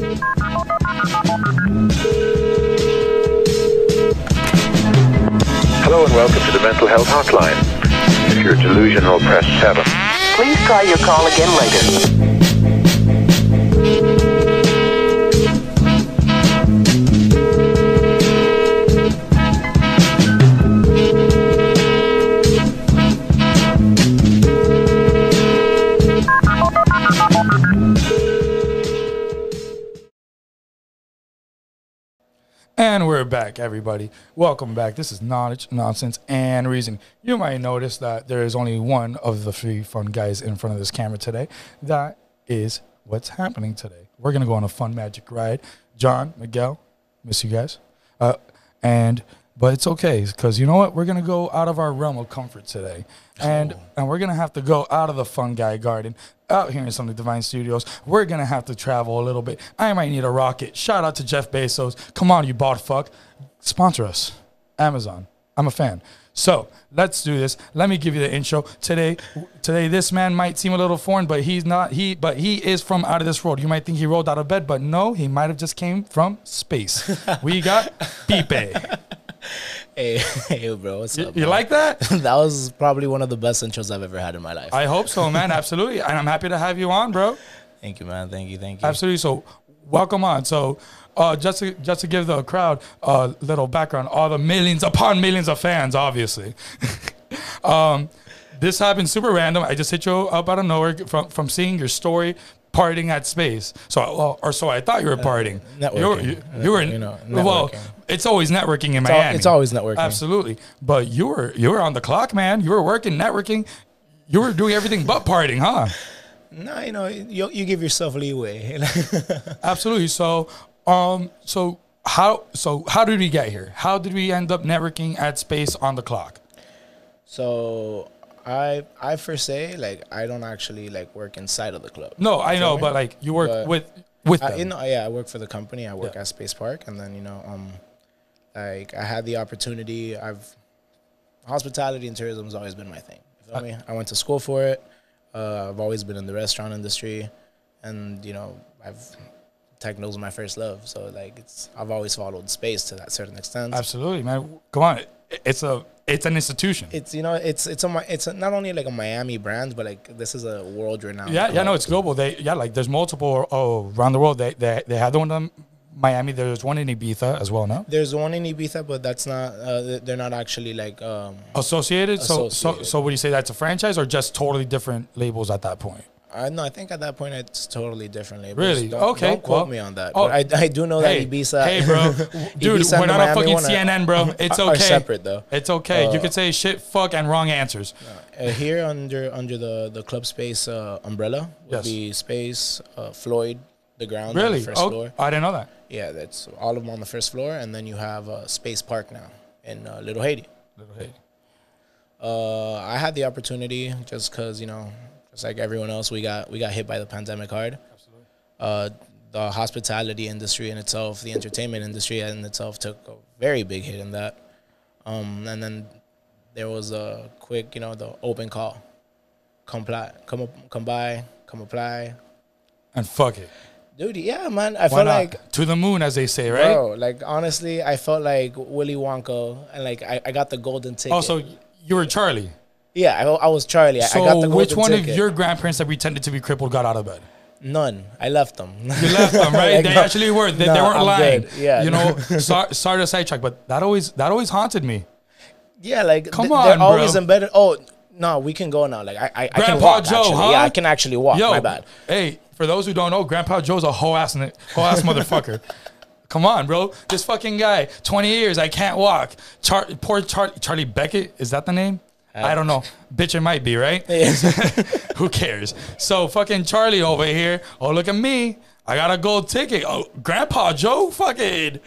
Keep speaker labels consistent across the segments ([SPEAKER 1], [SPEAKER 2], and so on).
[SPEAKER 1] Hello and welcome to the Mental Health Hotline. If you're delusional, press 7.
[SPEAKER 2] Please try your call again later.
[SPEAKER 3] Back, everybody. Welcome back. This is Knowledge, Nonsense, and Reason. You might notice that there is only one of the three fun guys in front of this camera today. That is what's happening today. We're going to go on a fun magic ride. John, Miguel, miss you guys. Uh, and but it's okay because you know what? We're gonna go out of our realm of comfort today, and and we're gonna have to go out of the fun guy garden, out here in Something Divine Studios. We're gonna have to travel a little bit. I might need a rocket. Shout out to Jeff Bezos. Come on, you bought fuck, sponsor us, Amazon. I'm a fan. So let's do this. Let me give you the intro today. Today, this man might seem a little foreign, but he's not. He, but he is from out of this world. You might think he rolled out of bed, but no, he might have just came from space. we got Pipe.
[SPEAKER 4] Hey, hey, bro, what's up?
[SPEAKER 3] You
[SPEAKER 4] man?
[SPEAKER 3] like that?
[SPEAKER 4] that was probably one of the best intros I've ever had in my life.
[SPEAKER 3] I hope so, man. Absolutely, and I'm happy to have you on, bro.
[SPEAKER 4] thank you, man. Thank you, thank you.
[SPEAKER 3] Absolutely. So, welcome on. So, uh, just to just to give the crowd a little background, all the millions upon millions of fans, obviously. um, this happened super random. I just hit you up out of nowhere from from seeing your story. Partying at space, so well, or so I thought you were partying. You were,
[SPEAKER 4] networking.
[SPEAKER 3] you, you were
[SPEAKER 4] You know,
[SPEAKER 3] well. It's always networking in
[SPEAKER 4] al-
[SPEAKER 3] Miami.
[SPEAKER 4] it's always networking.
[SPEAKER 3] Absolutely, but you were you were on the clock, man. You were working, networking. You were doing everything but partying, huh?
[SPEAKER 4] no, you know, you, you give yourself leeway.
[SPEAKER 3] Absolutely. So, um, so how so how did we get here? How did we end up networking at space on the clock?
[SPEAKER 4] so I, I for say, like, I don't actually like work inside of the club.
[SPEAKER 3] No, I know, but like you work
[SPEAKER 4] But-
[SPEAKER 3] with with
[SPEAKER 4] I,
[SPEAKER 3] them.
[SPEAKER 4] you know, yeah, I work for the company. I work
[SPEAKER 3] Yeah.
[SPEAKER 4] at Space Park, and then you know, um, like I had the opportunity. I've hospitality and tourism has always been my thing. You feel me? I went to school for it. Uh, I've always been in the restaurant industry, and you know, I've techno was my first love. So like, it's I've always followed space to that certain extent.
[SPEAKER 3] Absolutely, man. Come on, it's a it's an institution.
[SPEAKER 4] It's you know, it's it's a it's a, not only like a Miami brand, but like this is a world renowned.
[SPEAKER 3] yeah, yeah, no,
[SPEAKER 4] club.
[SPEAKER 3] it's global. They yeah, like there's multiple oh around the world. They they they have the one in Miami. There's one in Ibiza as well. No,
[SPEAKER 4] There's one in Ibiza, but that's not. Uh, they're not actually like. Um,
[SPEAKER 3] associated. So so so would you say that's a franchise or just totally different labels at that point?
[SPEAKER 4] I no, I think at that point it's totally different labels.
[SPEAKER 3] Really?
[SPEAKER 4] Don't,
[SPEAKER 3] Okay,
[SPEAKER 4] Don't quote
[SPEAKER 3] well-
[SPEAKER 4] me on that.
[SPEAKER 3] oh,
[SPEAKER 4] but I, I do know
[SPEAKER 3] hey,
[SPEAKER 4] that Ibiza.
[SPEAKER 3] hey, bro, dude,
[SPEAKER 4] Ibiza
[SPEAKER 3] we're not on fucking CNN, bro. It's okay.
[SPEAKER 4] are separate though.
[SPEAKER 3] It's okay. you
[SPEAKER 4] Uh,
[SPEAKER 3] could say shit, fuck, and wrong answers.
[SPEAKER 4] Uh, here under under the the club space uh, umbrella would
[SPEAKER 3] Yes.
[SPEAKER 4] be space uh, Floyd, the ground
[SPEAKER 3] Really?
[SPEAKER 4] the first
[SPEAKER 3] Oh,
[SPEAKER 4] floor.
[SPEAKER 3] I didn't know that.
[SPEAKER 4] Yeah, that's all of them on the first floor, and then you have uh, Space Park now in uh, Little Haiti.
[SPEAKER 3] Little Haiti.
[SPEAKER 4] Uh, I had the opportunity just because you know, just like everyone else, we got we got hit by the pandemic hard.
[SPEAKER 3] Absolutely.
[SPEAKER 4] Uh, the hospitality industry in itself, the entertainment industry in itself, took a very big hit in that. Um, and then there was a quick, you know, the open call, comply, come up, come by, come apply,
[SPEAKER 3] And fuck it.
[SPEAKER 4] dude. Yeah, man, I
[SPEAKER 3] Why
[SPEAKER 4] felt
[SPEAKER 3] not?
[SPEAKER 4] like
[SPEAKER 3] to the moon, as they say, right?
[SPEAKER 4] Bro, like honestly, I felt like Willy Wonka, and like I, I got the golden ticket.
[SPEAKER 3] Also, you were Charlie.
[SPEAKER 4] Yeah, I, I was Charlie. I-
[SPEAKER 3] So,
[SPEAKER 4] I got the
[SPEAKER 3] which one
[SPEAKER 4] ticket.
[SPEAKER 3] of your grandparents that pretended to be crippled got out of bed?
[SPEAKER 4] None. I left them.
[SPEAKER 3] You left them, right?
[SPEAKER 4] Like,
[SPEAKER 3] they
[SPEAKER 4] no-
[SPEAKER 3] actually were. They, they weren't
[SPEAKER 4] I'm
[SPEAKER 3] lying.
[SPEAKER 4] good. Yeah.
[SPEAKER 3] You know, sorry, sorry to sidetrack, but that always that always haunted me.
[SPEAKER 4] yeah, like
[SPEAKER 3] Come
[SPEAKER 4] th-
[SPEAKER 3] on,
[SPEAKER 4] they're
[SPEAKER 3] bro.
[SPEAKER 4] always embedded. Oh no, we can go now. Like I, I, I can
[SPEAKER 3] Grandpa
[SPEAKER 4] walk.
[SPEAKER 3] Joe,
[SPEAKER 4] actually.
[SPEAKER 3] huh?
[SPEAKER 4] Yeah, I can actually walk.
[SPEAKER 3] Yo,
[SPEAKER 4] My bad.
[SPEAKER 3] Hey, for those who don't know, Grandpa Joe's a whole ass whole ass motherfucker. Come on, bro. This fucking guy, 20 years, I can't walk. Char- poor Char- Charlie Beckett, is that the name? I don't know. Bitch, it might be, right? Who cares? So fucking Charlie over here. Oh, look at me. I got a gold ticket. Oh, Grandpa Joe, fucking.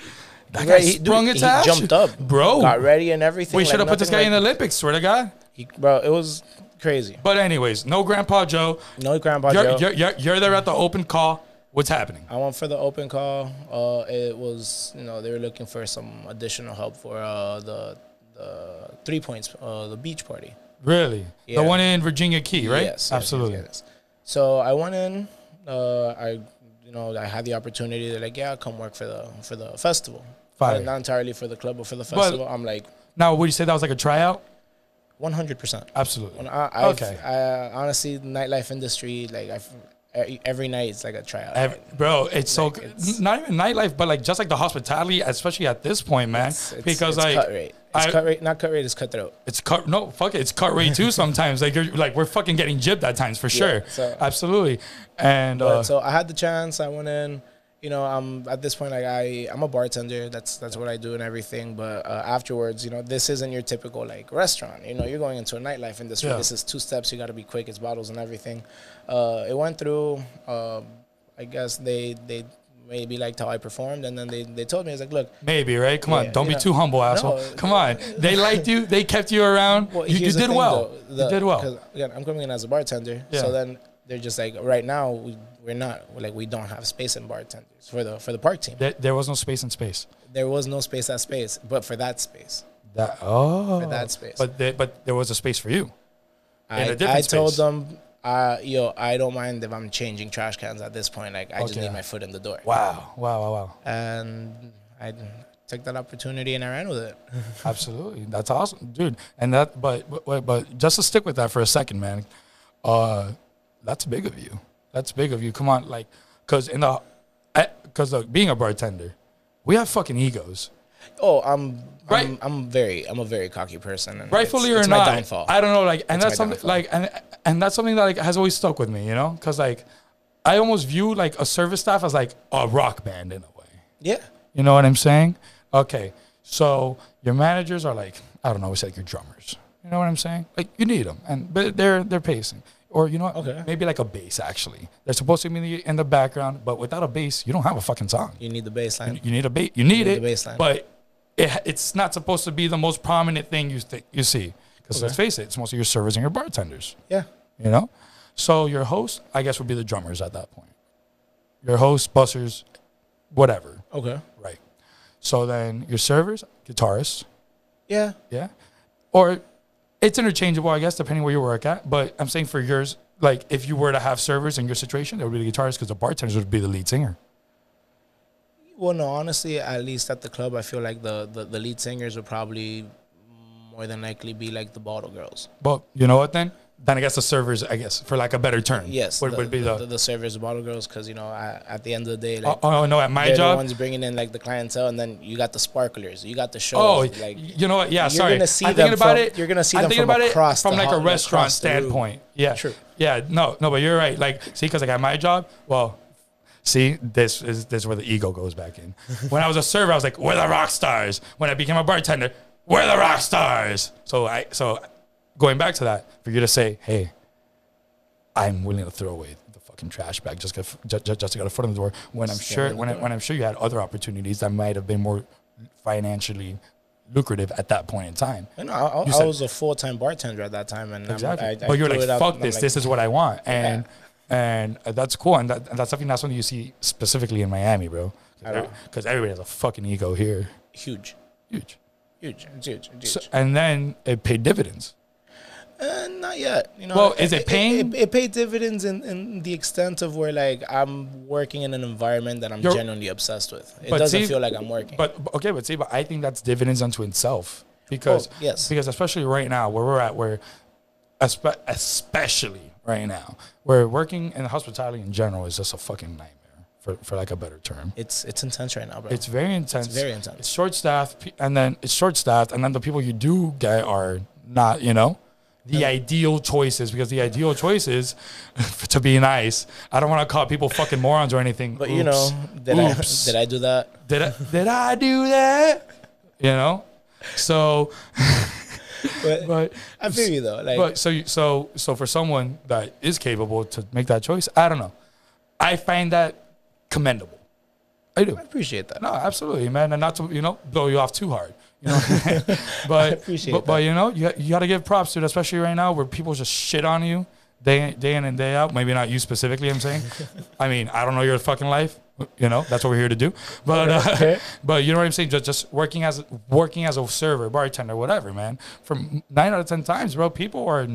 [SPEAKER 3] That guy
[SPEAKER 4] he- dude,
[SPEAKER 3] sprung its
[SPEAKER 4] he jumped up,
[SPEAKER 3] Bro.
[SPEAKER 4] Got ready and everything.
[SPEAKER 3] we
[SPEAKER 4] like
[SPEAKER 3] should have put this guy
[SPEAKER 4] nothing
[SPEAKER 3] in the Olympics, swear to God.
[SPEAKER 4] he- bro, it was crazy.
[SPEAKER 3] But anyways, no Grandpa Joe.
[SPEAKER 4] No Grandpa
[SPEAKER 3] You're,
[SPEAKER 4] Joe.
[SPEAKER 3] you're, you're, you're there at the open call. What's happening?
[SPEAKER 4] I went for the open call. Uh, it was you know they were looking for some additional help for uh, the the three points, uh, the beach party.
[SPEAKER 3] Really?
[SPEAKER 4] Yeah.
[SPEAKER 3] The one in Virginia Key, right?
[SPEAKER 4] Yes,
[SPEAKER 3] Absolutely.
[SPEAKER 4] yes, yes. So I went in. Uh, I you know, I had the opportunity. They're like, yeah, come work for the for the festival.
[SPEAKER 3] Fire.
[SPEAKER 4] Not entirely for the club, but for the festival. I'm like,
[SPEAKER 3] Now, would you say that was like a tryout?
[SPEAKER 4] 100. percent
[SPEAKER 3] Absolutely.
[SPEAKER 4] I,
[SPEAKER 3] Okay.
[SPEAKER 4] I, honestly, the nightlife industry, like I've, every night it's like a tryout.
[SPEAKER 3] Ev- bro, it's so
[SPEAKER 4] Like, it's-
[SPEAKER 3] not even nightlife, but like just like the hospitality, especially at this point, man.
[SPEAKER 4] It's- it's-
[SPEAKER 3] because
[SPEAKER 4] it's
[SPEAKER 3] like
[SPEAKER 4] cut rate. It's
[SPEAKER 3] I-
[SPEAKER 4] cut rate, not cut rate. It's cutthroat.
[SPEAKER 3] it's cut. No, fuck it. It's cut rate too. Sometimes like you're like we're fucking getting jibbed at times for sure.
[SPEAKER 4] so-
[SPEAKER 3] Absolutely. And
[SPEAKER 4] But,
[SPEAKER 3] uh,
[SPEAKER 4] so I had the chance. I went in. You know, I'm at this point like I I'm a bartender. That's that's what I do and everything. But uh, afterwards, you know, this isn't your typical like restaurant. You know, you're going into a nightlife industry.
[SPEAKER 3] Yeah.
[SPEAKER 4] This is two steps. You got to be quick. It's bottles and everything. Uh, it went through. Uh, I guess they they maybe liked how I performed, and then they, they told me, I was like, look,
[SPEAKER 3] maybe right. Come on, don't be
[SPEAKER 4] know.
[SPEAKER 3] too humble, asshole.
[SPEAKER 4] No.
[SPEAKER 3] Come on. They liked you. They kept you around.
[SPEAKER 4] Well,
[SPEAKER 3] you you did
[SPEAKER 4] thing,
[SPEAKER 3] well.
[SPEAKER 4] though, the-
[SPEAKER 3] you did well.
[SPEAKER 4] 'cause, Again, I'm coming in as a bartender,
[SPEAKER 3] Yeah.
[SPEAKER 4] so then they're just like, right now we, we're not like we don't have space in bartenders for the for the park team.
[SPEAKER 3] There, there was no space in space.
[SPEAKER 4] There was no space at space, but for that space,
[SPEAKER 3] That oh,
[SPEAKER 4] for that space,
[SPEAKER 3] But there, but there was a space for you.
[SPEAKER 4] I, I told them, uh, yo, I don't mind if I'm changing trash cans at this point. Like I just
[SPEAKER 3] Okay.
[SPEAKER 4] need my foot in the door,
[SPEAKER 3] Wow, wow, wow, wow.
[SPEAKER 4] and I took that opportunity and I ran with it.
[SPEAKER 3] Absolutely, that's awesome, dude. And that, but, but but just to stick with that for a second, man. Uh, that's big of you. That's big of you. Come on, like, cause in the, cause like being a bartender, we have fucking egos.
[SPEAKER 4] Oh, I'm.
[SPEAKER 3] Right.
[SPEAKER 4] I'm, I'm very, I'm a very cocky person. And
[SPEAKER 3] rightfully
[SPEAKER 4] it's,
[SPEAKER 3] or
[SPEAKER 4] it's
[SPEAKER 3] not,
[SPEAKER 4] my downfall.
[SPEAKER 3] I don't know. Like, and
[SPEAKER 4] It's
[SPEAKER 3] that's something
[SPEAKER 4] downfall.
[SPEAKER 3] like, and and that's something that like has always stuck with me, you know, because like I almost view like a service staff as like a rock band in a way.
[SPEAKER 4] yeah.
[SPEAKER 3] You know what I'm saying? Okay, so your managers are like, I don't know, we say like your drummers. You know what I'm saying? Like you need them, and but they're they're pacing. Or you know what?
[SPEAKER 4] Okay.
[SPEAKER 3] Maybe like a bass actually. They're supposed to be in the, in the background, but without a bass, you don't have a fucking song.
[SPEAKER 4] You need the baseline.
[SPEAKER 3] You need a bass. You need,
[SPEAKER 4] need
[SPEAKER 3] it,
[SPEAKER 4] the bass line.
[SPEAKER 3] but it, it's not supposed to be the most prominent thing you think you see. Because let's face it, it's mostly your servers and your bartenders.
[SPEAKER 4] Yeah.
[SPEAKER 3] You know, so your host, I guess, would be the drummers at that point. Your host, bussers, whatever.
[SPEAKER 4] Okay.
[SPEAKER 3] Right. So then your servers, guitarists,
[SPEAKER 4] Yeah.
[SPEAKER 3] yeah, or it's interchangeable, I guess, depending where you work at. But I'm saying for yours, like if you were to have servers in your situation, there would be the guitarist because the bartenders would be the lead singer.
[SPEAKER 4] Well, no, honestly, at least at the club, I feel like the, the, the lead singers would probably more than likely be like the bottle girls.
[SPEAKER 3] But you know what then? Then I guess the servers, I guess, for like a better term,
[SPEAKER 4] Yes,
[SPEAKER 3] would,
[SPEAKER 4] the,
[SPEAKER 3] would be
[SPEAKER 4] the,
[SPEAKER 3] the.
[SPEAKER 4] the, servers, the bottle girls, because you know, at, at the end of the day,
[SPEAKER 3] oh,
[SPEAKER 4] like
[SPEAKER 3] oh no! At my
[SPEAKER 4] they're the ones bringing in like the clientele, and then you got the sparklers, you got the shows.
[SPEAKER 3] Oh,
[SPEAKER 4] like
[SPEAKER 3] you know what? Yeah,
[SPEAKER 4] you're
[SPEAKER 3] sorry.
[SPEAKER 4] gonna see
[SPEAKER 3] I'm thinking about
[SPEAKER 4] from-
[SPEAKER 3] it.
[SPEAKER 4] you're gonna see
[SPEAKER 3] I'm
[SPEAKER 4] them
[SPEAKER 3] thinking
[SPEAKER 4] from
[SPEAKER 3] about
[SPEAKER 4] across
[SPEAKER 3] it from like a restaurant
[SPEAKER 4] across the room.
[SPEAKER 3] standpoint. Yeah,
[SPEAKER 4] True.
[SPEAKER 3] Yeah, no, no, but you're right. Like, see, because like at my job, well, see, this is this is where the ego goes back in. when I was a server, I was like, we're the rock stars. When I became a bartender, we're the rock stars. So I, so going back to that, for you to say, hey, I'm willing to throw away the fucking trash bag just get, just, just to get a foot in the door. When I'm sure when I, when I'm sure you had other opportunities that might have been more financially lucrative at that point in time.
[SPEAKER 4] You know, I, I,
[SPEAKER 3] You
[SPEAKER 4] I was a full time bartender at that time, and
[SPEAKER 3] Exactly.
[SPEAKER 4] I, I
[SPEAKER 3] but you're like, fuck this.
[SPEAKER 4] like,
[SPEAKER 3] this is what I want, and and that's cool, and, that, and that's something not something you see specifically in Miami, bro. Because everybody has a fucking ego here,
[SPEAKER 4] huge,
[SPEAKER 3] huge.
[SPEAKER 4] huge, it's huge, it's
[SPEAKER 3] So,
[SPEAKER 4] huge.
[SPEAKER 3] and then it paid dividends.
[SPEAKER 4] Uh, not yet. You know.
[SPEAKER 3] Well, is it paying?
[SPEAKER 4] It, it, paid dividends in, in the extent of where like I'm working in an environment that I'm
[SPEAKER 3] You're-
[SPEAKER 4] genuinely obsessed with. It doesn't
[SPEAKER 3] see-
[SPEAKER 4] feel like I'm working.
[SPEAKER 3] But okay, but see, but I think that's dividends unto itself because
[SPEAKER 4] Oh, yes.
[SPEAKER 3] because especially right now where we're at, where espe- especially right now, where working in hospitality in general is just a fucking nightmare for for like a better term.
[SPEAKER 4] it's it's intense right now, bro.
[SPEAKER 3] It's very intense.
[SPEAKER 4] It's very intense.
[SPEAKER 3] It's short staffed, and then it's short staffed, and then the people you do get are not, you know, the ideal choices because the ideal choices, to be nice, I don't want to call people fucking morons or anything.
[SPEAKER 4] but you know,
[SPEAKER 3] Oops.
[SPEAKER 4] did I
[SPEAKER 3] Oops.
[SPEAKER 4] did I do that?
[SPEAKER 3] Did I did I do that? You know, so
[SPEAKER 4] But,
[SPEAKER 3] but
[SPEAKER 4] I feel you though. Like
[SPEAKER 3] but so so so for someone that is capable to make that choice, I don't know. I find that commendable. I do.
[SPEAKER 4] I appreciate that.
[SPEAKER 3] No, absolutely, man, and not to you know blow you off too hard, you know. but
[SPEAKER 4] appreciate
[SPEAKER 3] but, but you know you you got to give props to it, especially right now where people just shit on you day day in and day out. Maybe not you specifically. I'm saying. I mean, I don't know your fucking life. You know that's what we're here to do. But uh, but you know what I'm saying. Just just working as working as a server, bartender, whatever, man. From nine out of ten times, bro, people are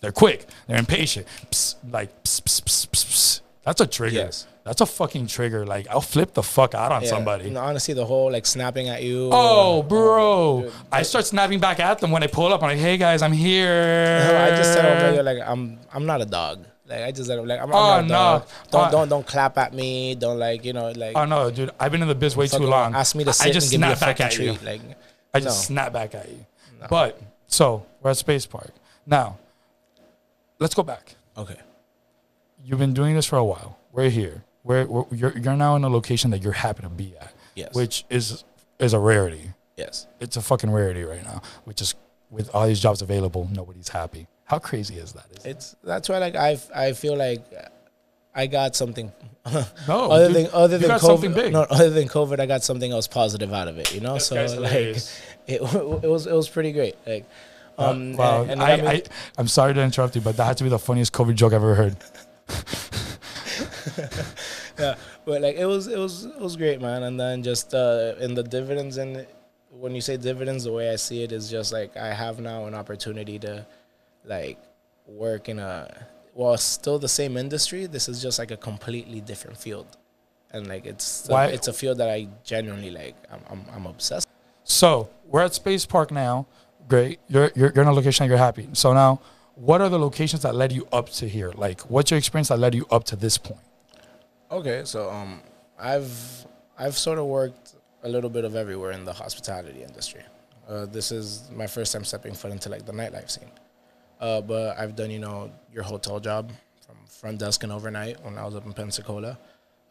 [SPEAKER 3] they're quick, they're impatient, psst, like psst, psst, psst, psst, psst. that's a trigger.
[SPEAKER 4] Yes.
[SPEAKER 3] that's a fucking trigger. Like I'll flip the fuck out on
[SPEAKER 4] Yeah.
[SPEAKER 3] somebody.
[SPEAKER 4] And honestly, the whole like snapping at you.
[SPEAKER 3] Oh,
[SPEAKER 4] or-
[SPEAKER 3] bro!
[SPEAKER 4] dude.
[SPEAKER 3] I start snapping back at them when I pull up. I'm like, "Hey guys, I'm here."
[SPEAKER 4] I just tell them like, like I'm I'm not a dog. Like I just like I'm, I'm
[SPEAKER 3] Oh,
[SPEAKER 4] not
[SPEAKER 3] no.
[SPEAKER 4] dog. Don't
[SPEAKER 3] Uh,
[SPEAKER 4] don't don't clap at me. Don't like you know like.
[SPEAKER 3] Oh no, dude! I've been in the biz way too long.
[SPEAKER 4] Ask me
[SPEAKER 3] I-
[SPEAKER 4] to
[SPEAKER 3] I
[SPEAKER 4] sit
[SPEAKER 3] just
[SPEAKER 4] and give me a
[SPEAKER 3] snap back at you.
[SPEAKER 4] treat. Like
[SPEAKER 3] I just
[SPEAKER 4] no.
[SPEAKER 3] snap back at you. But so we're at Space Park now. Let's go back.
[SPEAKER 4] okay.
[SPEAKER 3] You've been doing this for a while. We're here. We're, we're you're you're now in a location that you're happy to be at,
[SPEAKER 4] Yes.
[SPEAKER 3] which is is a rarity.
[SPEAKER 4] yes.
[SPEAKER 3] It's a fucking rarity right now. Which is with all these jobs available, nobody's happy. How crazy is that? Is it?
[SPEAKER 4] It's that's why like I I feel like I got something.
[SPEAKER 3] No,
[SPEAKER 4] other
[SPEAKER 3] dude,
[SPEAKER 4] than other than COVID,
[SPEAKER 3] something.
[SPEAKER 4] No, other than COVID, I got something else positive out of it. You know,
[SPEAKER 3] That
[SPEAKER 4] so like it, it was it was pretty great. Like, um,
[SPEAKER 3] Uh, wow,
[SPEAKER 4] and, and
[SPEAKER 3] I,
[SPEAKER 4] I,
[SPEAKER 3] I I'm sorry to interrupt you, but that had to be the funniest COVID joke I've ever heard.
[SPEAKER 4] yeah, but like it was it was it was great, man. And then just uh, in the dividends and when you say dividends, the way I see it is just like I have now an opportunity to like work in a well, still the same industry. This is just like a completely different field, and like it's it's a field that I genuinely like. I'm I'm, I'm obsessed.
[SPEAKER 3] So we're at Space Park now. Great. You're, you're, you're in a location that you're happy. So now, what are the locations that led you up to here? Like, what's your experience that led you up to this point?
[SPEAKER 4] Okay, so um, I've I've sort of worked a little bit of everywhere in the hospitality industry. Uh, this is my first time stepping foot into like the nightlife scene. Uh, but I've done you know your hotel job from front desk and overnight when I was up in Pensacola.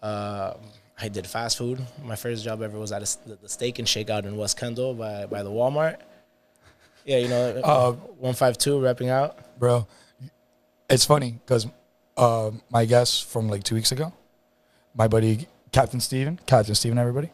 [SPEAKER 4] Uh, I did fast food. My first job ever was at a, the Steak and Shake out in West Kendall by by the Walmart. Yeah, you know,
[SPEAKER 3] Uh,
[SPEAKER 4] one five two repping out.
[SPEAKER 3] Bro, it's funny because uh, my guest from like two weeks ago, my buddy Captain Steven, Captain Steven, everybody,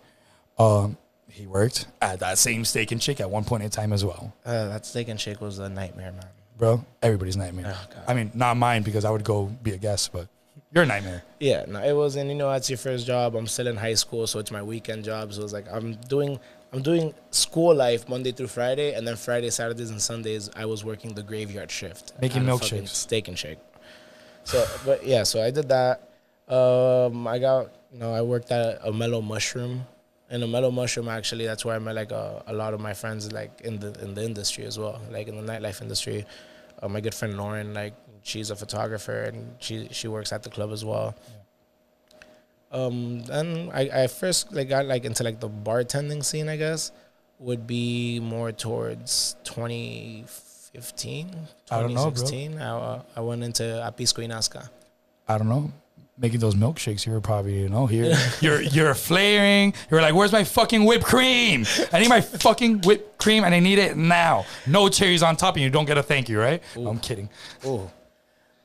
[SPEAKER 3] um, he worked at that same steak and shake at one point in time as well.
[SPEAKER 4] Uh, that Steak and Shake was a nightmare, man.
[SPEAKER 3] Bro, everybody's nightmare.
[SPEAKER 4] Oh,
[SPEAKER 3] I mean, not mine because I would go be a guest, but your nightmare.
[SPEAKER 4] Yeah, no, it was, and you know, that's your first job. I'm still in high school, so it's my weekend job. So it's like I'm doing, I'm doing school life Monday through Friday, and then Friday, Saturdays, and Sundays, I was working the graveyard shift,
[SPEAKER 3] Making
[SPEAKER 4] a
[SPEAKER 3] milkshakes.
[SPEAKER 4] steak and shake. So, but yeah, so I did that. Um, I got, you know, I worked at a Mellow Mushroom. And a Mellow Mushroom, actually, that's where I met like a, a lot of my friends, like in the in the industry as well, like in the nightlife industry. Uh, my good friend Lauren, like she's a photographer and she she works at the club as well. Um, then I, I first like got like into like the bartending scene, I guess, would be more towards 2015,
[SPEAKER 3] I don't know, bro.
[SPEAKER 4] 2016. I, uh, I went into a Pisco y Nazca.
[SPEAKER 3] I don't know, making those milkshakes, you were probably, you know, here. You're you're flaring. You're like, where's my fucking whipped cream? I need my fucking whipped cream and I need it now. No cherries on top and you don't get a thank you, right? I'm kidding.
[SPEAKER 4] Oh,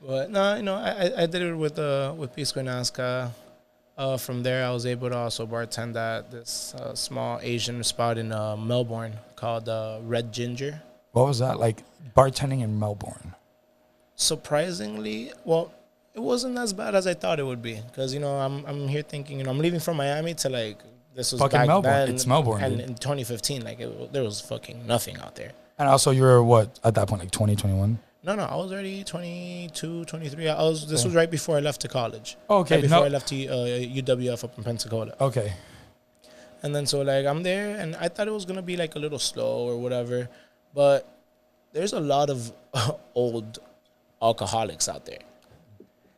[SPEAKER 4] but no, you know, I I- I did it with uh with Pisco y Nazca. Uh, from there, I was able to also bartend at this uh, small Asian spot in uh, Melbourne called uh, Red Ginger.
[SPEAKER 3] What was that like bartending in Melbourne?
[SPEAKER 4] surprisingly, well, it wasn't as bad as I thought it would be. Because you know, I'm I'm here thinking, you know, I'm leaving from Miami to like this was
[SPEAKER 3] Fucking
[SPEAKER 4] back
[SPEAKER 3] Melbourne.
[SPEAKER 4] then,
[SPEAKER 3] It's Melbourne,
[SPEAKER 4] and
[SPEAKER 3] dude.
[SPEAKER 4] in 2015, like it, there was fucking nothing out there.
[SPEAKER 3] And also you were what at that point, like 2021?
[SPEAKER 4] No, no, I was already 22, 23. I was. This was right before I left to college.
[SPEAKER 3] Okay,
[SPEAKER 4] right before
[SPEAKER 3] no-
[SPEAKER 4] I left to uh, UWF up in Pensacola.
[SPEAKER 3] Okay.
[SPEAKER 4] And then so like I'm there, and I thought it was gonna be like a little slow or whatever, but there's a lot of old alcoholics out there.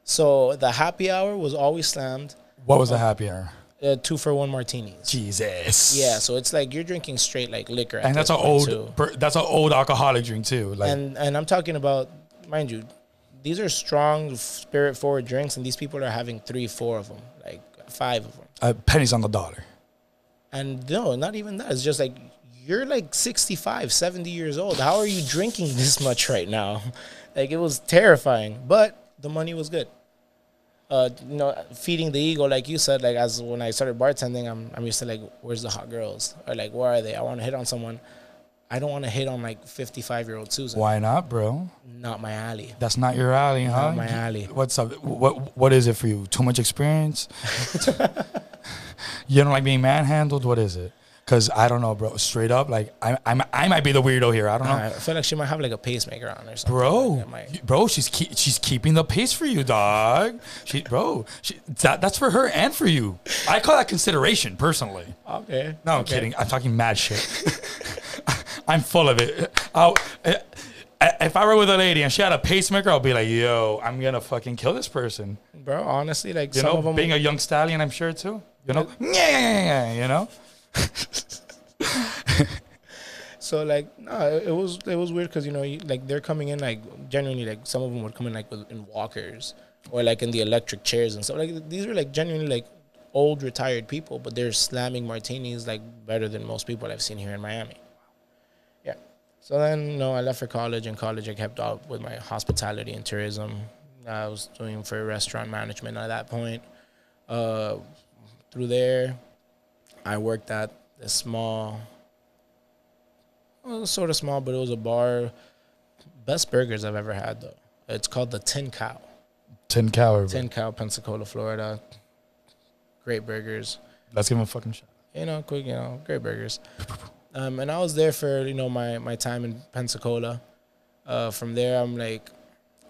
[SPEAKER 4] So the happy hour was always slammed.
[SPEAKER 3] What was the happy hour?
[SPEAKER 4] Uh, two for one martinis.
[SPEAKER 3] Jesus.
[SPEAKER 4] Yeah, so it's like you're drinking straight like liquor.
[SPEAKER 3] And that's an old per, that's an old alcoholic drink too. Like
[SPEAKER 4] and and I'm talking about, mind you, these are strong spirit forward drinks, and these people are having three, four of them, like five of them.
[SPEAKER 3] uh, pennies on the dollar.
[SPEAKER 4] And no, not even that. It's just like you're like 65, 70 years old. How are you drinking this much right now? Like it was terrifying, but the money was good. Uh, you know, feeding the ego, like you said, like as when I started bartending, I'm I'm used to like, where's the hot girls? Or like, where are they? I want to hit on someone. I don't want to hit on like 55 year old Susan.
[SPEAKER 3] Why not, bro?
[SPEAKER 4] Not my alley.
[SPEAKER 3] That's not your alley, huh?
[SPEAKER 4] Not
[SPEAKER 3] my
[SPEAKER 4] alley.
[SPEAKER 3] What's up? What What is it for you? Too much experience? you don't like being manhandled? What is it? Cause I don't know, bro. Straight up, like I, I, I might be the weirdo here. I don't know,
[SPEAKER 4] I feel like she might have like a pacemaker on or something.
[SPEAKER 3] bro.
[SPEAKER 4] Like, might-
[SPEAKER 3] Bro, she's keep, she's keeping the pace for you, dog. She, bro, she, that, that's for her and for you. I call that consideration, personally.
[SPEAKER 4] okay.
[SPEAKER 3] No, I'm
[SPEAKER 4] okay.
[SPEAKER 3] kidding. I'm talking mad shit. I'm full of it. I'll, eh, if I were with a lady and she had a pacemaker, I'll be like, yo, I'm gonna fucking kill this person.
[SPEAKER 4] Bro, honestly, like
[SPEAKER 3] You
[SPEAKER 4] some
[SPEAKER 3] know,
[SPEAKER 4] of them.
[SPEAKER 3] being a young stallion, I'm sure too. You know, yeah, yeah, yeah, you know.
[SPEAKER 4] So like, no, it, was it was weird because you know, you, like they're coming in like genuinely like some of them would come in like with, in walkers or like in the electric chairs and stuff. Like these were like genuinely like old retired people, but they're slamming martinis like better than most people I've seen here in Miami. Yeah. So then, you know, I left for college. In college, I kept up with my hospitality and tourism. I was doing for restaurant management at that point. Uh, through there, I worked at a small well, sort of small, but it was a bar. Best burgers I've ever had though. It's called the Tin Cow.
[SPEAKER 3] Tin cow. bro.
[SPEAKER 4] Tin Cow, Pensacola, Florida. Great burgers.
[SPEAKER 3] Let's give him a fucking shot.
[SPEAKER 4] You know, quick, you know, great burgers. Um, and I was there for you know my my time in Pensacola. Uh, from there, I'm like,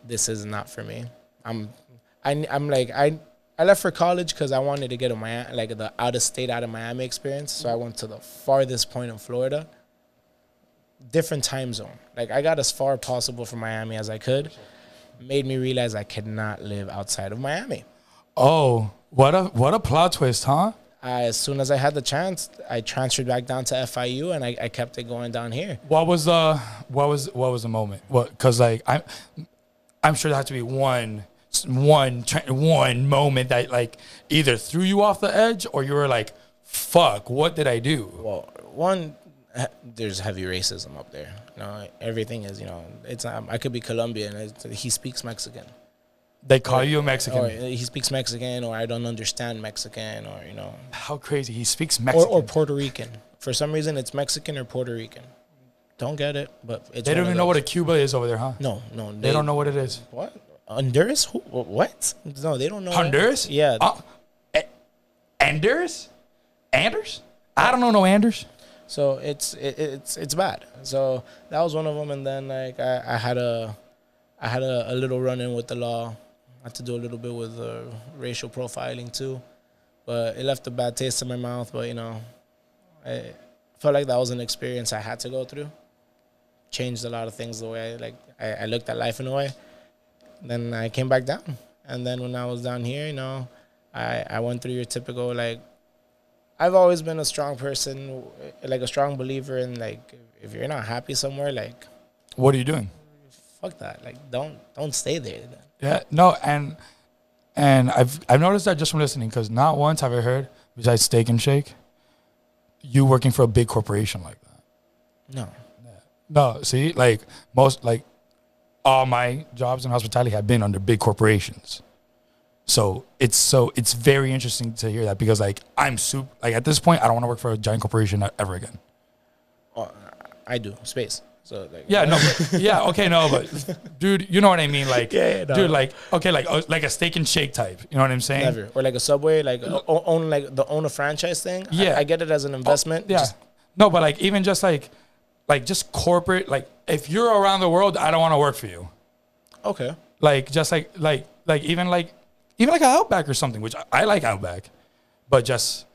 [SPEAKER 4] this is not for me. I'm, I, I'm like I. I left for college because I wanted to get a Miami, like the out of state, out of Miami experience. So I went to the farthest point in Florida. Different time zone. Like I got as far possible from Miami as I could. Made me realize I could not live outside of Miami.
[SPEAKER 3] Oh, what a what a plot twist, huh?
[SPEAKER 4] I, as soon as I had the chance, I transferred back down to FIU and I, I kept it going down here.
[SPEAKER 3] What was the what was what was the moment? What? Because like I'm I'm sure there had to be one one one moment that like either threw you off the edge or you were like, "Fuck, what did I do?"
[SPEAKER 4] Well, one, there's heavy racism up there. You know, everything is, you know, it's not, I could be Colombian. It's, he speaks Mexican.
[SPEAKER 3] They call you a Mexican.
[SPEAKER 4] Or uh, he speaks Mexican, or I don't understand Mexican, or, you know,
[SPEAKER 3] How crazy! He speaks
[SPEAKER 4] or,
[SPEAKER 3] Mexican.
[SPEAKER 4] or Puerto Rican. For some reason, it's Mexican or Puerto Rican. Don't get it, but it's
[SPEAKER 3] they don't even know what a. Cuba is over there, huh?
[SPEAKER 4] No, no.
[SPEAKER 3] They don't know what it is.
[SPEAKER 4] What? Honduras? Who, what? No, they don't know.
[SPEAKER 3] Honduras?
[SPEAKER 4] Yeah.
[SPEAKER 3] Uh, A- Anders? Anders? I don't know no Anders.
[SPEAKER 4] So it's it, it's it's bad. So that was one of them, and then like I, I had a I had a, a little run in with the law. I had to do a little bit with uh, racial profiling too, but it left a bad taste in my mouth. But you know, I felt like that was an experience I had to go through. Changed a lot of things the way I like I, I looked at life in a way. Then I came back down, and then when I was down here, you know, I I went through your typical like I've always been a strong person, like a strong believer in like if you're not happy somewhere, like
[SPEAKER 3] What are you doing?
[SPEAKER 4] fuck that. Like don't don't stay there. Then.
[SPEAKER 3] Yeah, no, and and I've I've noticed that just from listening because not once have I heard besides Steak and Shake, you working for a big corporation like that.
[SPEAKER 4] No.
[SPEAKER 3] No, see, like most like all my jobs in hospitality have been under big corporations. So it's so it's very interesting to hear that because like I'm super like at this point I don't want to work for a giant corporation ever again.
[SPEAKER 4] Oh, I do space. So like
[SPEAKER 3] Yeah, no, but, yeah, okay, no, but dude, you know what I mean, like,
[SPEAKER 4] Yeah, yeah, no.
[SPEAKER 3] dude, like, okay, like, uh, like a steak and shake type, you know what I'm saying?
[SPEAKER 4] never or like a subway, like o- own like the own a franchise thing.
[SPEAKER 3] Yeah.
[SPEAKER 4] I, get it as an investment.
[SPEAKER 3] Yeah,
[SPEAKER 4] Just-
[SPEAKER 3] no, but like even just like, like just corporate, like if you're around the world, I don't want to work for you.
[SPEAKER 4] okay.
[SPEAKER 3] Like just like like like even like even like an Outback or something, which I, I like Outback, but just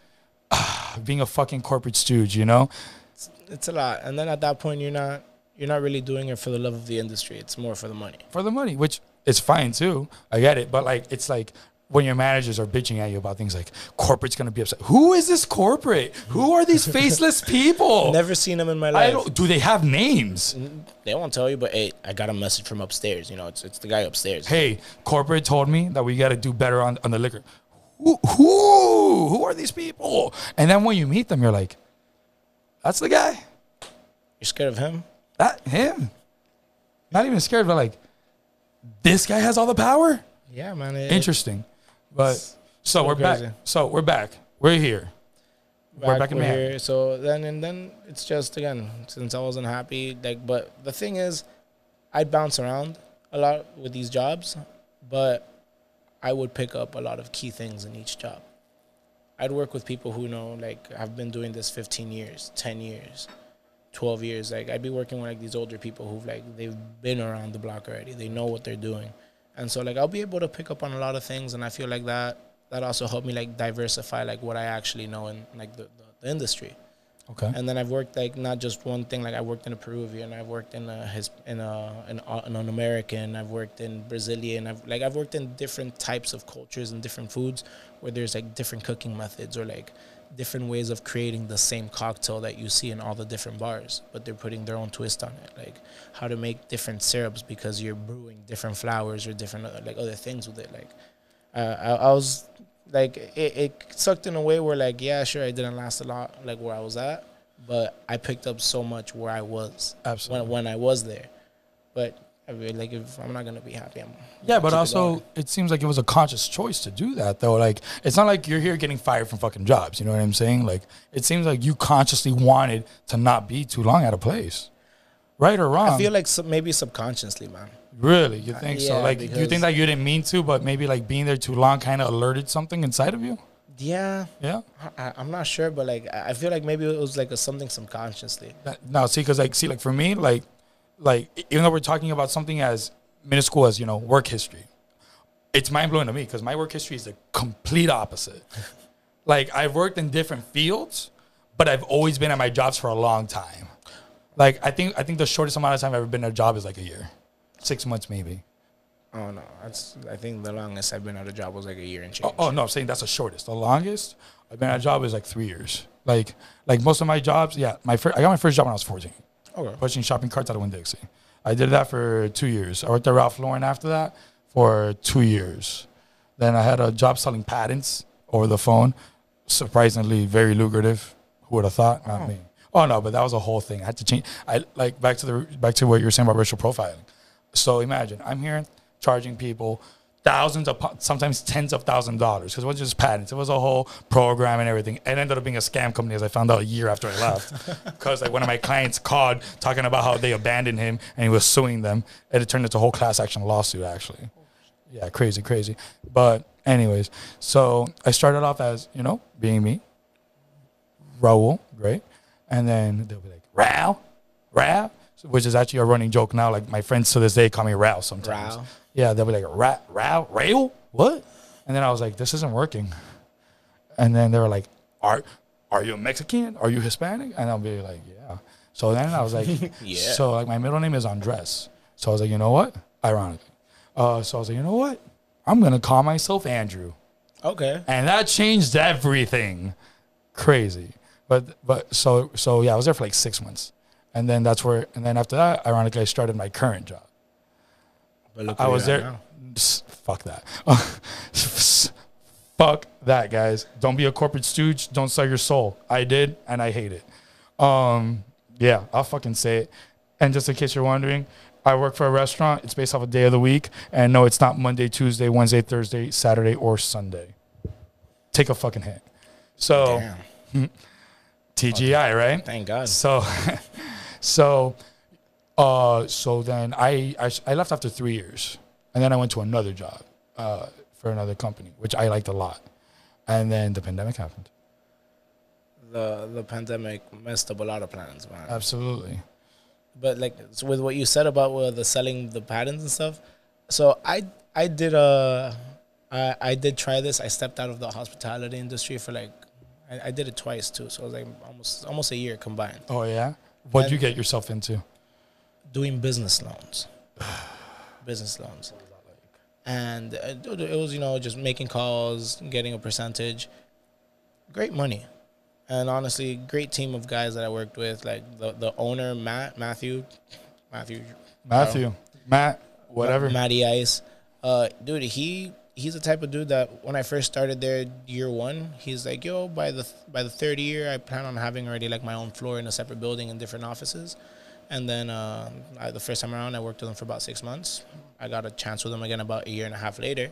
[SPEAKER 3] ah, being a fucking corporate stooge, you know?
[SPEAKER 4] It's a lot, and then at that point, you're not you're not really doing it for the love of the industry. It's more for the money.
[SPEAKER 3] for the money, which is fine too. I get it, but like it's like when your managers are bitching at you about things like corporate's gonna be upset. Who is this corporate? Who are these faceless people?
[SPEAKER 4] Never seen them in my
[SPEAKER 3] I
[SPEAKER 4] life.
[SPEAKER 3] don't. Do they have names?
[SPEAKER 4] They won't tell you, but hey, I got a message from upstairs. You know, it's it's the guy upstairs.
[SPEAKER 3] Hey, corporate told me that we got to do better on, on the liquor. Who, who who are these people? And then when you meet them, you're like, that's the guy.
[SPEAKER 4] You're scared of him?
[SPEAKER 3] That him. Not even scared, but like, this guy has all the power.
[SPEAKER 4] Yeah, man. it-
[SPEAKER 3] Interesting. But so we're back. So we're back. We're here. we're back in
[SPEAKER 4] we're here. So then and then it's just again since I wasn't happy. Like, but the thing is, I'd bounce around a lot with these jobs, but I would pick up a lot of key things in each job. I'd work with people who know like have been doing this 15 years, 10 years, 12 years. Like I'd be working with like these older people who've like they've been around the block already. They know what they're doing, and so like I'll be able to pick up on a lot of things, and I feel like that that also helped me like diversify like what I actually know in like the, the, the industry.
[SPEAKER 3] Okay.
[SPEAKER 4] And then I've worked like not just one thing. Like I worked in a Peruvian, I've worked in a his in a in, a, in an American, I've worked in Brazilian. I've like I've worked in different types of cultures and different foods where there's like different cooking methods or like different ways of creating the same cocktail that you see in all the different bars, but they're putting their own twist on it. Like how to make different syrups because you're brewing different flowers or different other, like other things with it. Like uh, I, I was like it, it sucked in a way where like yeah sure I didn't last a lot like where I was at, but I picked up so much where I was
[SPEAKER 3] Absolutely.
[SPEAKER 4] when when I was there. But I mean, like if I'm not gonna be happy, I'm
[SPEAKER 3] Yeah, but also it seems like it was a conscious choice to do that though. Like it's not like you're here getting fired from fucking jobs. You know what I'm saying? Like it seems like you consciously wanted to not be too long at a place, right or wrong.
[SPEAKER 4] I feel like sub- maybe subconsciously, man.
[SPEAKER 3] really, you uh, think so?
[SPEAKER 4] yeah,
[SPEAKER 3] Like you think that you didn't mean to, but maybe like being there too long kind of alerted something inside of you.
[SPEAKER 4] Yeah,
[SPEAKER 3] Yeah.
[SPEAKER 4] I, I'm not sure, but like I feel like maybe it was like a something subconsciously.
[SPEAKER 3] That- No, see, because like, see, like for me, like, like even though we're talking about something as minuscule as you know work history, it's mind blowing to me because my work history is the complete opposite. like I've worked in different fields, but I've always been at my jobs for a long time. Like I think I think the shortest amount of time I've ever been at a job is like a year, six months maybe.
[SPEAKER 4] Oh no, that's I think the longest I've been at a job was like a year and oh, change.
[SPEAKER 3] Oh, oh no, I'm saying that's the shortest. The longest I've been at a job is like three years. Like like most of my jobs, yeah. My first I got my first job when I was 14.
[SPEAKER 4] Okay.
[SPEAKER 3] pushing shopping carts out of Winn Dixie. I did that for two years. I worked at Ralph Lauren after that for two years. Then I had a job selling patents over the phone. Surprisingly, very lucrative. Who would have thought? Not oh. me. Oh no, but that was a whole thing. I had to change. I like back to the back to what you were saying about racial profiling. So imagine I'm here charging people thousands of sometimes tens of thousands of dollars because it wasn't just patents. It was a whole program and everything. It ended up being a scam company as I found out a year after I left because like one of my clients called talking about how they abandoned him and he was suing them and it turned into a whole class action lawsuit actually. Yeah, crazy, crazy. But anyways, so I started off as you know being me, Raul, great, and then they'll be like Rao, Rao, which is actually a running joke now. Like my friends to this day call me Rao sometimes.
[SPEAKER 4] Rao?
[SPEAKER 3] Yeah, they'll be like Ra, Rao, Rail, what? And then I was like, this isn't working. And then they were like, are are you Mexican? Are you Hispanic? And I'll be like, yeah. So then I was like,
[SPEAKER 4] Yeah.
[SPEAKER 3] So like my middle name is Andres. So I was like, you know what? Ironically. Uh, so I was like, you know what? I'm gonna call myself Andrew
[SPEAKER 4] Okay.
[SPEAKER 3] and that changed everything. Crazy, but but so so yeah, I was there for like six months, and then that's where and then after that, ironically, I started my current job.
[SPEAKER 4] But look
[SPEAKER 3] I was there. Fuck that. fuck that, guys. Don't be a corporate stooge. Don't sell your soul. I did, and I hate it. Um, yeah, I'll fucking say it. And just in case you're wondering, I work for a restaurant. It's based off a day of the week, and no, it's not Monday, Tuesday, Wednesday, Thursday, Saturday, or Sunday. Take a fucking hit So
[SPEAKER 4] Damn.
[SPEAKER 3] TGI, right?
[SPEAKER 4] Thank God.
[SPEAKER 3] So, so, uh, so then I, I I left after three years, and then I went to another job, uh, for another company, which I liked a lot, and then the pandemic happened.
[SPEAKER 4] The the pandemic messed up a lot of plans, man.
[SPEAKER 3] Absolutely.
[SPEAKER 4] but like so with what you said about uh, the selling the patents and stuff so i i did uh I, I did try this i stepped out of the hospitality industry for like I, I did it twice too so it was like almost almost a year combined
[SPEAKER 3] Oh yeah. What'd you get yourself into?
[SPEAKER 4] doing business loans business loans and uh, it was you know just making calls getting a percentage great money and honestly great team of guys that i worked with like the, the owner matt matthew matthew
[SPEAKER 3] Matthew, Matt, whatever.
[SPEAKER 4] Matty Ice. Uh, dude, he he's the type of dude that when I first started there year one, he's like, yo, by the by the third year, I plan on having already like my own floor in a separate building in different offices. And then uh, I, the first time around, I worked with him for about six months. I got a chance with him again about a year and a half later.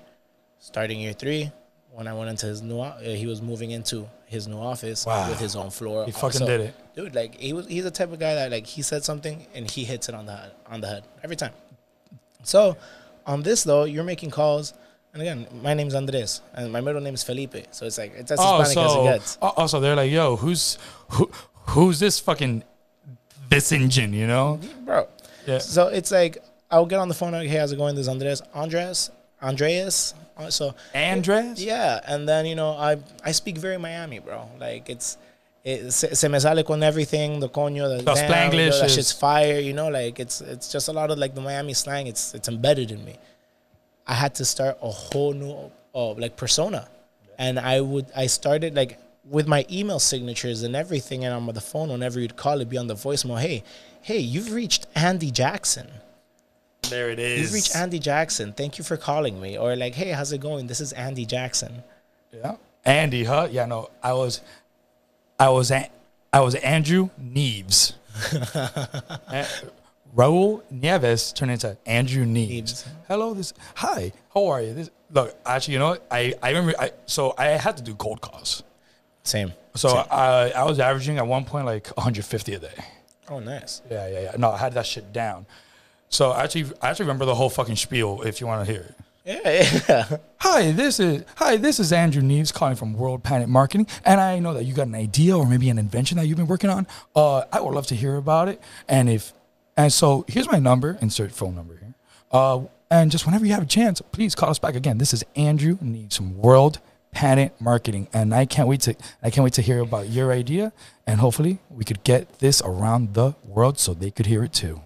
[SPEAKER 4] Starting year three, when I went into his new, uh, he was moving into his new office
[SPEAKER 3] Wow.
[SPEAKER 4] with his own floor.
[SPEAKER 3] He fucking
[SPEAKER 4] So-
[SPEAKER 3] did it.
[SPEAKER 4] dude. Like he was, he's the type of guy that like he said something and he hits it on the on the head every time. So, on this though, you're making calls, And again, my name's Andres, and my middle name is Felipe. So it's like it's as
[SPEAKER 3] Oh,
[SPEAKER 4] Hispanic as it
[SPEAKER 3] so
[SPEAKER 4] gets.
[SPEAKER 3] oh, also they're like, yo, who's who, who's this fucking this engine? You know?
[SPEAKER 4] bro.
[SPEAKER 3] Yeah.
[SPEAKER 4] So it's like I'll get on the phone like, hey, how's it going? This is Andres, Andres, Andreas. Uh, So
[SPEAKER 3] Andres.
[SPEAKER 4] yeah, and then you know I I speak very Miami, bro. Like it's. It, se, se me sale con everything, the coño, the
[SPEAKER 3] The
[SPEAKER 4] damn,
[SPEAKER 3] Spanglish
[SPEAKER 4] you know, that
[SPEAKER 3] is-
[SPEAKER 4] shit's fire, you know, like it's it's just a lot of like the Miami slang. It's it's embedded in me. I had to start a whole new uh, like persona, and I would I started like with my email signatures and everything, and I'm on the phone whenever you'd call, it'd be on the voicemail. Hey, hey, you've reached Andy Jackson.
[SPEAKER 3] There it is.
[SPEAKER 4] You've reached Andy Jackson. Thank you for calling me. Or like, hey, how's it going? This is Andy Jackson.
[SPEAKER 3] Yeah. Andy, huh? Yeah, no. I was I was An- I was Andrew Neves. Raul Nieves turned into Andrew Neves. Hello, this hi, how are you? This look, actually, you know what? I, I remember I so I had to do cold calls.
[SPEAKER 4] Same.
[SPEAKER 3] So
[SPEAKER 4] Same.
[SPEAKER 3] I I was averaging at one point like 150 a day.
[SPEAKER 4] oh, nice.
[SPEAKER 3] Yeah, yeah, yeah. No, I had that shit down. So actually I actually remember the whole fucking spiel if you want to hear it.
[SPEAKER 4] Yeah, yeah.
[SPEAKER 3] Hi, this is hi, this is Andrew Neves calling from World Patent Marketing, and I know that you got an idea or maybe an invention that you've been working on. Uh, I would love to hear about it. And if and so here's my number, insert phone number here. Uh, and just whenever you have a chance, please call us back again. This is Andrew Neves from World Patent Marketing, and I can't wait to I can't wait to hear about your idea, and hopefully we could get this around the world so they could hear it too.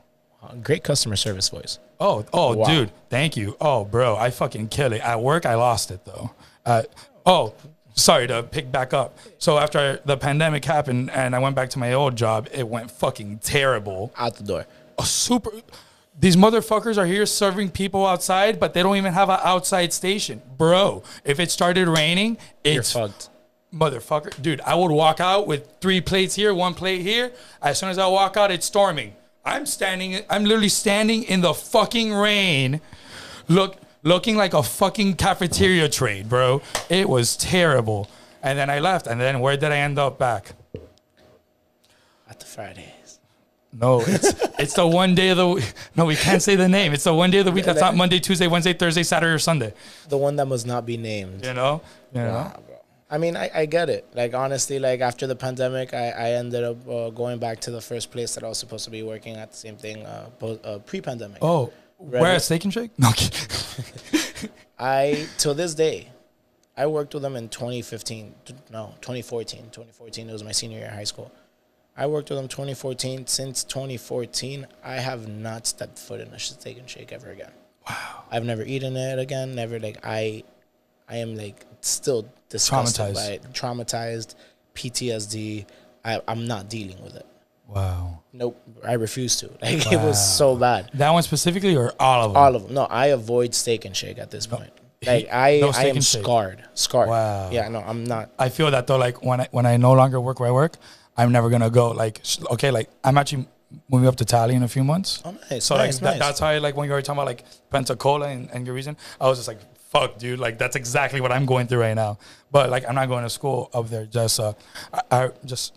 [SPEAKER 4] Great customer service voice.
[SPEAKER 3] Oh, oh,
[SPEAKER 4] Wow.
[SPEAKER 3] dude, thank you. Oh, bro, I fucking kill it. At work, I lost it though. Uh, oh, sorry to pick back up. So after the pandemic happened and I went back to my old job, it went fucking terrible.
[SPEAKER 4] Out the door.
[SPEAKER 3] A super. These motherfuckers are here serving people outside, but they don't even have an outside station, bro. If it started raining,
[SPEAKER 4] You're
[SPEAKER 3] it's
[SPEAKER 4] fucked.
[SPEAKER 3] motherfucker, dude. I would walk out with three plates here, one plate here. As soon as I walk out, it's storming. I'm standing. I'm literally standing in the fucking rain, look, looking like a fucking cafeteria trade, bro. It was terrible. And then I left. And then where did I end up back?
[SPEAKER 4] At the Fridays.
[SPEAKER 3] No, it's it's the one day of the week. No, we can't say the name. It's the one day of the week that's not Monday, Tuesday, Wednesday, Thursday, Saturday, or Sunday.
[SPEAKER 4] The one that must not be named.
[SPEAKER 3] You know? You know?
[SPEAKER 4] Nah, bro. I mean, I, I get it. Like, honestly, like, after the pandemic, I, I ended up uh, going back to the first place that I was supposed to be working at, the same thing, uh, uh, pre pandemic.
[SPEAKER 3] Oh, where
[SPEAKER 4] Reddit.
[SPEAKER 3] at Steak and Shake? No.
[SPEAKER 4] I, till this day, I worked with them in 2015. No, 2014. 2014, it was my senior year of high school. I worked with them 2014. Since 2014, I have not stepped foot in a steak and shake ever again. Wow. I've never eaten it again. Never like I, I am like still disgusted
[SPEAKER 3] Traumatized.
[SPEAKER 4] by it. Traumatized, PTSD. I, I'm not dealing with it.
[SPEAKER 3] Wow.
[SPEAKER 4] Nope. I refuse to. Like it was so bad.
[SPEAKER 3] That one specifically or all of them?
[SPEAKER 4] All of them. No, I avoid steak and shake at this point. Like I,
[SPEAKER 3] no
[SPEAKER 4] I am scarred. Scarred.
[SPEAKER 3] Wow.
[SPEAKER 4] Yeah. No, I'm not.
[SPEAKER 3] I feel that though, like when I when I no longer work where I work, I'm never gonna go. Like, okay, like I'm actually moving up to Tally in a few months.
[SPEAKER 4] Oh, nice.
[SPEAKER 3] So
[SPEAKER 4] nice,
[SPEAKER 3] like that, that's how I like when you were talking about like Pensacola and, and your reason. I was just like, fuck, dude, like that's exactly what I'm going through right now. But like I'm not going to school up there. Just uh, I, I just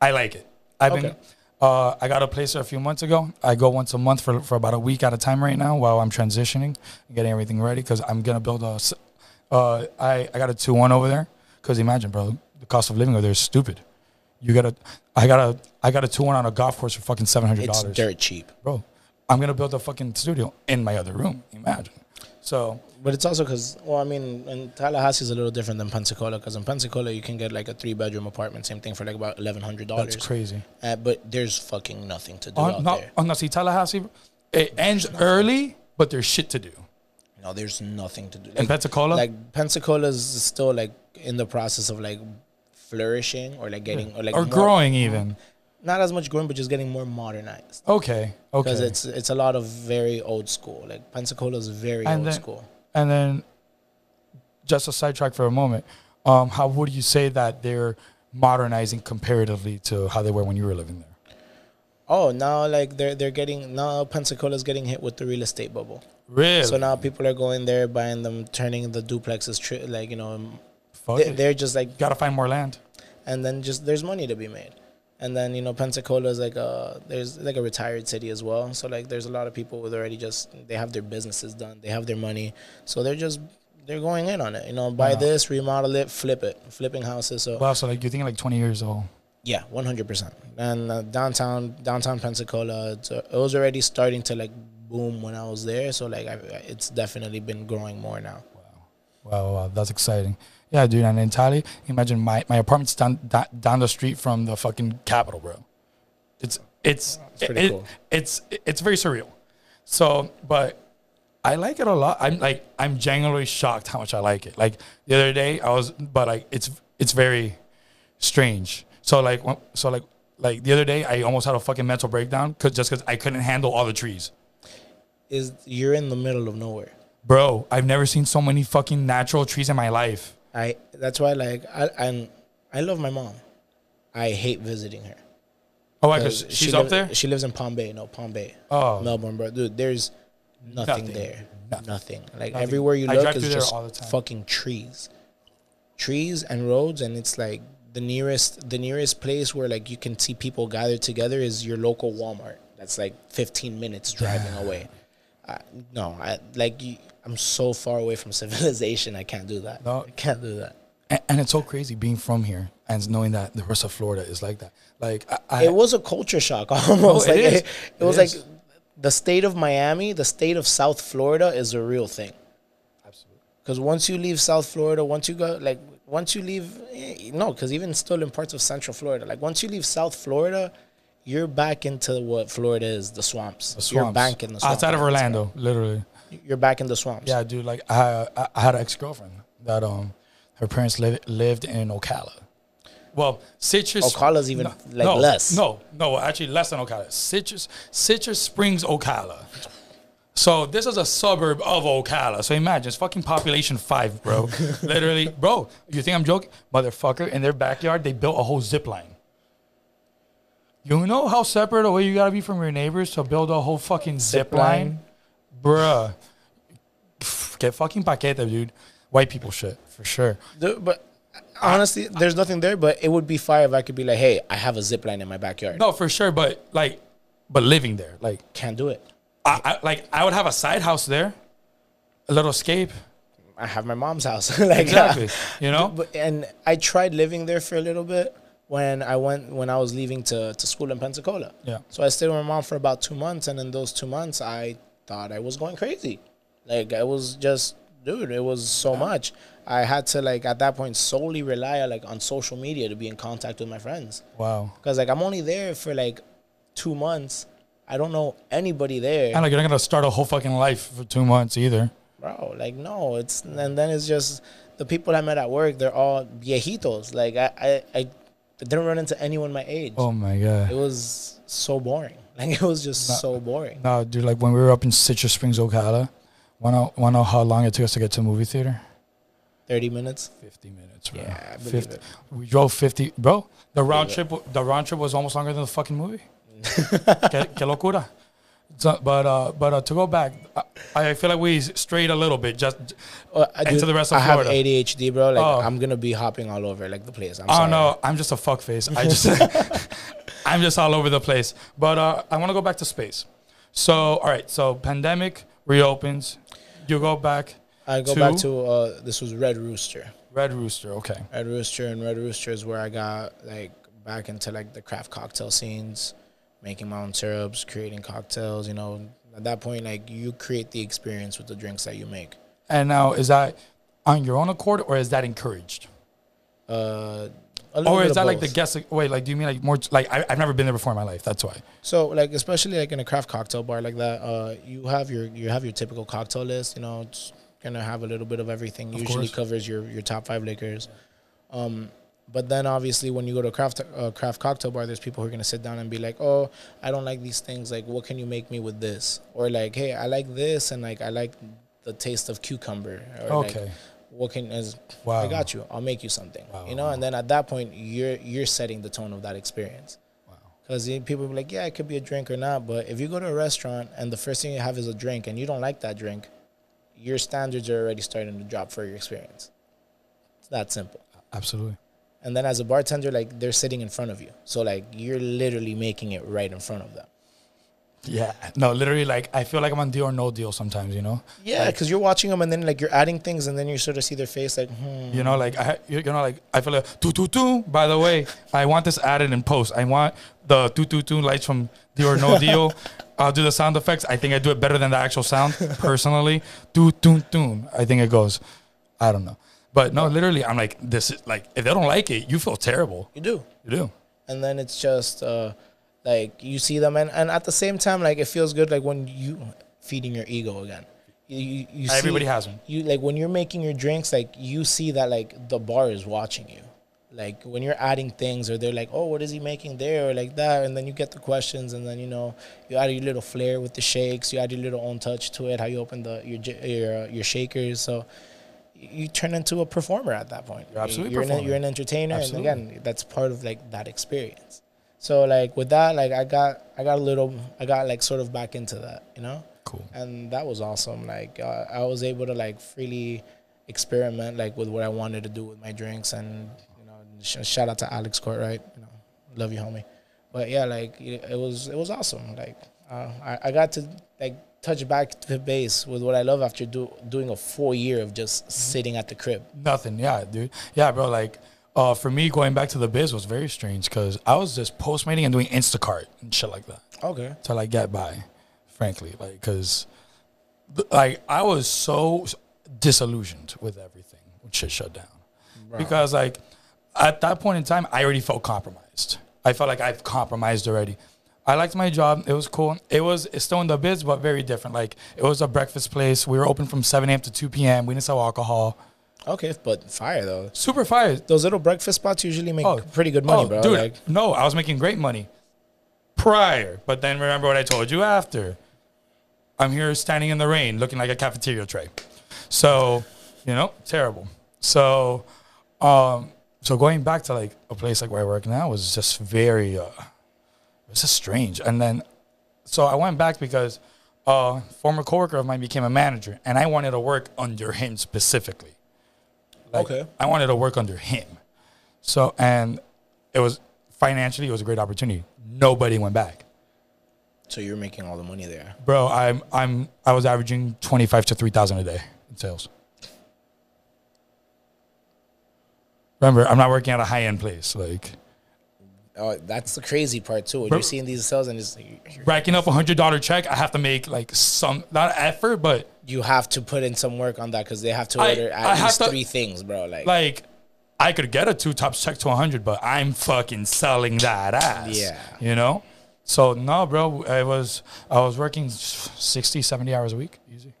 [SPEAKER 3] I like it. I've been. Uh, I got a place there a few months ago. I go once a month for, for about a week at a time right now while I'm transitioning, getting everything ready because I'm gonna build a. Uh, I I got a two one over there because imagine, bro, the cost of living over there is stupid. You gotta, I gotta, I got a two one on a golf course for fucking seven hundred dollars.
[SPEAKER 4] it's dirt cheap.
[SPEAKER 3] bro, I'm gonna build a fucking studio in my other room. Imagine. So
[SPEAKER 4] But it's also because, well, I mean, and Tallahassee is a little different than Pensacola because in Pensacola you can get like a three bedroom apartment, same thing for like about eleven hundred dollars.
[SPEAKER 3] that's crazy.
[SPEAKER 4] Uh, but there's fucking nothing to do
[SPEAKER 3] On,
[SPEAKER 4] out
[SPEAKER 3] not,
[SPEAKER 4] there.
[SPEAKER 3] on see Tallahassee, it ends early, but there's shit to do.
[SPEAKER 4] No, there's nothing to do.
[SPEAKER 3] In Pensacola,
[SPEAKER 4] like Pensacola is still like in the process of like flourishing or like getting or like
[SPEAKER 3] or growing even.
[SPEAKER 4] Not as much growing, but just getting more modernized.
[SPEAKER 3] Okay, okay.
[SPEAKER 4] Because it's it's a lot of very old school. Like Pensacola is very
[SPEAKER 3] And
[SPEAKER 4] old
[SPEAKER 3] then-
[SPEAKER 4] school.
[SPEAKER 3] and then, just a sidetrack for a moment. Um, how would you say that they're modernizing comparatively to how they were when you were living there?
[SPEAKER 4] Oh, now like they're they're getting now Pensacola's getting hit with the real estate bubble.
[SPEAKER 3] Really?
[SPEAKER 4] So now people are going there, buying them, turning the duplexes, tri- like you know,
[SPEAKER 3] Fuck
[SPEAKER 4] they, they're just like,
[SPEAKER 3] gotta find more land.
[SPEAKER 4] and then just there's money to be made, and then you know Pensacola is like a there's like a retired city as well. So like there's a lot of people with already just they have their businesses done, they have their money, so they're just they're going in on it. You know, buy
[SPEAKER 3] Wow.
[SPEAKER 4] this, remodel it, flip it, flipping houses. So
[SPEAKER 3] Wow, so like you're thinking like 20 years old.
[SPEAKER 4] yeah, one hundred percent. And uh, downtown, downtown Pensacola, it's, uh, it was already starting to like boom when I was there. So like, I, it's definitely been growing more now.
[SPEAKER 3] Wow, wow, that's exciting. Yeah, dude, and entirely imagine my, my apartment's down, down down the street from the fucking Capitol, bro. It's it's
[SPEAKER 4] It's pretty
[SPEAKER 3] it-
[SPEAKER 4] cool.
[SPEAKER 3] it's it's very surreal. So, but I like it a lot. I'm like I'm genuinely shocked how much I like it. Like the other day, I was, but like it's it's very strange. So like so like like the other day, I almost had a fucking mental breakdown cause just because I couldn't handle all the trees.
[SPEAKER 4] Is you're in the middle of nowhere.
[SPEAKER 3] Bro, I've never seen so many fucking natural trees in my life.
[SPEAKER 4] I that's why like I and I love my mom. I hate visiting her.
[SPEAKER 3] Oh, because
[SPEAKER 4] 'Cause
[SPEAKER 3] she's
[SPEAKER 4] she
[SPEAKER 3] up
[SPEAKER 4] live-
[SPEAKER 3] there.
[SPEAKER 4] She lives in Palm Bay. No, Palm Bay.
[SPEAKER 3] Oh.
[SPEAKER 4] Melbourne, bro. Dude, there's nothing,
[SPEAKER 3] Nothing.
[SPEAKER 4] there.
[SPEAKER 3] Nothing.
[SPEAKER 4] Nothing. Like
[SPEAKER 3] Nothing.
[SPEAKER 4] everywhere you
[SPEAKER 3] I
[SPEAKER 4] look is just
[SPEAKER 3] all the time.
[SPEAKER 4] fucking trees. Trees and roads and it's like the nearest the nearest place where like you can see people gathered together is your local Walmart. That's like 15 minutes driving away. I, no, I like you, I'm so far away from civilization. I can't do that.
[SPEAKER 3] No.
[SPEAKER 4] I can't do that.
[SPEAKER 3] And, and it's so crazy being from here and knowing that the rest of Florida is like that. Like I, I
[SPEAKER 4] it was a culture shock almost.
[SPEAKER 3] it
[SPEAKER 4] like
[SPEAKER 3] is.
[SPEAKER 4] it,
[SPEAKER 3] It
[SPEAKER 4] was
[SPEAKER 3] is.
[SPEAKER 4] like the state of Miami, the state of South Florida is a real thing.
[SPEAKER 3] absolutely.
[SPEAKER 4] Because once you leave South Florida, once you go like once you leave, eh, no, because even still in parts of Central Florida, like once you leave South Florida, you're back into what Florida is, the swamps.
[SPEAKER 3] The
[SPEAKER 4] You're back in the swamps.
[SPEAKER 3] outside of Orlando, literally.
[SPEAKER 4] You're back in the swamps.
[SPEAKER 3] Yeah, dude. Like I, I, I had an ex girlfriend that um, her parents lived lived in Ocala. Well, Citrus.
[SPEAKER 4] Ocala's even, like,
[SPEAKER 3] no,
[SPEAKER 4] less.
[SPEAKER 3] No, no, actually less than Ocala. Citrus, Citrus Springs, Ocala. So this is a suburb of Ocala. So imagine it's fucking population five, bro. Literally, bro. You think I'm joking, motherfucker? In their backyard, they built a whole zip line. You know how separate away you gotta be from your neighbors to build a whole fucking zip, line? bruh. Get fucking paquete, dude. White people shit for sure.
[SPEAKER 4] The- but honestly, there's nothing there. But it would be fire if I could be like, hey, I have a zip line in my backyard.
[SPEAKER 3] No, for sure, but like, but living there, like,
[SPEAKER 4] Can't do it.
[SPEAKER 3] I, I like I would have a side house there, a little escape.
[SPEAKER 4] I have my mom's house. like
[SPEAKER 3] Exactly. You know?
[SPEAKER 4] But, and I tried living there for a little bit when I went when I was leaving to, to school in Pensacola.
[SPEAKER 3] Yeah.
[SPEAKER 4] So I stayed with my mom for about two months, and in those two months, I thought I was going crazy. Like I was just, dude, it was so much. I had to like at that point solely rely like on social media to be in contact with my friends
[SPEAKER 3] Wow.
[SPEAKER 4] because like I'm only there for like two months. I don't know anybody there.
[SPEAKER 3] And like you're not gonna start a whole fucking life for two months either.
[SPEAKER 4] bro like no it's and then it's just the people i met at work they're all viejitos like i i, I didn't run into anyone my age
[SPEAKER 3] Oh my god.
[SPEAKER 4] it was so boring like it was just so boring
[SPEAKER 3] No, dude. Like when we were up in Citrus Springs, Ocala, wanna wanna know how long it took us to get to a movie theater?
[SPEAKER 4] 30 minutes
[SPEAKER 3] Fifty minutes, bro.
[SPEAKER 4] Yeah, I
[SPEAKER 3] 50.
[SPEAKER 4] it.
[SPEAKER 3] We drove fifty, bro. The round trip, the round trip was almost longer than the fucking movie. que, que locura. So, but uh, but uh, to go back, I, I feel like we strayed a little bit. Just
[SPEAKER 4] Uh, I,
[SPEAKER 3] And
[SPEAKER 4] dude,
[SPEAKER 3] to the rest of
[SPEAKER 4] I have ADHD, bro. Like
[SPEAKER 3] Oh.
[SPEAKER 4] I'm gonna be hopping all over like the place. I'm
[SPEAKER 3] I
[SPEAKER 4] sorry.
[SPEAKER 3] don't. I'm just a fuckface. I just, I'm just all over the place. But uh, I want to go back to space. So, all right. So, pandemic reopens. You go back.
[SPEAKER 4] I go
[SPEAKER 3] to
[SPEAKER 4] back to uh, this was Red Rooster.
[SPEAKER 3] Red Rooster. Okay.
[SPEAKER 4] Red Rooster and Red Rooster is where I got like back into like the craft cocktail scenes, making my own syrups, creating cocktails. You know, at that point, like you create the experience with the drinks that you make.
[SPEAKER 3] And now, is that on your own accord or is that encouraged?
[SPEAKER 4] Uh, a
[SPEAKER 3] Or
[SPEAKER 4] bit
[SPEAKER 3] is that like the
[SPEAKER 4] both.
[SPEAKER 3] guest? Wait, like, do you mean like more? Like, I, I've never been there before in my life. That's why.
[SPEAKER 4] So like especially like in a craft cocktail bar like that, uh, you have your you have your typical cocktail list. You know, it's gonna have a little bit of everything.
[SPEAKER 3] Of
[SPEAKER 4] Usually
[SPEAKER 3] course.
[SPEAKER 4] covers your your top five liquors. Um, but then obviously when you go to a craft uh, craft cocktail bar, there's people who are gonna sit down and be like, "Oh, I don't like these things. Like, what can you make me with this?" Or like, "Hey, I like this, and like I like the taste of cucumber." Or like,
[SPEAKER 3] Okay.
[SPEAKER 4] what can is
[SPEAKER 3] Wow.
[SPEAKER 4] I got you. I'll make you something.
[SPEAKER 3] Wow,
[SPEAKER 4] you know,
[SPEAKER 3] wow.
[SPEAKER 4] and then at that point, you're you're setting the tone of that experience.
[SPEAKER 3] Wow.
[SPEAKER 4] Because people be like, yeah, it could be a drink or not. But if you go to a restaurant and the first thing you have is a drink and you don't like that drink, your standards are already starting to drop for your experience. It's that simple.
[SPEAKER 3] Absolutely.
[SPEAKER 4] And then as a bartender, like they're sitting in front of you. So like you're literally making it right in front of them.
[SPEAKER 3] Yeah. No, literally, like I feel like I'm on deal or no deal sometimes. You know.
[SPEAKER 4] Yeah, because you're watching them and then like you're adding things and then you sort of see their face like, hmm.
[SPEAKER 3] You know, like I, you know, like I feel like two two two. By the way, I want this added in post. I want the two two two lights from Deal or No Deal. I'll do the sound effects. I think I do it better than the actual sound personally. Do do do. I think it goes. I don't know, but no, literally, I'm like this. Is like if they don't like it, you feel terrible.
[SPEAKER 4] You do.
[SPEAKER 3] You do.
[SPEAKER 4] and then it's just uh like you see them and, and at the same time like it feels good like when you feeding your ego again you, you, you see-
[SPEAKER 3] Everybody has one.
[SPEAKER 4] you like when you're making your drinks like you see that like the bar is watching you like when you're adding things or they're like oh what is he making there or like that and then you get the questions and then you know you add your little flair with the shakes you add your little own touch to it how you open the your your, uh, your shakers so you turn into a performer at that point.
[SPEAKER 3] You're absolutely
[SPEAKER 4] you're, an, you're an entertainer
[SPEAKER 3] Absolutely.
[SPEAKER 4] and again that's part of like that experience. So like with that like i got i got a little i got like sort of back into that you know?
[SPEAKER 3] Cool.
[SPEAKER 4] and that was awesome. Like uh, i was able to like freely experiment like with what i wanted to do with my drinks and you know sh- shout out to alex Courtright. you know love you homie. But yeah like it, it was it was awesome. Like uh, I, I got to like touch back to the base with what i love after do, doing a full year of just sitting at the crib
[SPEAKER 3] Nothing. Yeah, dude. Yeah, bro. Like, uh, for me, going back to the biz was very strange because I was just postmating and doing Instacart and shit like that
[SPEAKER 4] okay
[SPEAKER 3] to like get by, frankly. Like, cause, like, I was so disillusioned with everything when shit shut down because, like, at that point in time, I already felt compromised. I felt like I've compromised already. I liked my job. It was cool. It was it's still in the biz, but very different. Like it was a breakfast place. We were open from 7 a.m. to 2 p.m. We didn't sell alcohol.
[SPEAKER 4] okay but fire though
[SPEAKER 3] Super fire.
[SPEAKER 4] those little breakfast spots usually make
[SPEAKER 3] Oh,
[SPEAKER 4] pretty good money
[SPEAKER 3] oh,
[SPEAKER 4] bro
[SPEAKER 3] Dude,
[SPEAKER 4] like
[SPEAKER 3] no, I was making great money prior, but then remember what I told you after. I'm here standing in the rain, looking like a cafeteria tray. So, you know, terrible. So, um, so going back to like a place like where I work now was just very, uh, it was just strange. And then, so I went back because a former coworker of mine became a manager, and I wanted to work under him specifically. Like,
[SPEAKER 4] Okay.
[SPEAKER 3] I wanted to work under him. So, and it was financially, it was a great opportunity. Nobody went back.
[SPEAKER 4] so you're making all the money there
[SPEAKER 3] Bro, I'm, I'm, I was averaging 25 to 3,000 a day in sales. Remember, I'm not working at a high end place. Like,
[SPEAKER 4] Oh, that's the crazy part too. When
[SPEAKER 3] Bro-
[SPEAKER 4] you're seeing these sales and it's like,
[SPEAKER 3] racking up a hundred dollar check, I have to make like some not effort, but
[SPEAKER 4] you have to put in some work on that because they have to
[SPEAKER 3] I-
[SPEAKER 4] order
[SPEAKER 3] I
[SPEAKER 4] at
[SPEAKER 3] have
[SPEAKER 4] least
[SPEAKER 3] to-
[SPEAKER 4] three things, bro. Like,
[SPEAKER 3] like I could get a two tops check to a hundred, but I'm fucking selling that ass.
[SPEAKER 4] Yeah.
[SPEAKER 3] You know? So no, bro, I was I was working 60, 70 hours a week. Easy.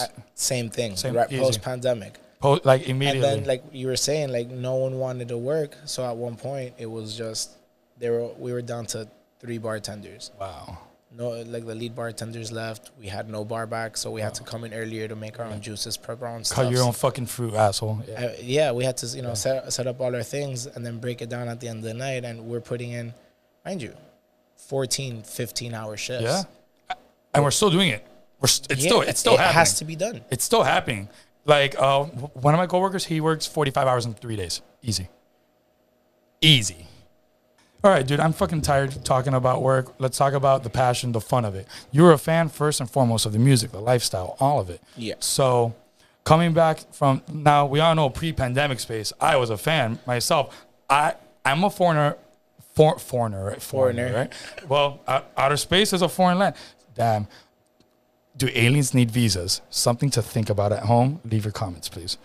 [SPEAKER 4] uh, same thing.
[SPEAKER 3] Same-
[SPEAKER 4] right post pandemic,
[SPEAKER 3] Po- like
[SPEAKER 4] and
[SPEAKER 3] immediately.
[SPEAKER 4] then like you were saying, like no one wanted to work. So at one point, it was just they were we were down to three bartenders.
[SPEAKER 3] wow.
[SPEAKER 4] No, like the lead bartenders left. We had no bar back, so we had to come in earlier to make our own juices, prep our own stuff.
[SPEAKER 3] Cut your own fucking fruit, asshole. Yeah.
[SPEAKER 4] Uh, yeah, we had to you know set set up all our things and then break it down at the end of the night, and we're putting in, mind you, 14, 15 hour shifts.
[SPEAKER 3] Yeah. And we're still doing it. We're st- it's
[SPEAKER 4] Yeah,
[SPEAKER 3] still it's still
[SPEAKER 4] it
[SPEAKER 3] happening.
[SPEAKER 4] has to be done.
[SPEAKER 3] It's still happening. Like uh, one of my coworkers, he works 45 hours in three days. Easy. Easy. All right, dude, I'm fucking tired of talking about work. Let's talk about the passion, the fun of it. You were a fan first and foremost of the music, the lifestyle, all of it.
[SPEAKER 4] Yeah.
[SPEAKER 3] So coming back from now, we all know pre-pandemic space. I was a fan myself. I I'm a foreigner, for, foreigner, right?
[SPEAKER 4] Foreigner.
[SPEAKER 3] right? Well, uh, outer space is a foreign land. Damn. Do aliens need visas? Something to think about at home. Leave your comments, please.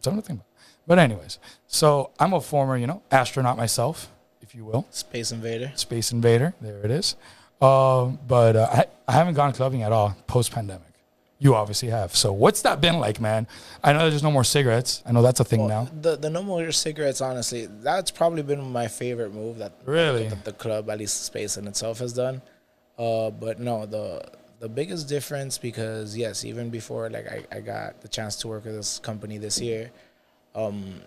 [SPEAKER 3] Something to think about. But anyways, so I'm a former, you know, astronaut myself, if you will,
[SPEAKER 4] Space Invader.
[SPEAKER 3] space invader. There it is. Uh, but uh, I, I haven't gone clubbing at all post pandemic. You obviously have. So what's that been like, man? I know there's no more cigarettes. I know that's a thing now.
[SPEAKER 4] The the no more cigarettes, honestly, that's probably been my favorite move that
[SPEAKER 3] Really?
[SPEAKER 4] that the club, at least Space in itself, has done. Uh, but no, the the biggest difference because yes, even before like I, I got the chance to work with this company this year, um,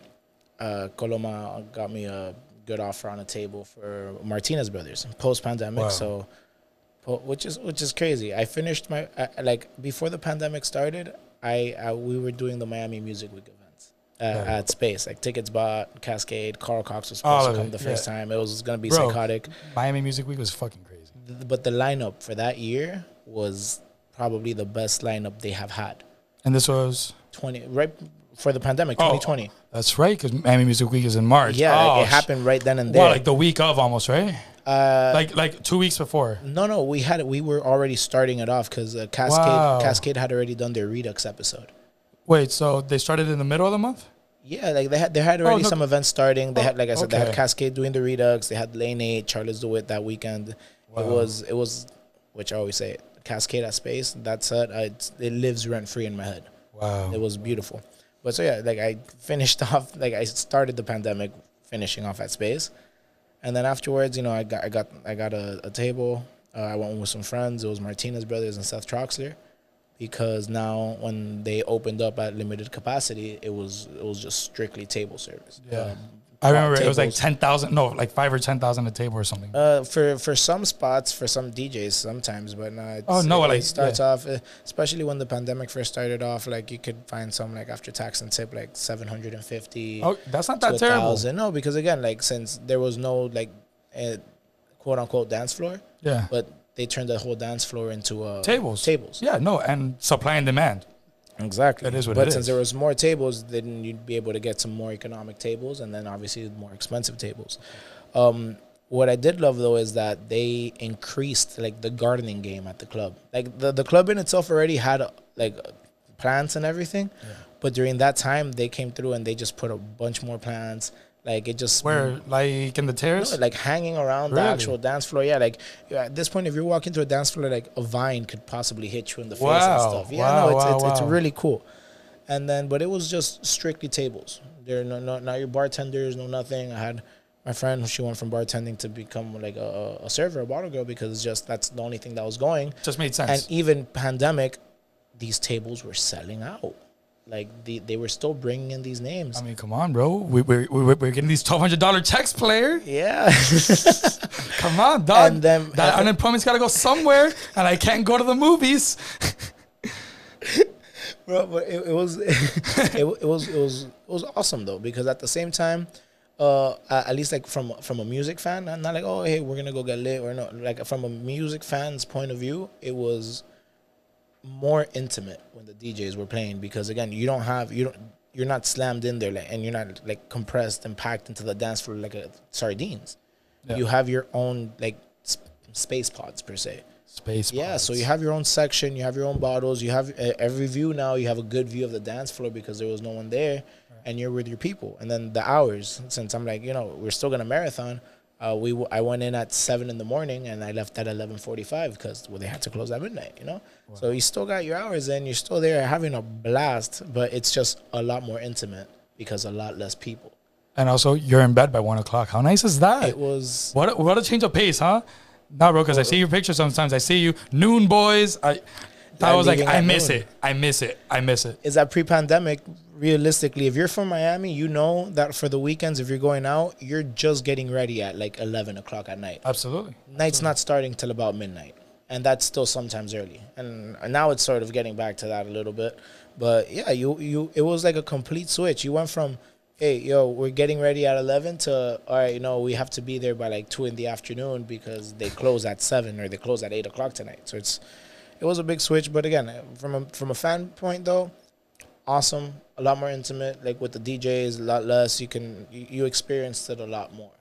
[SPEAKER 4] uh, Coloma got me a good offer on the table for Martinez Brothers post pandemic.
[SPEAKER 3] Wow.
[SPEAKER 4] So, which is which is crazy. I finished my I- like before the pandemic started. I, I we were doing the Miami Music Week events uh,
[SPEAKER 3] Yeah.
[SPEAKER 4] at Space. Like tickets bought, Kaskade. Carl Cox was supposed
[SPEAKER 3] of
[SPEAKER 4] to come the first
[SPEAKER 3] yeah.
[SPEAKER 4] time. It was gonna be
[SPEAKER 3] Bro.
[SPEAKER 4] psychotic.
[SPEAKER 3] Miami Music Week was fucking crazy.
[SPEAKER 4] but the lineup for that year was probably the best lineup they have had.
[SPEAKER 3] And this was
[SPEAKER 4] 20 right for the pandemic,
[SPEAKER 3] Oh,
[SPEAKER 4] 2020.
[SPEAKER 3] That's right, because Miami Music Week is in March.
[SPEAKER 4] Yeah,
[SPEAKER 3] oh,
[SPEAKER 4] like, it happened right then and there.
[SPEAKER 3] Well, like the week of almost, right?
[SPEAKER 4] uh,
[SPEAKER 3] like like two weeks before.
[SPEAKER 4] no, no, we had we were already starting it off because uh, Kaskade
[SPEAKER 3] Wow.
[SPEAKER 4] Kaskade had already done their Redux episode.
[SPEAKER 3] Wait, so they started in the middle of the month?
[SPEAKER 4] Yeah, like they had they had already
[SPEAKER 3] Oh, no.
[SPEAKER 4] some events starting. They had like I said, they had. Kaskade doing the Redux. They had Lane Eight, Charlotte de Witte that weekend. It was it was, which I always say, Kaskade at Space. That set, I, it lives rent free in my head.
[SPEAKER 3] Wow.
[SPEAKER 4] It was beautiful. But so yeah, like I finished off, like I started the pandemic finishing off at Space, and then afterwards, you know, I got I got I got a, a table. Uh, I went with some friends. It was Martinez brothers and Seth Troxler, because now when they opened up at limited capacity, it was it was just strictly table service.
[SPEAKER 3] Yeah.
[SPEAKER 4] Um,
[SPEAKER 3] I remember it was like ten thousand, no, like five or ten thousand a table or something.
[SPEAKER 4] Uh, for for some spots, for some DJs, sometimes, but no. It's,
[SPEAKER 3] Oh, no,
[SPEAKER 4] it,
[SPEAKER 3] like,
[SPEAKER 4] it starts
[SPEAKER 3] yeah.
[SPEAKER 4] off, uh, especially when the pandemic first started off. Like you could find some like after tax and tip, like seven hundred and fifty.
[SPEAKER 3] oh, that's not that
[SPEAKER 4] a
[SPEAKER 3] terrible.
[SPEAKER 4] thousand. No, because again, like since there was no like uh, quote unquote dance floor,
[SPEAKER 3] Yeah.
[SPEAKER 4] but they turned the whole dance floor into uh,
[SPEAKER 3] Tables.
[SPEAKER 4] Tables.
[SPEAKER 3] Yeah, no, and supply and demand.
[SPEAKER 4] Exactly.
[SPEAKER 3] That is what
[SPEAKER 4] but since
[SPEAKER 3] is.
[SPEAKER 4] there was more tables, then you'd be able to get some more economic tables, and then obviously more expensive tables. Um, what I did love though is that they increased like the gardening game at the club. Like the the club in itself already had like plants and everything, but during that time they came through and they just put a bunch more plants. Like it just
[SPEAKER 3] Where, like in the terrace?
[SPEAKER 4] like hanging around
[SPEAKER 3] Really?
[SPEAKER 4] the actual dance floor. Yeah, like at this point, if you're walking to a dance floor, like a vine could possibly hit you in the face and
[SPEAKER 3] Wow,
[SPEAKER 4] stuff. Yeah,
[SPEAKER 3] wow,
[SPEAKER 4] no, it's
[SPEAKER 3] wow,
[SPEAKER 4] it's, it's really cool. And then, but it was just strictly tables. There, no, no, not your bartenders, no nothing. I had my friend, she went from bartending to become like a, a server, a bottle girl, because it's just that's the only thing that was going.
[SPEAKER 3] Just made sense.
[SPEAKER 4] And even pandemic, these tables were selling out. Like the, they were still bringing in these names.
[SPEAKER 3] I mean, come on, bro. We, we, we, we're getting these twelve hundred dollar checks, player.
[SPEAKER 4] yeah.
[SPEAKER 3] Come on, dog.
[SPEAKER 4] And then-
[SPEAKER 3] that unemployment's got to go somewhere, and I can't go to the movies.
[SPEAKER 4] bro. But it, it was, it, it was, it was, it was awesome though because at the same time, uh, at at least like from from a music fan, I'm not like oh hey we're gonna go get lit or not Like from a music fan's point of view, it was more intimate when the DJs were playing because again you don't have you don't you're not slammed in there like, and you're not like compressed and packed into the dance floor like a sardines.
[SPEAKER 3] Yeah.
[SPEAKER 4] You have your own like sp- space pods per se.
[SPEAKER 3] Space.
[SPEAKER 4] Yeah, so you have your own section, you have your own bottles, you have uh, every view now. You have a good view of the dance floor because there was no one there, and you're with your people. And then the hours, since I'm like, you know, we're still gonna marathon. Uh, we w- I went in at seven in the morning and I left at eleven forty five because well they had to close at midnight. You know, so you still got your hours and you're still there having a blast, but it's just a lot more intimate because a lot less people.
[SPEAKER 3] And also, you're in bed by one o'clock. How nice is that?
[SPEAKER 4] It was
[SPEAKER 3] What a, what a change of pace, huh? Nah, bro, because I see your picture sometimes. I see you noon boys. I
[SPEAKER 4] Yeah,
[SPEAKER 3] was like I miss
[SPEAKER 4] noon.
[SPEAKER 3] it. I miss it. I miss it.
[SPEAKER 4] is that pre-pandemic realistically if you're from miami you know that for the weekends if you're going out you're just getting ready at like 11 o'clock at night
[SPEAKER 3] Absolutely.
[SPEAKER 4] night's not starting till about midnight and that's still sometimes early. And now it's sort of getting back to that a little bit. But yeah you you it was like a complete switch. You went from hey yo we're getting ready at 11 to all right you know we have to be there by like 2 in the afternoon because they close at 7 or they close at 8 o'clock tonight. So it's it was a big switch. But again from a from a fan point though awesome. A lot more intimate like with the djs a lot less. You can you, you experienced it a lot more.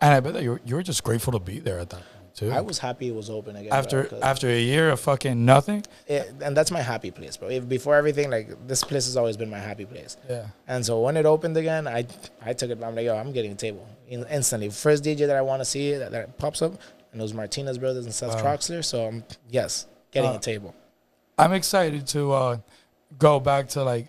[SPEAKER 3] And I bet that you were, you were just grateful to be there at that too.
[SPEAKER 4] i was happy it was open again bro,
[SPEAKER 3] after a year of fucking nothing.
[SPEAKER 4] it, and that's my happy place, bro. If, before everything, like this place has always been my happy place.
[SPEAKER 3] Yeah.
[SPEAKER 4] And so when it opened again, I I took it. I'm like, yo, I'm getting a table In, instantly. First DJ that I want to see that, that pops up, and it was Martinez Brothers and Seth
[SPEAKER 3] Wow.
[SPEAKER 4] Troxler. So um, yes, getting
[SPEAKER 3] Uh,
[SPEAKER 4] a table.
[SPEAKER 3] I'm excited to uh, go back to like,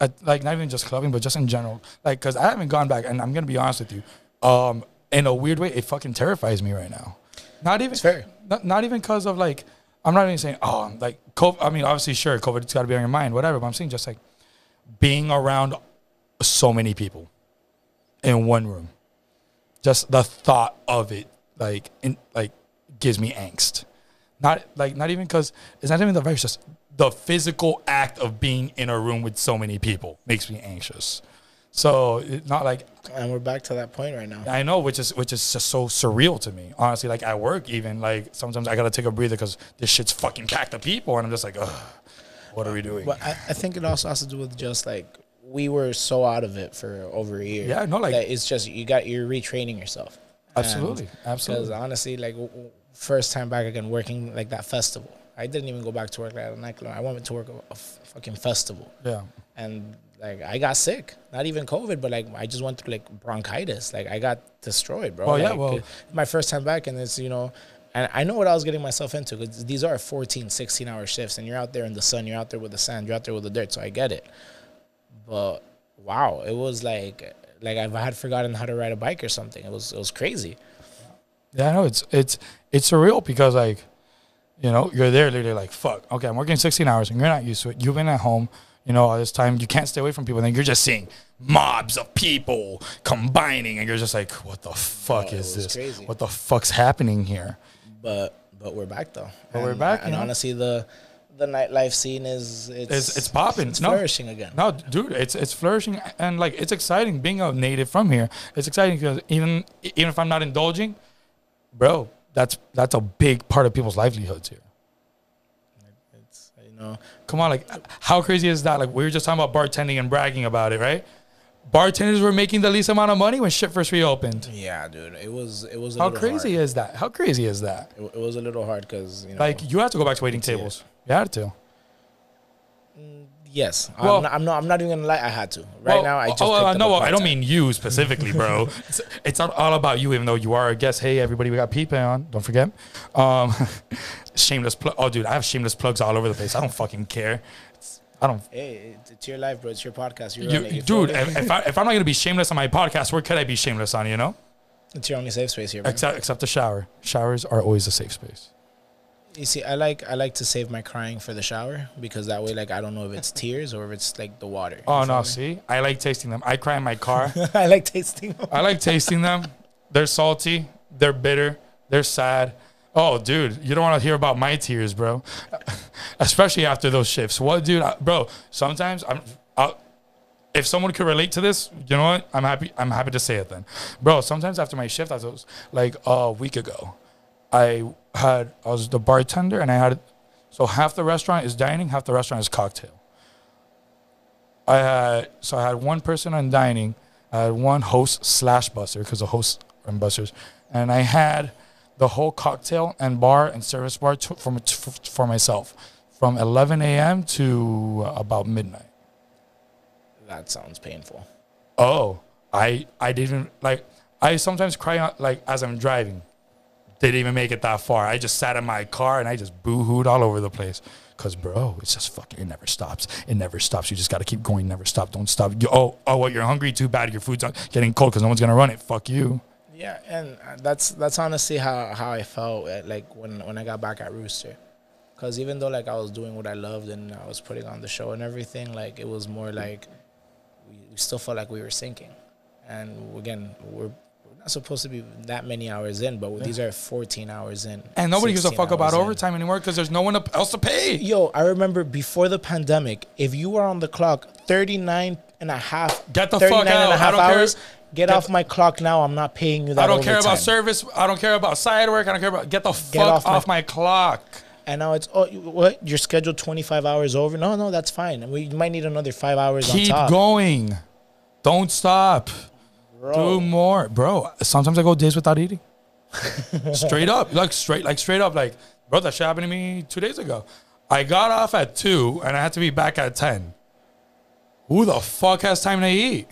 [SPEAKER 3] uh, like not even just clubbing, but just in general. Like, cause I haven't gone back, and I'm gonna be honest with you. Um, in a weird way, it fucking terrifies me right now. Not even
[SPEAKER 4] It's fair.
[SPEAKER 3] Not, not even because of like, I'm not even saying oh like COVID. I mean, obviously, sure, COVID's got to be on your mind, whatever. But I'm saying just like being around so many people in one room. Just the thought of it, like, in like, gives me angst. Not like not even because it's not even the virus. Just the physical act of being in a room with so many people makes me anxious. So it, not like
[SPEAKER 4] And we're back to that point right now.
[SPEAKER 3] I know, which is which is just so surreal to me. Honestly, like at work, even like sometimes I gotta take a breather because this shit's fucking packed of people, and I'm just like, Ugh, what are we doing?
[SPEAKER 4] But I, I think it also has to do with just like we were so out of it for over a year.
[SPEAKER 3] Yeah, no, like-
[SPEAKER 4] that it's just you got you're retraining yourself.
[SPEAKER 3] Absolutely,
[SPEAKER 4] Because
[SPEAKER 3] absolutely.
[SPEAKER 4] honestly, like first time back again working like that festival. I didn't even go back to work at a nightclub. I went to work a fucking festival,
[SPEAKER 3] Yeah,
[SPEAKER 4] and like I got sick. Not even COVID, but like I just went through like bronchitis. Like I got destroyed, bro.
[SPEAKER 3] Oh, yeah,
[SPEAKER 4] Like,
[SPEAKER 3] well-
[SPEAKER 4] my first time back, and it's you know. And I know what I was getting myself into because these are 14, 16 hour shifts, and you're out there in the sun, you're out there with the sand, you're out there with the dirt. So I get it. But wow, it was like like I had forgotten how to ride a bike or something. It was it was crazy.
[SPEAKER 3] yeah. I know it's it's it's surreal because like, you know, you're there literally like, fuck. Okay, I'm working 16 hours, and you're not used to it. You've been at home, you know, all this time. You can't stay away from people. And then you're just seeing mobs of people combining, and you're just like, what the fuck
[SPEAKER 4] Oh,
[SPEAKER 3] is this?
[SPEAKER 4] crazy.
[SPEAKER 3] What the fuck's happening here?
[SPEAKER 4] But but we're back though.
[SPEAKER 3] But we're back,
[SPEAKER 4] And
[SPEAKER 3] you know?
[SPEAKER 4] honestly, the the nightlife scene is it's
[SPEAKER 3] It's it's popping.
[SPEAKER 4] It's
[SPEAKER 3] no,
[SPEAKER 4] flourishing again.
[SPEAKER 3] No, dude, it's it's flourishing and like it's exciting being a native from here. It's exciting because even even if I'm not indulging, bro, that's that's a big part of people's livelihoods here.
[SPEAKER 4] Know
[SPEAKER 3] Come on, like how crazy is that? Like we were just talking about bartending and bragging about it, right? Bartenders were making the least amount of money when shit first reopened.
[SPEAKER 4] yeah, dude. It was it was a
[SPEAKER 3] How crazy
[SPEAKER 4] hard.
[SPEAKER 3] is that? How crazy is that?
[SPEAKER 4] It, it was a little hard because you know
[SPEAKER 3] Like you had to go back to waiting tables. You had to.
[SPEAKER 4] Yes.
[SPEAKER 3] Well-
[SPEAKER 4] I'm, not, I'm not I'm not even gonna lie. I had to. Right
[SPEAKER 3] Well,
[SPEAKER 4] now, I just
[SPEAKER 3] oh, uh, no, I don't mean you specifically, bro. it's, it's not all about you, even though you are a guest. Hey, everybody, we got Pipe on. Don't forget. Um, shameless plug. Oh, dude, I have shameless plugs all over the place. I don't fucking care. It's, I don't.
[SPEAKER 4] Hey, it's, your life, bro. It's your podcast. You're
[SPEAKER 3] You,
[SPEAKER 4] you
[SPEAKER 3] dude, if, if, I, if I'm not gonna be shameless on my podcast, where could I be shameless on? You know,
[SPEAKER 4] it's your only safe space here, bro.
[SPEAKER 3] except except the shower. Showers are always a safe space.
[SPEAKER 4] You see, I like I like to save my crying for the shower because that way, like, I don't know if it's tears or if it's like the water.
[SPEAKER 3] Oh no,
[SPEAKER 4] me?
[SPEAKER 3] see, I like tasting them. I cry in my car.
[SPEAKER 4] I like tasting. them.
[SPEAKER 3] I like tasting them. They're salty. They're bitter. They're sad. Oh, dude, you don't want to hear about my tears, bro. Especially after those shifts. What, dude, I, bro? Sometimes I'm. I'll, if someone could relate to this, you know what? I'm happy. I'm happy to say it then, bro. Sometimes after my shift, I was like a week ago, I had I was the bartender and I had so half the restaurant is dining, half the restaurant is cocktail. I had so I had one person on dining, I had one host slash buster because the host and busters, and I had the whole cocktail and bar and service bar to, for, for myself from 11 a.m. to about midnight.
[SPEAKER 4] That sounds painful.
[SPEAKER 3] Oh, I I didn't like. I sometimes cry out, like as I'm driving. Didn't even make it that far. I just sat in my car and I just boo-hooed all over the place. Cause bro, it's just fucking. It never stops. It never stops. You just gotta keep going. Never stop. Don't stop. You, oh, oh, what? You're hungry? Too bad. Your food's getting cold because no one's gonna run it. Fuck you.
[SPEAKER 4] Yeah, and that's that's honestly how how I felt eh, like when when I got back at Rooster, because even though like I was doing what I loved and I was putting on the show and everything, like it was more like we still felt like we were sinking, and again we're. Not supposed to be that many hours in, but these are 14 hours in.
[SPEAKER 3] And nobody gives a fuck about
[SPEAKER 4] in.
[SPEAKER 3] overtime anymore because there's no one else to pay.
[SPEAKER 4] Yo, I remember before the pandemic, if you were on the clock 39 and a half,
[SPEAKER 3] Get the fuck
[SPEAKER 4] 39 and
[SPEAKER 3] out.
[SPEAKER 4] a
[SPEAKER 3] I
[SPEAKER 4] half
[SPEAKER 3] don't care.
[SPEAKER 4] hours, get,
[SPEAKER 3] Get
[SPEAKER 4] off my clock now. I'm not paying you that
[SPEAKER 3] I don't care about service. I don't care about side work. I don't care about. Get the fuck
[SPEAKER 4] off
[SPEAKER 3] off,
[SPEAKER 4] my-
[SPEAKER 3] my clock.
[SPEAKER 4] And now it's, oh, what? You're scheduled 25 hours over? No, no, that's fine. We might need another five hours
[SPEAKER 3] Keep
[SPEAKER 4] on top.
[SPEAKER 3] going. Don't stop.
[SPEAKER 4] Bro.
[SPEAKER 3] Do more, bro. Sometimes I go days without eating. straight up, like straight, like straight up, like bro. That shit happened to me two days ago. I got off at two, and I had to be back at ten. Who the fuck has time to eat?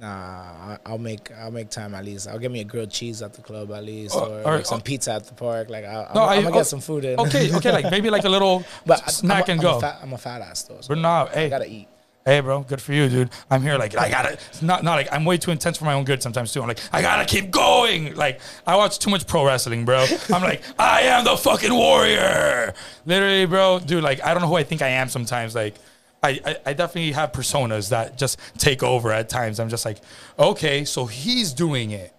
[SPEAKER 4] Nah, I- I'll make I'll make time at least. I'll get me a grilled cheese at the club at least,
[SPEAKER 3] Oh,
[SPEAKER 4] or,
[SPEAKER 3] or-
[SPEAKER 4] like some
[SPEAKER 3] oh.
[SPEAKER 4] pizza at the park. Like I, I'm,
[SPEAKER 3] No,
[SPEAKER 4] I'm
[SPEAKER 3] I-
[SPEAKER 4] gonna
[SPEAKER 3] oh,
[SPEAKER 4] get some food in.
[SPEAKER 3] Okay, okay, like maybe like a little
[SPEAKER 4] but I-
[SPEAKER 3] snack
[SPEAKER 4] I'm,
[SPEAKER 3] and
[SPEAKER 4] a-
[SPEAKER 3] go.
[SPEAKER 4] I'm a, fat, I'm a fat ass though. So
[SPEAKER 3] nah,
[SPEAKER 4] I
[SPEAKER 3] hey,
[SPEAKER 4] gotta eat.
[SPEAKER 3] Hey, bro, good for you, dude. I'm here, like I gotta, it's not not like I'm way too intense for my own good sometimes too. I'm like I gotta keep going. Like I watch too much pro wrestling, bro. I'm like I am the fucking warrior. Literally, bro, dude. Like I don't know who I think I am sometimes. Like. I, I, I definitely have personas that just take over at times. I'm just like, okay, so he's doing it.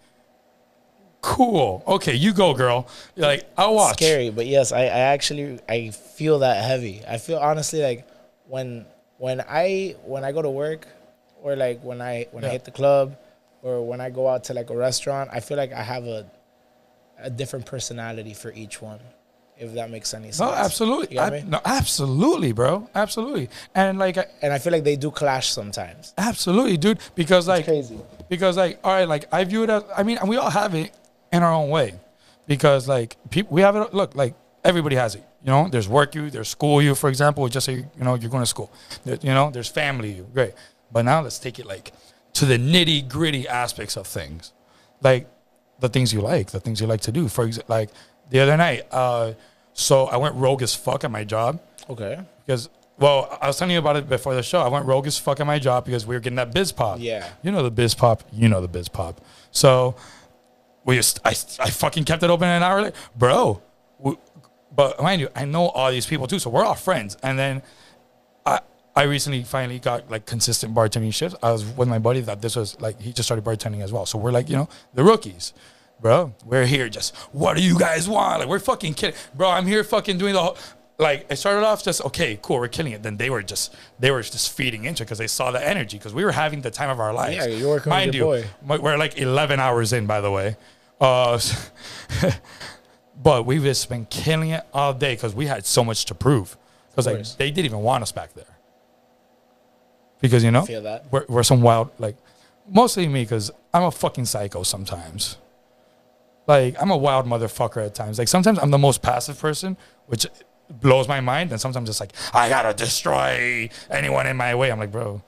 [SPEAKER 3] Cool. Okay, you go, girl. You're like, I'll watch.
[SPEAKER 4] scary but yes I, I actually i feel that heavy i feel honestly like when when i when i go to work or like when I when I hit the club, or when I go out to like a restaurant, I feel like I have a a different personality for each one. If that makes any sense.
[SPEAKER 3] No, absolutely.
[SPEAKER 4] You got
[SPEAKER 3] I-
[SPEAKER 4] me?
[SPEAKER 3] no, absolutely, bro. Absolutely. And like, I-
[SPEAKER 4] And I feel like they do clash sometimes.
[SPEAKER 3] absolutely, dude. Because like,
[SPEAKER 4] crazy.
[SPEAKER 3] because like, all right, like I view it as. I mean, we all have it in our own way. Because like, people, we have it. Look, like everybody has it. You know, there's work you, there's school you. For example, just say you know you're going to school. There- you know, there's family you. Great. But now let's take it like to the nitty gritty aspects of things, like the things you like, the things you like to do. For example, like the other night, uh, so I went rogue as fuck at my job
[SPEAKER 4] Okay.
[SPEAKER 3] because well, I was telling you about it before the show. I went rogue as fuck at my job because we were getting that biz pop.
[SPEAKER 4] Yeah.
[SPEAKER 3] you know the biz pop. You know the biz pop. So we just I, I fucking kept it open an hour later, bro. But mind you, I know all these people too, so we're all friends. And then I I recently finally got like consistent bartending shifts. I was with my buddy that this was like he just started bartending as well. So we're like you know the rookies. Bro, we're here just, what do you guys want? Like, we're fucking kidding. Bro, I'm here fucking doing the whole, like, it started off just, okay, cool, we're killing it. Then they were just, they were just feeding into it because they saw the energy because we were having the time of our lives.
[SPEAKER 4] Yeah, you're working with
[SPEAKER 3] Mind
[SPEAKER 4] your
[SPEAKER 3] you,
[SPEAKER 4] boy.
[SPEAKER 3] we're like 11 hours in, by the way. Uh, but we've just been killing it all day because we had so much to prove. Because like they didn't even want us back there. Because you know,
[SPEAKER 4] Feel that.
[SPEAKER 3] we're, we're some wild like, mostly me because I'm a fucking psycho sometimes. Like I'm a wild motherfucker at times. Like sometimes I'm the most passive person, which blows my mind, and sometimes it's like I gotta destroy anyone in my way. I'm like, bro,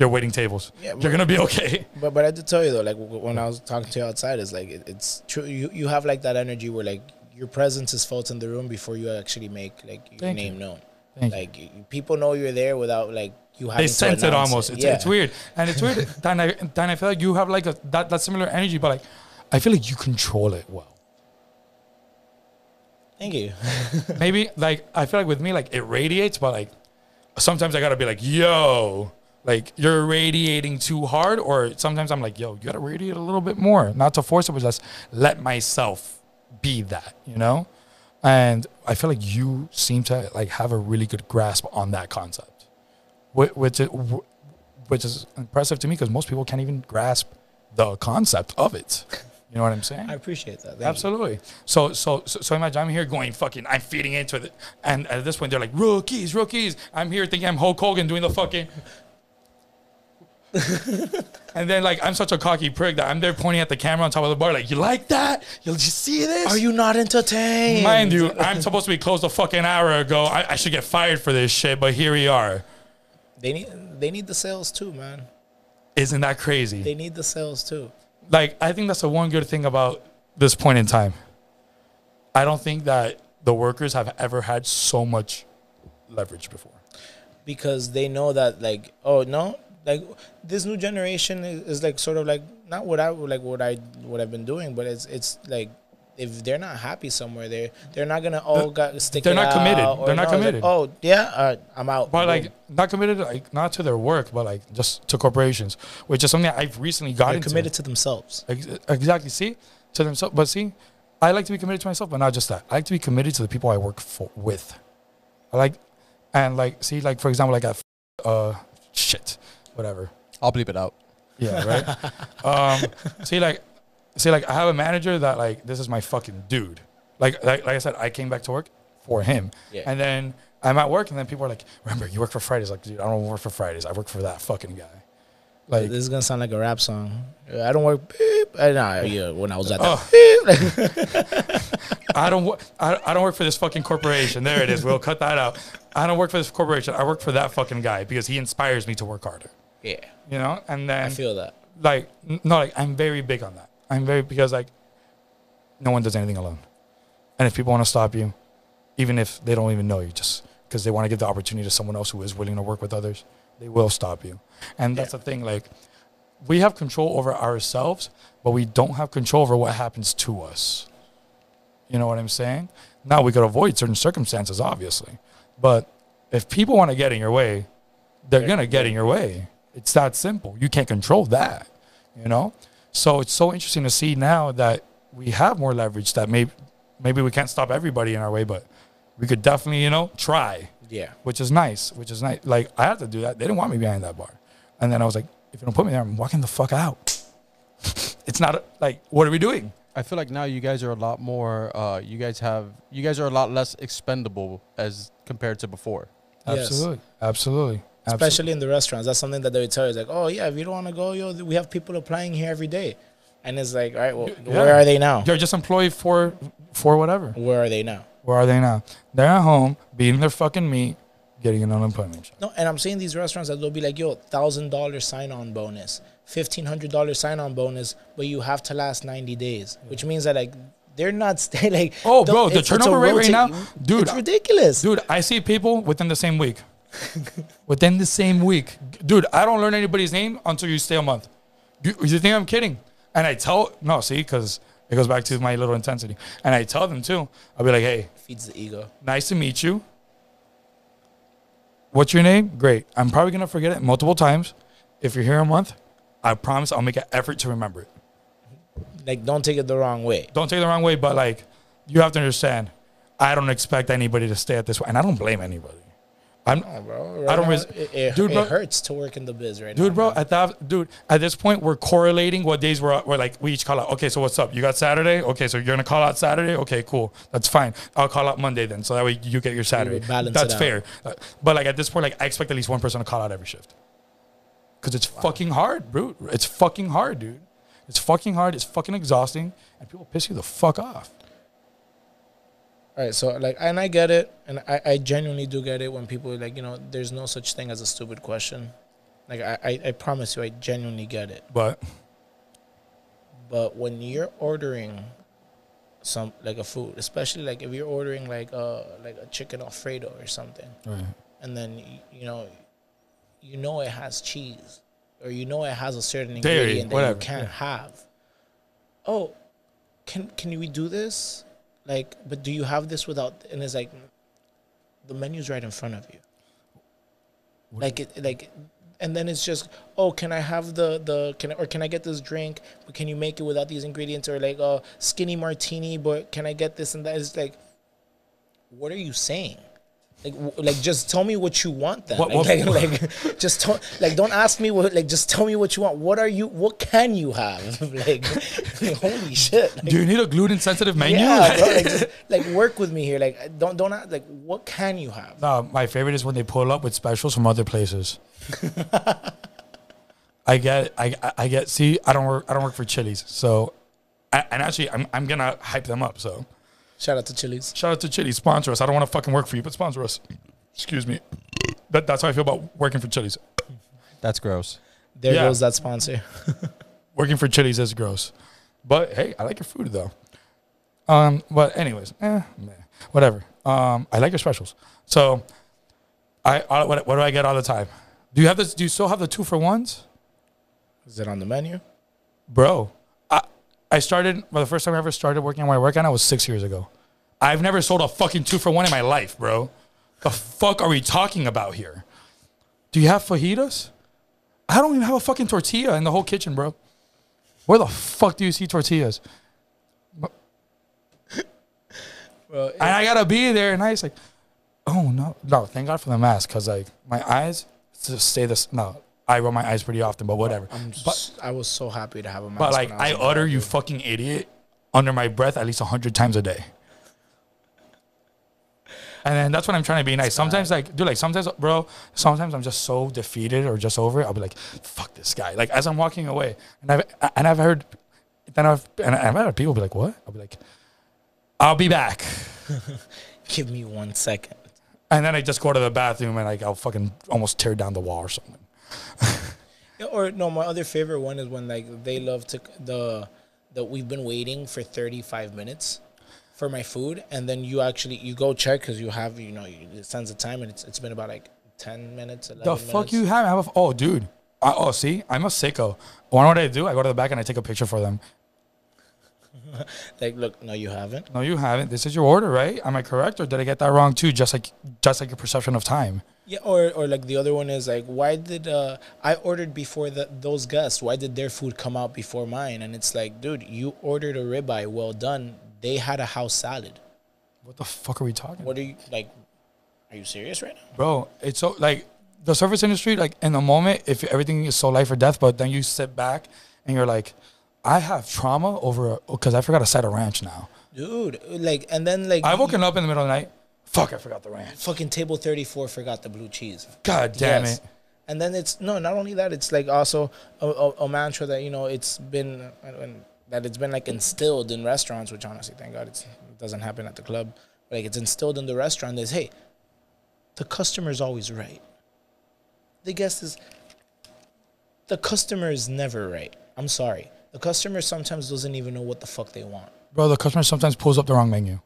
[SPEAKER 3] you're waiting tables.
[SPEAKER 4] Yeah,
[SPEAKER 3] you're gonna be okay.
[SPEAKER 4] But but I did tell you though, like when I was talking to you outside, it's like it, it's true. You you have like that energy where like your presence is felt in the room before you actually make like your
[SPEAKER 3] Thank you.
[SPEAKER 4] name known.
[SPEAKER 3] Thank you.
[SPEAKER 4] like you, people know you're there without like you having
[SPEAKER 3] they
[SPEAKER 4] to
[SPEAKER 3] sense it almost. It's,
[SPEAKER 4] yeah.
[SPEAKER 3] it's weird, and it's weird. then I then I feel like you have like a that, that similar energy, but like I feel like you control it well.
[SPEAKER 4] Thank you.
[SPEAKER 3] Maybe like I feel like with me, like it radiates, but like sometimes I gotta be like, yo, like you're radiating too hard, or sometimes I'm like, yo, you gotta radiate a little bit more, not to force it, but just let myself be that, you know. And I feel like you seem to like have a really good grasp on that concept, which is, which is impressive to me because most people can't even grasp the concept of it. You know what I'm saying?
[SPEAKER 4] I appreciate that. Thank
[SPEAKER 3] Absolutely. So, so, so, so imagine I'm here going fucking, I'm feeding into it. And at this point, they're like, rookies, rookies. I'm here thinking I'm Hulk Hogan doing the fucking. and then, like, I'm such a cocky prick that I'm there pointing at the camera on top of the bar, like, you like that? You, you see this?
[SPEAKER 4] Are you not entertained?
[SPEAKER 3] Mind you, I'm supposed to be closed a fucking hour ago. I, I should get fired for this shit, but here we are.
[SPEAKER 4] They need they need the sales too, man.
[SPEAKER 3] Isn't that crazy?
[SPEAKER 4] They need the sales too.
[SPEAKER 3] like I think that's the one good thing about this point in time. I don't think that the workers have ever had so much leverage before.
[SPEAKER 4] because they know that like oh no like this new generation is, is like sort of like not what I like what I what I've been doing but it's it's like if they're not happy somewhere they're they're not gonna all got stick
[SPEAKER 3] they're not committed. They're not
[SPEAKER 4] no, it's like,
[SPEAKER 3] committed.
[SPEAKER 4] oh yeah uh, I'm out
[SPEAKER 3] But like not committed like not to their work, but like just to corporations, which is something I've recently got
[SPEAKER 4] they're committed to themselves
[SPEAKER 3] Ex- Exactly. See to themselves, but see, I like to be committed to myself, but not just that. I like to be committed to the people I work for with. I like, and like, see, like for example, like at uh, shit, whatever.
[SPEAKER 5] I'll bleep it out.
[SPEAKER 3] Yeah, right. um, see, like, see, like, I have a manager that like this is my fucking dude. Like, like, like I said, I came back to work for him,
[SPEAKER 4] Yeah.
[SPEAKER 3] and then I'm at work, and then people are like, "Remember, you work for Fridays?" Like, dude, I don't work for Fridays. I work for that fucking guy. Like,
[SPEAKER 4] this is gonna sound like a rap song I don't work beep. I, nah, yeah, when I was at the
[SPEAKER 3] Oh. I don't. wo- I, I don't work for this fucking corporation. There it is. We'll cut that out. I don't work for this corporation. I work for that fucking guy because he inspires me to work harder.
[SPEAKER 4] Yeah
[SPEAKER 3] You know, and then
[SPEAKER 4] I feel that
[SPEAKER 3] like no, like I'm very big on that. I'm very because like no one does anything alone, and if people want to stop you, even if they don't even know you, just because they want to give the opportunity to someone else who is willing to work with others, they will stop you. And that's
[SPEAKER 4] Yeah.
[SPEAKER 3] the thing. Like we have control over ourselves, but we don't have control over what happens to us. You know what I'm saying? Now we could avoid certain circumstances, obviously, but if people want to get in your way, they're
[SPEAKER 4] Yeah.
[SPEAKER 3] gonna get in your way. It's that simple. You can't control that, you know. So it's so interesting to see now that we have more leverage. That maybe maybe we can't stop everybody in our way, but we could definitely, you know, try,
[SPEAKER 4] yeah
[SPEAKER 3] which is nice. Which is nice. Like I had to do that. They didn't want me behind that bar. And then I was like, if you don't put me there, I'm walking the fuck out. it's not like, what are we doing?
[SPEAKER 5] I feel like now you guys are a lot more. Uh, you guys have you guys are a lot less expendable as compared to before.
[SPEAKER 4] Yes.
[SPEAKER 3] Absolutely, absolutely,
[SPEAKER 4] especially in the restaurants. That's something that they would tell you. It's like, oh yeah, if you don't want to go, yo, we have people applying here every day, and it's like, all right, well,
[SPEAKER 3] Yeah.
[SPEAKER 4] where are they now?
[SPEAKER 3] You're just employed for for whatever.
[SPEAKER 4] Where are they now?
[SPEAKER 3] Where are they now? They're at home beating their fucking meat, getting an unemployment check.
[SPEAKER 4] No, and I'm seeing these restaurants that they'll be like, yo, thousand dollar sign on bonus, fifteen hundred dollar sign on bonus, but you have to last ninety days, which means that like they're not staying like.
[SPEAKER 3] Oh, bro, the
[SPEAKER 4] it's- it's a
[SPEAKER 3] turnover rate right now, dude,
[SPEAKER 4] it's ridiculous.
[SPEAKER 3] Dude, I see people within the same week. within the same week. Dude, I don't learn anybody's name until you stay a month. You, you think I'm kidding? And I tell, no, see, because it goes back to my little intensity. And I tell them too, I'll be like, hey,
[SPEAKER 4] Feeds the ego.
[SPEAKER 3] nice to meet you. What's your name? Great. I'm probably going to forget it multiple times. If you're here a month, I promise I'll make an effort to remember it.
[SPEAKER 4] Like, don't take it the wrong way.
[SPEAKER 3] Don't take it the wrong way, but like, you have to understand, I don't expect anybody to stay at this way. And I don't blame anybody. I'm,
[SPEAKER 4] Oh, bro.
[SPEAKER 3] I don't
[SPEAKER 4] now,
[SPEAKER 3] res-
[SPEAKER 4] it,
[SPEAKER 3] Dude,
[SPEAKER 4] it hurts to work in the biz right now.
[SPEAKER 3] dude, bro.
[SPEAKER 4] man.
[SPEAKER 3] At that, dude, at this point, we're correlating what days we're, we're like. We each call out. Okay, so what's up? You got Saturday. Okay, so you're gonna call out Saturday. Okay, cool. That's fine. I'll call out Monday then, so that way you get your Saturday. That's fair. Uh, But like at this point, like I expect at least one person to call out every shift, because it's fucking hard, bro. It's fucking hard, dude. It's fucking hard. It's fucking exhausting, and people piss you the fuck off.
[SPEAKER 4] All right, so like, and I get it, and I, I genuinely do get it when people are like, you know, there's no such thing as a stupid question. Like, I, I, I promise you, I genuinely get it.
[SPEAKER 3] But
[SPEAKER 4] But when you're ordering some like a food, especially like if you're ordering like a like a chicken alfredo or something,
[SPEAKER 3] right.
[SPEAKER 4] and then you know, you know it has cheese, or you know it has a certain
[SPEAKER 3] Dairy,
[SPEAKER 4] ingredient that
[SPEAKER 3] whatever,
[SPEAKER 4] you can't have. Oh, can can we do this? Like, but do you have this without? And it's like, the menu's right in front of you. Like it, like, and then it's just, oh, can I have the the can I, or can I get this drink? But can you make it without these ingredients? Or like, oh, skinny martini, but can I get this and that? It's like, what are you saying? Like, w- like, just tell me what you want. Then,
[SPEAKER 3] What-
[SPEAKER 4] like,
[SPEAKER 3] what-
[SPEAKER 4] like, like, just tell, like, don't ask me what. Like, just tell me what you want. What are you? What can you have? like, holy shit! Like,
[SPEAKER 3] Do you need a gluten sensitive menu?
[SPEAKER 4] yeah, bro, like, just, like, work with me here. Like, don't don't ask, like, what can you have?
[SPEAKER 3] No, my favorite is when they pull up with specials from other places. I get, I, I- I get. See, I don't work, I don't work for Chili's, so, I, and actually, I'm, I'm gonna hype them up. So,
[SPEAKER 4] Shout out to Chili's.
[SPEAKER 3] shout out to Chili's, sponsor us. I don't want to fucking work for you, but sponsor us. Excuse me. That, that's how I feel about working for Chili's.
[SPEAKER 5] That's gross.
[SPEAKER 4] There
[SPEAKER 3] Yeah.
[SPEAKER 4] goes that sponsor.
[SPEAKER 3] Working for Chili's is gross, but hey, I like your food though. Um, but anyways, eh, meh, whatever. Um, I like your specials. So, I, I what, what do I get all the time? Do you have this? Do you still have the two for ones?
[SPEAKER 4] Is it on the menu?
[SPEAKER 3] bro i i started well, the first time i ever started working where i work at now was six years ago. I've never sold a fucking two for one in my life bro. The fuck are we talking about here? Do you have fajitas? I don't even have a fucking tortilla in the whole kitchen bro. Where the fuck do you see tortillas?
[SPEAKER 4] Bro,
[SPEAKER 3] and i gotta be there and i was like oh no no thank god for the mask because like my eyes just stay this no i roll my eyes pretty often but whatever
[SPEAKER 4] I'm
[SPEAKER 3] but
[SPEAKER 4] I was so happy to have a mask.
[SPEAKER 3] But like
[SPEAKER 4] when
[SPEAKER 3] I utter you fucking idiot under my breath at least a hundred times a day. And then that's when I'm trying to be nice. Sometimes like dude, like sometimes bro, sometimes I'm just so defeated or just over it. I'll be like, fuck this guy. Like as I'm walking away. And I've and I've heard then I've and I've heard people be like, what? I'll be like, I'll be back.
[SPEAKER 4] Give me one second.
[SPEAKER 3] And then I just go to the bathroom and like I'll fucking almost tear down the wall or something.
[SPEAKER 4] Or no, my other favorite one is when like they love to the that we've been waiting for 35 minutes for my food, and then you actually you go check because you have you know you, it sends a time and it's it's been about like 10 minutes. 11
[SPEAKER 3] The fuck
[SPEAKER 4] minutes.
[SPEAKER 3] you have? Have a, oh, dude. I, oh, see, I'm a sicko. What what I do? I go to the back and I take a picture for them.
[SPEAKER 4] Like, look, no, you haven't.
[SPEAKER 3] No, you haven't. This is your order, right? Am I correct, or did I get that wrong too? Just like, just like your perception of time.
[SPEAKER 4] Yeah, or or like the other one is like, why did uh I ordered before the, those guests? Why did their food come out before mine? And it's like, dude, you ordered a ribeye, well done. They had a house salad.
[SPEAKER 3] What the fuck are we talking?
[SPEAKER 4] What are you like? Are you serious right now?
[SPEAKER 3] bro? It's so like the service industry, like in the moment, if everything is so life or death, but then you sit back and you're like, I have trauma over because I forgot to set a ranch now.
[SPEAKER 4] dude. Like, and then like
[SPEAKER 3] I woken up in the middle of the night. Fuck, I forgot the ranch.
[SPEAKER 4] fucking table thirty four forgot the blue cheese.
[SPEAKER 3] God damn
[SPEAKER 4] Yes.
[SPEAKER 3] it.
[SPEAKER 4] And then it's no, not only that, it's like also a, a, a mantra that you know it's been that it's been like instilled in restaurants, which honestly, thank God, it's, it doesn't happen at the club. But like it's instilled in the restaurant is hey, the customer's always right. The guest is. The customer is never right. I'm sorry. The customer sometimes doesn't even know what the fuck they want.
[SPEAKER 3] Bro, the customer sometimes pulls up the wrong menu.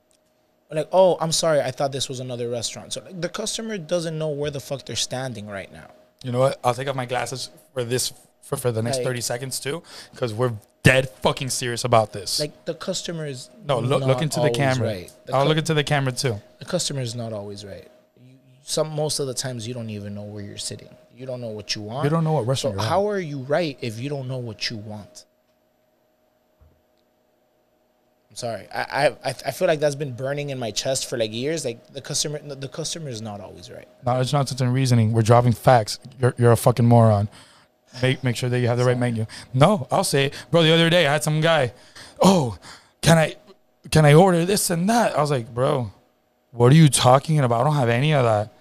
[SPEAKER 4] Like, oh, I'm sorry, I thought this was another restaurant. So like, the customer doesn't know where the fuck they're standing right now.
[SPEAKER 3] You know what? I'll take off my glasses for this for, for the next
[SPEAKER 4] Like-
[SPEAKER 3] 30 seconds too, because we're dead fucking serious about this.
[SPEAKER 4] Like the customer is
[SPEAKER 3] no, look, look into the camera.
[SPEAKER 4] Right. The,
[SPEAKER 3] I'll
[SPEAKER 4] cu-
[SPEAKER 3] look into the camera too.
[SPEAKER 4] the customer is not always right. You, some most of the times you don't even know where you're sitting. You don't know what you want.
[SPEAKER 3] You don't know what
[SPEAKER 4] So
[SPEAKER 3] restaurant you're
[SPEAKER 4] how are you right if you don't know what you want? I'm sorry. I, I I feel like that's been burning in my chest for like years. Like the customer, the customer is not always right.
[SPEAKER 3] Knowledge, nonsense, and reasoning. We're driving facts. You're, you're a fucking moron. Make make sure that you have the right menu. No, I'll say it, bro. The other day I had some guy. Oh, can I can I order this and that? I was like, bro, what are you talking about? I don't have any of that.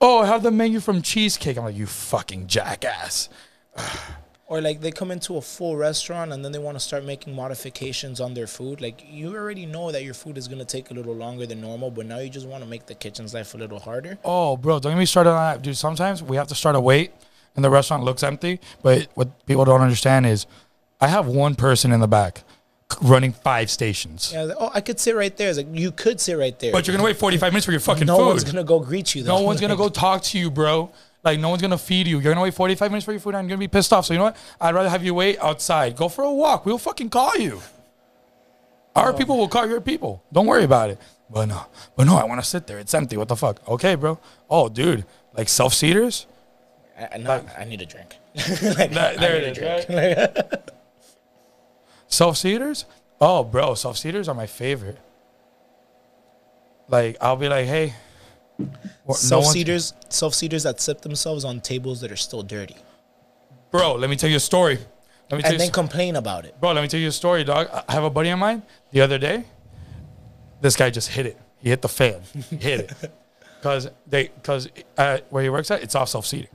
[SPEAKER 3] Oh, I have the menu from Cheesecake. I'm like, you fucking jackass.
[SPEAKER 4] Or like they come into a full restaurant and then they want to start making modifications on their food. Like you already know that your food is gonna take a little longer than normal, but now you just want to make the kitchen's life a little harder.
[SPEAKER 3] Oh, bro, don't get me started on that, dude. Sometimes we have to start a wait, and the restaurant looks empty. But what people don't understand is, I have one person in the back running five stations.
[SPEAKER 4] Yeah, oh, I could sit right there. It's like you could sit right there.
[SPEAKER 3] But you're gonna wait 45 minutes for your fucking
[SPEAKER 4] no
[SPEAKER 3] food.
[SPEAKER 4] one's gonna go greet you. Though.
[SPEAKER 3] no one's gonna go talk to you, bro. Like no one's gonna feed you. You're gonna wait 45 minutes for your food, and you're gonna be pissed off. So you know what? I'd rather have you wait outside. Go for a walk. We'll fucking call you. Our oh. people will call your people. Don't worry about it. But no, but no, I want to sit there. It's empty. What the fuck? Okay, bro. Oh, dude, like self seaters.
[SPEAKER 4] I, no, I need a drink. Like,
[SPEAKER 3] That- there it
[SPEAKER 4] a
[SPEAKER 3] is,
[SPEAKER 4] drink.
[SPEAKER 3] Self seaters? Oh, bro, self seaters are my favorite. Like, I'll be like, hey,
[SPEAKER 4] self
[SPEAKER 3] one's-
[SPEAKER 4] seaters, self seaters that sit themselves on tables that are still dirty,
[SPEAKER 3] bro. Let me tell you a story. Let me tell
[SPEAKER 4] and
[SPEAKER 3] you,
[SPEAKER 4] then
[SPEAKER 3] s-
[SPEAKER 4] complain about it.
[SPEAKER 3] bro. Let me tell you a story, dog. I have a buddy of mine the other day. This guy just hit it. He hit the fan. He hit it because they because uh, where he works at, it's off self seating.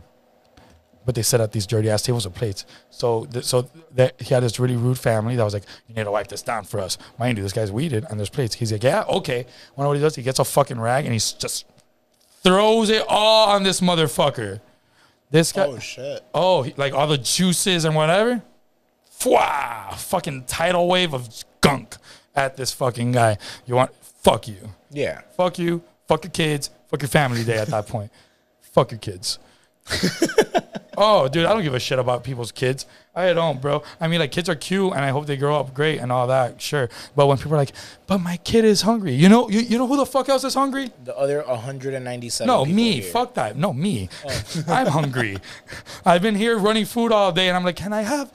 [SPEAKER 3] But they set up these dirty ass tables with plates. So th- so that he had this really rude family that was like, "You need to wipe this down for us." Mind you, this guy's weeded and there's plates. He's like, "Yeah, okay." One of what he does? He gets a fucking rag and he's just throws it all on this motherfucker. This guy, Oh
[SPEAKER 4] shit!
[SPEAKER 3] oh, he- like all the juices and whatever. Fwah! Fucking tidal wave of gunk at this fucking guy. You want? Fuck you.
[SPEAKER 4] Yeah,
[SPEAKER 3] Fuck you. Fuck your kids. Fuck your family day at that point. Fuck your kids. oh, dude, I don't give a shit about people's kids. I don't, bro. I mean, like, kids are cute, and I hope they grow up great and all that. Sure, but when people are like, "But my kid is hungry," you know, you, you know who the fuck else is hungry?
[SPEAKER 4] the other 197.
[SPEAKER 3] No, me.
[SPEAKER 4] here.
[SPEAKER 3] Fuck that. No, me. Oh. I'm hungry. I've been here running food all day, and I'm like, can I have?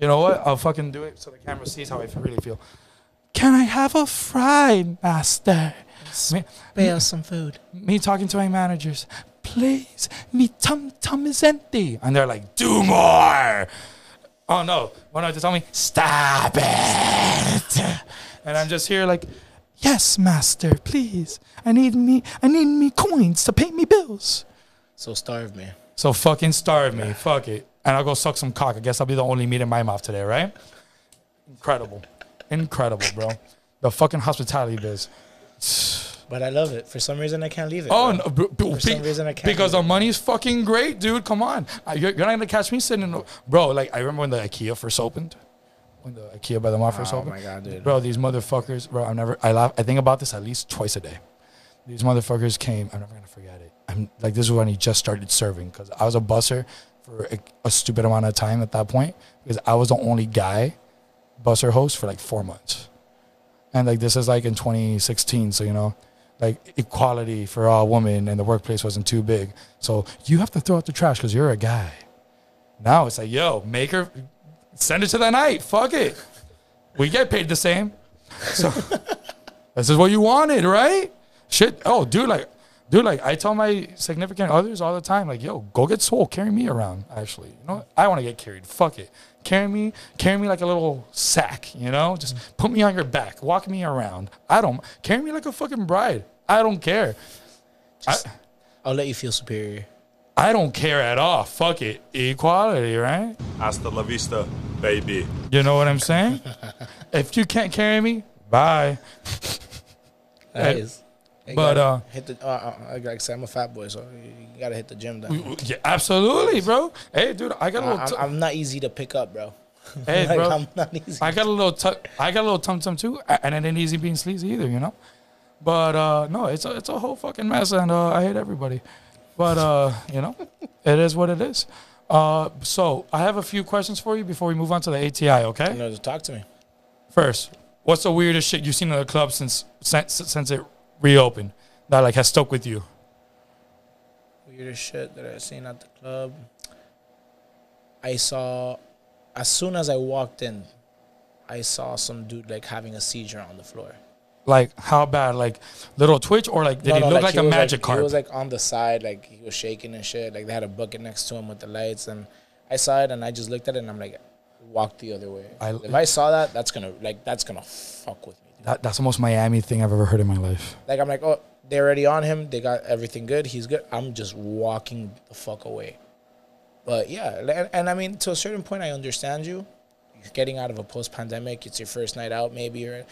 [SPEAKER 3] You know what? I'll fucking do it so the camera sees how I really feel. Can I have a fried master? Me,
[SPEAKER 4] Spare some food.
[SPEAKER 3] me talking to my managers. Please, me tum tum is empty, and they're like, do more. Oh no! One of them tell me, stop it, and I'm just here like, yes, master, please. I need me, I need me coins to pay me bills.
[SPEAKER 4] So starve me.
[SPEAKER 3] So fucking starve me. Fuck it. And I'll go suck some cock. I guess I'll be the only meat in my mouth today, right? Incredible. Incredible, bro. The fucking hospitality biz.
[SPEAKER 4] But I love it. For some reason, I can't leave it.
[SPEAKER 3] Oh,
[SPEAKER 4] bro.
[SPEAKER 3] no, b- b-
[SPEAKER 4] For some reason, I can't
[SPEAKER 3] because the money's fucking great, dude. Come on. You're, you're not going to catch me sitting in, bro, like, I remember when the IKEA first opened. When the IKEA by the mall first
[SPEAKER 4] Oh
[SPEAKER 3] opened.
[SPEAKER 4] Oh my god, dude.
[SPEAKER 3] Bro, these motherfuckers, bro, I'm never, I laugh, I think about this at least twice a day. These motherfuckers came, I'm never gonna forget it. I'm like, this is when he just started serving because I was a busser for a, a stupid amount of time at that point because I was the only guy busser host for like four months. And like, this is like in 2016, so you know, like equality for all women and the workplace wasn't too big. So you have to throw out the trash because you're a guy. Now it's like, yo, make her, send it to the night. Fuck it. We get paid the same. So this is what you wanted, right? Shit. Oh, dude, like dude. Like I tell my significant others all the time, like, yo, go get soul, carry me around. Actually, you know, what? I want to get carried. Fuck it, carry me, carry me like a little sack. You know, just mm-hmm. put me on your back, walk me around. I don't carry me like a fucking bride. I don't care. I,
[SPEAKER 4] I'll let you feel superior.
[SPEAKER 3] I don't care at all. Fuck it, equality, right?
[SPEAKER 6] Hasta la vista, baby.
[SPEAKER 3] You know what I'm saying? if you can't carry me, bye.
[SPEAKER 4] That is. You
[SPEAKER 3] but, uh,
[SPEAKER 4] hit the. Uh, uh, like I said, I'm a fat boy, so you, gotta hit the gym. Then.
[SPEAKER 3] Yeah, absolutely, bro. Hey, dude, I got a
[SPEAKER 4] I,
[SPEAKER 3] little.
[SPEAKER 4] I'm,
[SPEAKER 3] T-
[SPEAKER 4] I'm not easy to pick up, bro.
[SPEAKER 3] hey,
[SPEAKER 4] like,
[SPEAKER 3] bro.
[SPEAKER 4] I'm not easy.
[SPEAKER 3] I got a little. T- I got a little tum tum too, and it ain't easy being sleazy either, you know. But uh, no, it's a it's a whole fucking mess, and uh, I hate everybody. But uh, you know, it is what it is. Uh, so I have a few questions for you before we move on to the ATI. Okay.
[SPEAKER 4] to talk to me.
[SPEAKER 3] First, what's the weirdest shit you've seen in the club since since since it reopened that like has stuck with you?
[SPEAKER 4] Weirdest shit that I seen at the club. I saw, as soon as I walked in, I saw some dude like having a seizure on the floor.
[SPEAKER 3] Like how bad? Like little twitch or like did he look like,
[SPEAKER 4] he
[SPEAKER 3] a magic
[SPEAKER 4] He was like on the side, like he was shaking and shit. Like they had a bucket next to him with the lights, and I saw it and I just looked at it and I'm like, walk the other way.
[SPEAKER 3] I-
[SPEAKER 4] if I saw that, that's gonna like that's gonna fuck with me. Dude.
[SPEAKER 3] that, that's the most Miami thing I've ever heard in my life.
[SPEAKER 4] Like I'm like, oh, they're already on him. They got everything good. He's good. I'm just walking the fuck away. But yeah, and, and I mean, to a certain point, I understand you. You're getting out of a post pandemic. It's your first night out, maybe. Or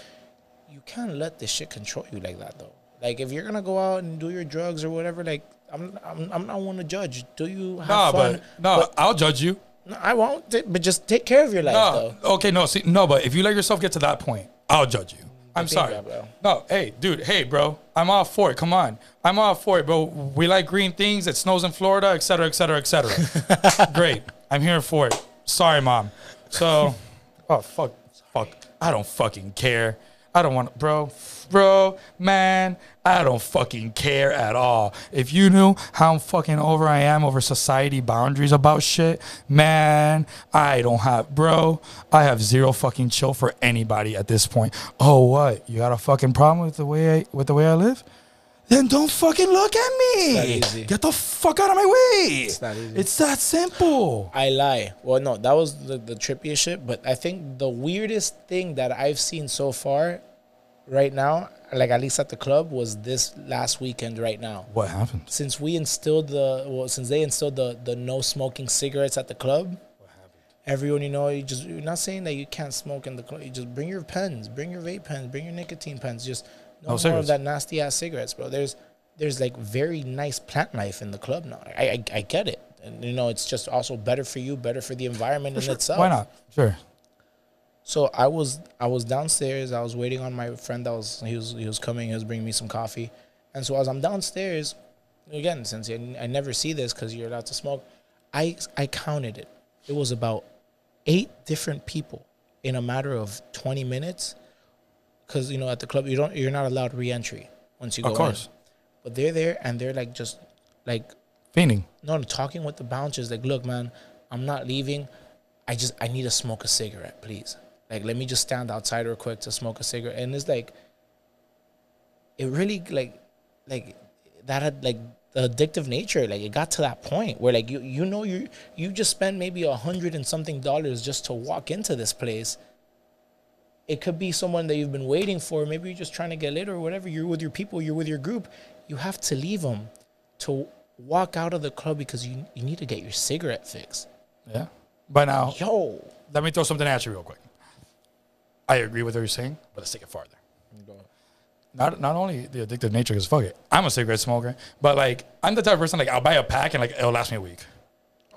[SPEAKER 4] you can't let this shit control you like that, though. Like if you're gonna go out and do your drugs or whatever, like I'm, I'm, I'm not one to judge. Do you have
[SPEAKER 3] No,
[SPEAKER 4] fun?
[SPEAKER 3] but no, I'll judge you.
[SPEAKER 4] No, I won't. But just take care of your life,
[SPEAKER 3] No,
[SPEAKER 4] though.
[SPEAKER 3] okay, no, see, no, but if you let yourself get to that point, I'll judge you. I'm sorry.
[SPEAKER 4] that, bro.
[SPEAKER 3] No, hey, dude, hey, bro, I'm all for it. Come on, I'm all for it, bro. We like green things. It snows in Florida, et cetera, et cetera, et cetera. Great, I'm here for it. Sorry, mom. So, oh fuck, fuck, I don't fucking care. I don't want, to, bro, bro, man, I don't fucking care at all. If you knew how fucking over I am over society boundaries about shit, man, I don't have, bro, I have zero fucking chill for anybody at this point. Oh, what? You got a fucking problem with the way I, with the way I live? Then don't fucking look at me. Get the fuck out of my way.
[SPEAKER 4] It's not easy.
[SPEAKER 3] It's that simple.
[SPEAKER 4] I lie. Well, no, that was the, the trippiest shit. But I think the weirdest thing that I've seen so far, right now, like at least at the club, was this last weekend. Right now,
[SPEAKER 3] What happened?
[SPEAKER 4] since we instilled the well, since they instilled the the no smoking cigarettes at the club. What happened? Everyone, you know, you just you're not saying that you can't smoke in the club. You just bring your pens, bring your vape pens, bring your nicotine pens. Just no,
[SPEAKER 3] No
[SPEAKER 4] more
[SPEAKER 3] cigarettes.
[SPEAKER 4] of that nasty ass cigarettes, bro. There's there's like very nice plant life in the club now. I I, I get it, and you know, it's just also better for you, better for the environment in itself.
[SPEAKER 3] Why not? Sure.
[SPEAKER 4] So I was I was downstairs. I was waiting on my friend that was he was he was coming. He was bringing me some coffee, and so as I'm downstairs, again since I, I never see this because you're allowed to smoke, I I counted it. It was about eight different people in a matter of 20 minutes. Because you know at the club you don't you're not allowed re-entry once you go.
[SPEAKER 3] Of course.
[SPEAKER 4] in. But they're there and they're like just like
[SPEAKER 3] Fiending.
[SPEAKER 4] no, no, talking with the bouncers, like, look, man, I'm not leaving. I just I need to smoke a cigarette, please. Like, let me just stand outside real quick to smoke a cigarette. And it's like, it really like, like that had like the addictive nature. Like, it got to that point where like you you know you you just spent maybe a hundred and something dollars just to walk into this place. It could be someone that you've been waiting for. Maybe you're just trying to get lit or whatever. You're with your people. You're with your group. You have to leave them to walk out of the club because you, you need to get your cigarette fix.
[SPEAKER 3] Yeah. But now,
[SPEAKER 4] Yo.
[SPEAKER 3] let me throw something at you real quick. I agree with what you're saying, but let's take it farther. Not not only the addictive nature, because fuck it, I'm a cigarette smoker, but like I'm the type of person like I'll buy a pack and like it'll last me a week.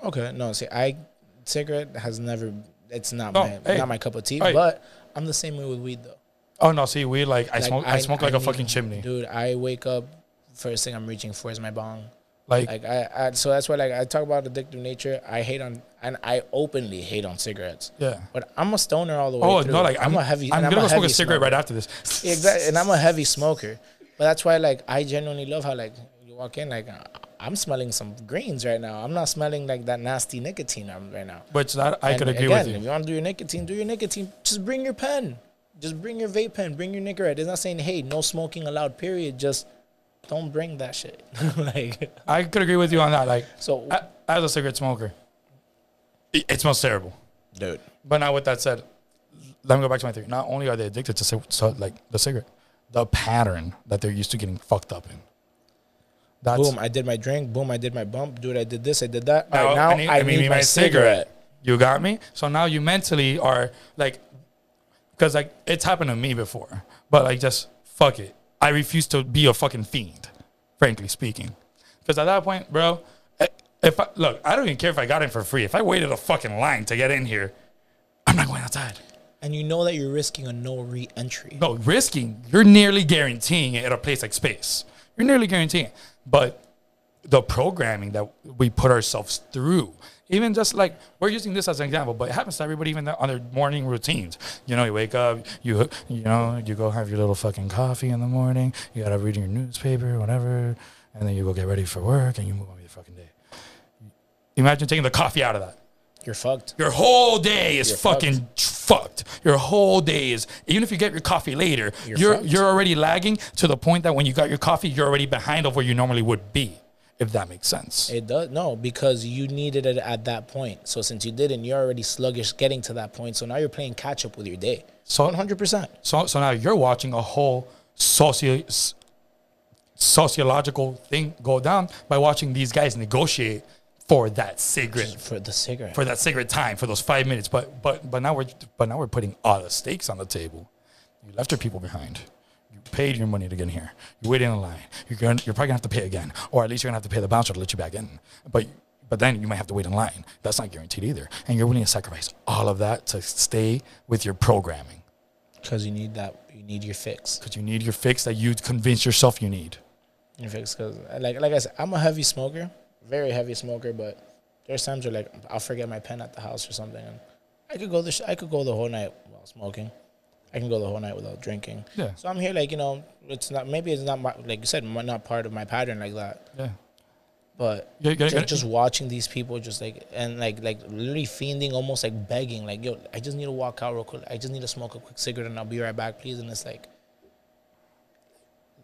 [SPEAKER 4] Okay, no, see, I cigarette has never. It's not
[SPEAKER 3] No,
[SPEAKER 4] my
[SPEAKER 3] hey.
[SPEAKER 4] not my cup of tea.
[SPEAKER 3] Hey.
[SPEAKER 4] But I'm the same way with weed though.
[SPEAKER 3] Oh no, see, weed like I
[SPEAKER 4] Like,
[SPEAKER 3] smoke I, smoke like a
[SPEAKER 4] need-
[SPEAKER 3] fucking chimney.
[SPEAKER 4] dude. I wake up, first thing I'm reaching for is my bong.
[SPEAKER 3] Like,
[SPEAKER 4] Like I, I so that's why like I talk about addictive nature. I hate on and I openly hate on cigarettes.
[SPEAKER 3] yeah.
[SPEAKER 4] But I'm a stoner all the way
[SPEAKER 3] Oh
[SPEAKER 4] through.
[SPEAKER 3] no, like I'm,
[SPEAKER 4] a heavy.
[SPEAKER 3] I'm
[SPEAKER 4] and
[SPEAKER 3] gonna
[SPEAKER 4] a
[SPEAKER 3] go smoke a cigarette
[SPEAKER 4] smoker.
[SPEAKER 3] right after this.
[SPEAKER 4] Exactly, and I'm a heavy smoker. But that's why, like, I genuinely love how, like, you walk in, like, I'm smelling some greens right now. I'm not smelling like that nasty nicotine I'm right now.
[SPEAKER 3] Which that I
[SPEAKER 4] And
[SPEAKER 3] could agree
[SPEAKER 4] again,
[SPEAKER 3] with
[SPEAKER 4] If
[SPEAKER 3] you.
[SPEAKER 4] you want to do your nicotine, do your nicotine. Just bring your pen. Just bring your vape pen. Bring your Nicorette. It's not saying, hey, no smoking allowed. Period. Just don't bring that shit. like,
[SPEAKER 3] I could agree with you on that. Like,
[SPEAKER 4] so,
[SPEAKER 3] a- as a cigarette smoker, it, it smells terrible.
[SPEAKER 4] dude,
[SPEAKER 3] But now with that said, let me go back to my theory. Not only are they addicted to cig- so, like the cigarette, the pattern that they're used to getting fucked up in. That's
[SPEAKER 4] boom, I did my drink. Boom, I did my bump. Dude, I did this. I did that. All
[SPEAKER 3] Now,
[SPEAKER 4] right, now
[SPEAKER 3] I
[SPEAKER 4] I
[SPEAKER 3] need-
[SPEAKER 4] need,
[SPEAKER 3] I need
[SPEAKER 4] my,
[SPEAKER 3] my
[SPEAKER 4] cigarette.
[SPEAKER 3] You got me? So now you mentally are like, because like it's happened to me before, but like just fuck it. I refuse to be a fucking fiend, frankly speaking. Because at that point, bro, eh, if I look, I don't even care if I got in for free. If I waited a fucking line to get in here, I'm not going outside.
[SPEAKER 4] And you know that you're risking a no re-entry.
[SPEAKER 3] No, risking, you're nearly guaranteeing it at a place like space. You're nearly guaranteeing it. But the programming that we put ourselves through, even just like we're using this as an example, but it happens to everybody even on their morning routines. You know, you wake up, you you know, you go have your little fucking coffee in the morning, you gotta read your newspaper, whatever, and then you go get ready for work and you move on with your fucking day. Imagine taking the coffee out of that.
[SPEAKER 4] You're fucked.
[SPEAKER 3] Your whole day is
[SPEAKER 4] You're
[SPEAKER 3] fucking fucked. Your whole day is even if you get your coffee later,
[SPEAKER 4] You're
[SPEAKER 3] you're you're already lagging to the point that when you got your coffee, you're already behind of where you normally would be. If that makes sense.
[SPEAKER 4] It does no because you needed it at that point. So since you didn't, you're already sluggish getting to that point. So now you're playing catch up with your day.
[SPEAKER 3] So-
[SPEAKER 4] one hundred percent.
[SPEAKER 3] So so now you're watching a whole socio sociological thing go down by watching these guys negotiate for that cigarette
[SPEAKER 4] for the cigarette.
[SPEAKER 3] for that cigarette time for those five minutes. But but but now we're but now we're putting all the stakes on the table. You left your people behind. You paid your money to get in here. You waited in line. You're going you're probably gonna have to pay again, or at least you're gonna have to pay the bouncer to let you back in. But but then you might have to wait in line. That's not guaranteed either. And you're willing to sacrifice all of that to stay with your programming
[SPEAKER 4] Because you need that. You need your fix.
[SPEAKER 3] because you need your fix that you convince yourself you need.
[SPEAKER 4] Your fix. Because like like I said, I'm a heavy smoker, very heavy smoker. But there's times where like I'll forget my pen at the house or something, and I could go the sh- I could go the whole night while smoking. I can go the whole night without drinking.
[SPEAKER 3] Yeah.
[SPEAKER 4] So I'm here like you know it's not maybe it's not my like you said not part of my pattern like that.
[SPEAKER 3] Yeah.
[SPEAKER 4] But
[SPEAKER 3] You're- you're-
[SPEAKER 4] just, just watching these people just like and like like literally fiending, almost like begging, like yo, I just need to walk out real quick. I just need to smoke a quick cigarette and I'll be right back, please. And it's like,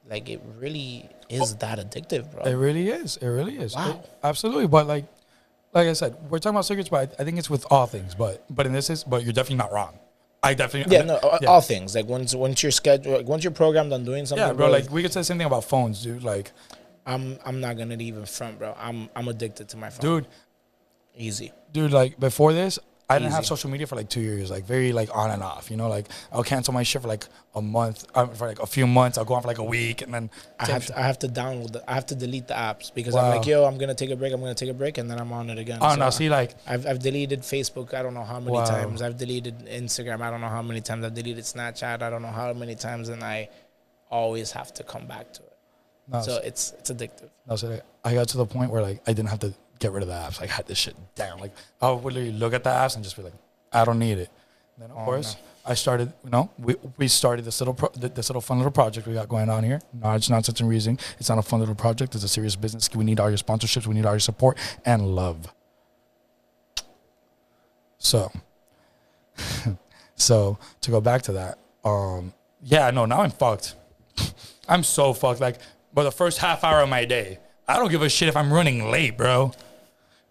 [SPEAKER 4] like it really is oh. that addictive, bro.
[SPEAKER 3] It really is. It really is.
[SPEAKER 4] Wow.
[SPEAKER 3] It- absolutely. But like, like I said, we're talking about cigarettes, but I I think it's with all things. But but in this is, but you're definitely not wrong. I definitely.
[SPEAKER 4] yeah, no, all-
[SPEAKER 3] yeah.
[SPEAKER 4] all things. Like once once you're scheduled, like, once you're programmed on doing something,
[SPEAKER 3] Yeah, bro. Like we could say the same thing about phones, dude. Like,
[SPEAKER 4] I'm I'm not gonna even front, bro. I'm I'm addicted to my phone.
[SPEAKER 3] dude,
[SPEAKER 4] easy.
[SPEAKER 3] dude. Like before this, I didn't have social media for like two years, like very like on and off. You know, like I'll cancel my shit for like a month, um, for like a few months. I'll go on for like a week, and then
[SPEAKER 4] I have to I have to download the, I have to delete the apps because
[SPEAKER 3] Wow.
[SPEAKER 4] I'm like, yo, I'm gonna take a break. I'm gonna take a break, and then I'm on it again.
[SPEAKER 3] Oh
[SPEAKER 4] So
[SPEAKER 3] no, see, like
[SPEAKER 4] I've, I've deleted Facebook. I don't know how many
[SPEAKER 3] Wow.
[SPEAKER 4] times. I've deleted Instagram. I don't know how many times. I've deleted Snapchat. I don't know how many times, and I always have to come back to it.
[SPEAKER 3] no,
[SPEAKER 4] So it's it's addictive.
[SPEAKER 3] no, so I got to the point where like I didn't have to get rid of the apps. Like, I had this shit down. Like I would literally look at the apps and just be like, I don't need it. Then of
[SPEAKER 4] Oh,
[SPEAKER 3] course I started. You know, we we started this little pro- this little fun little project we got going on here. Knowledge, nonsense, and reasoning. It's not a fun little project. It's a serious business. We need all your sponsorships. We need all your support and love. So, so to go back to that, um, yeah, no, now I'm fucked. I'm so fucked. Like, but the first half hour of my day, I don't give a shit if I'm running late, bro.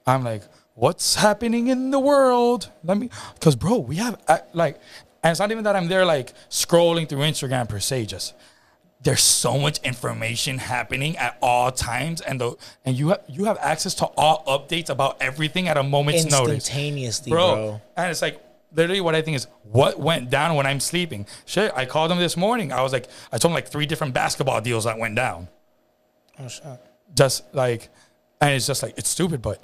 [SPEAKER 3] I'm like, what's happening in the world? Let me, cause bro, we have like, and it's not even that I'm there like scrolling through Instagram per se. Just there's so much information happening at all times, and the and you have you have access to all updates about everything at a moment's notice
[SPEAKER 4] Instantaneously,
[SPEAKER 3] bro.
[SPEAKER 4] bro.
[SPEAKER 3] And it's like literally what I think is what went down when I'm sleeping. Shit, I called him this morning. I was like, I told him like three different basketball deals that went down.
[SPEAKER 4] Oh shit.
[SPEAKER 3] Just like, and it's just like it's stupid, but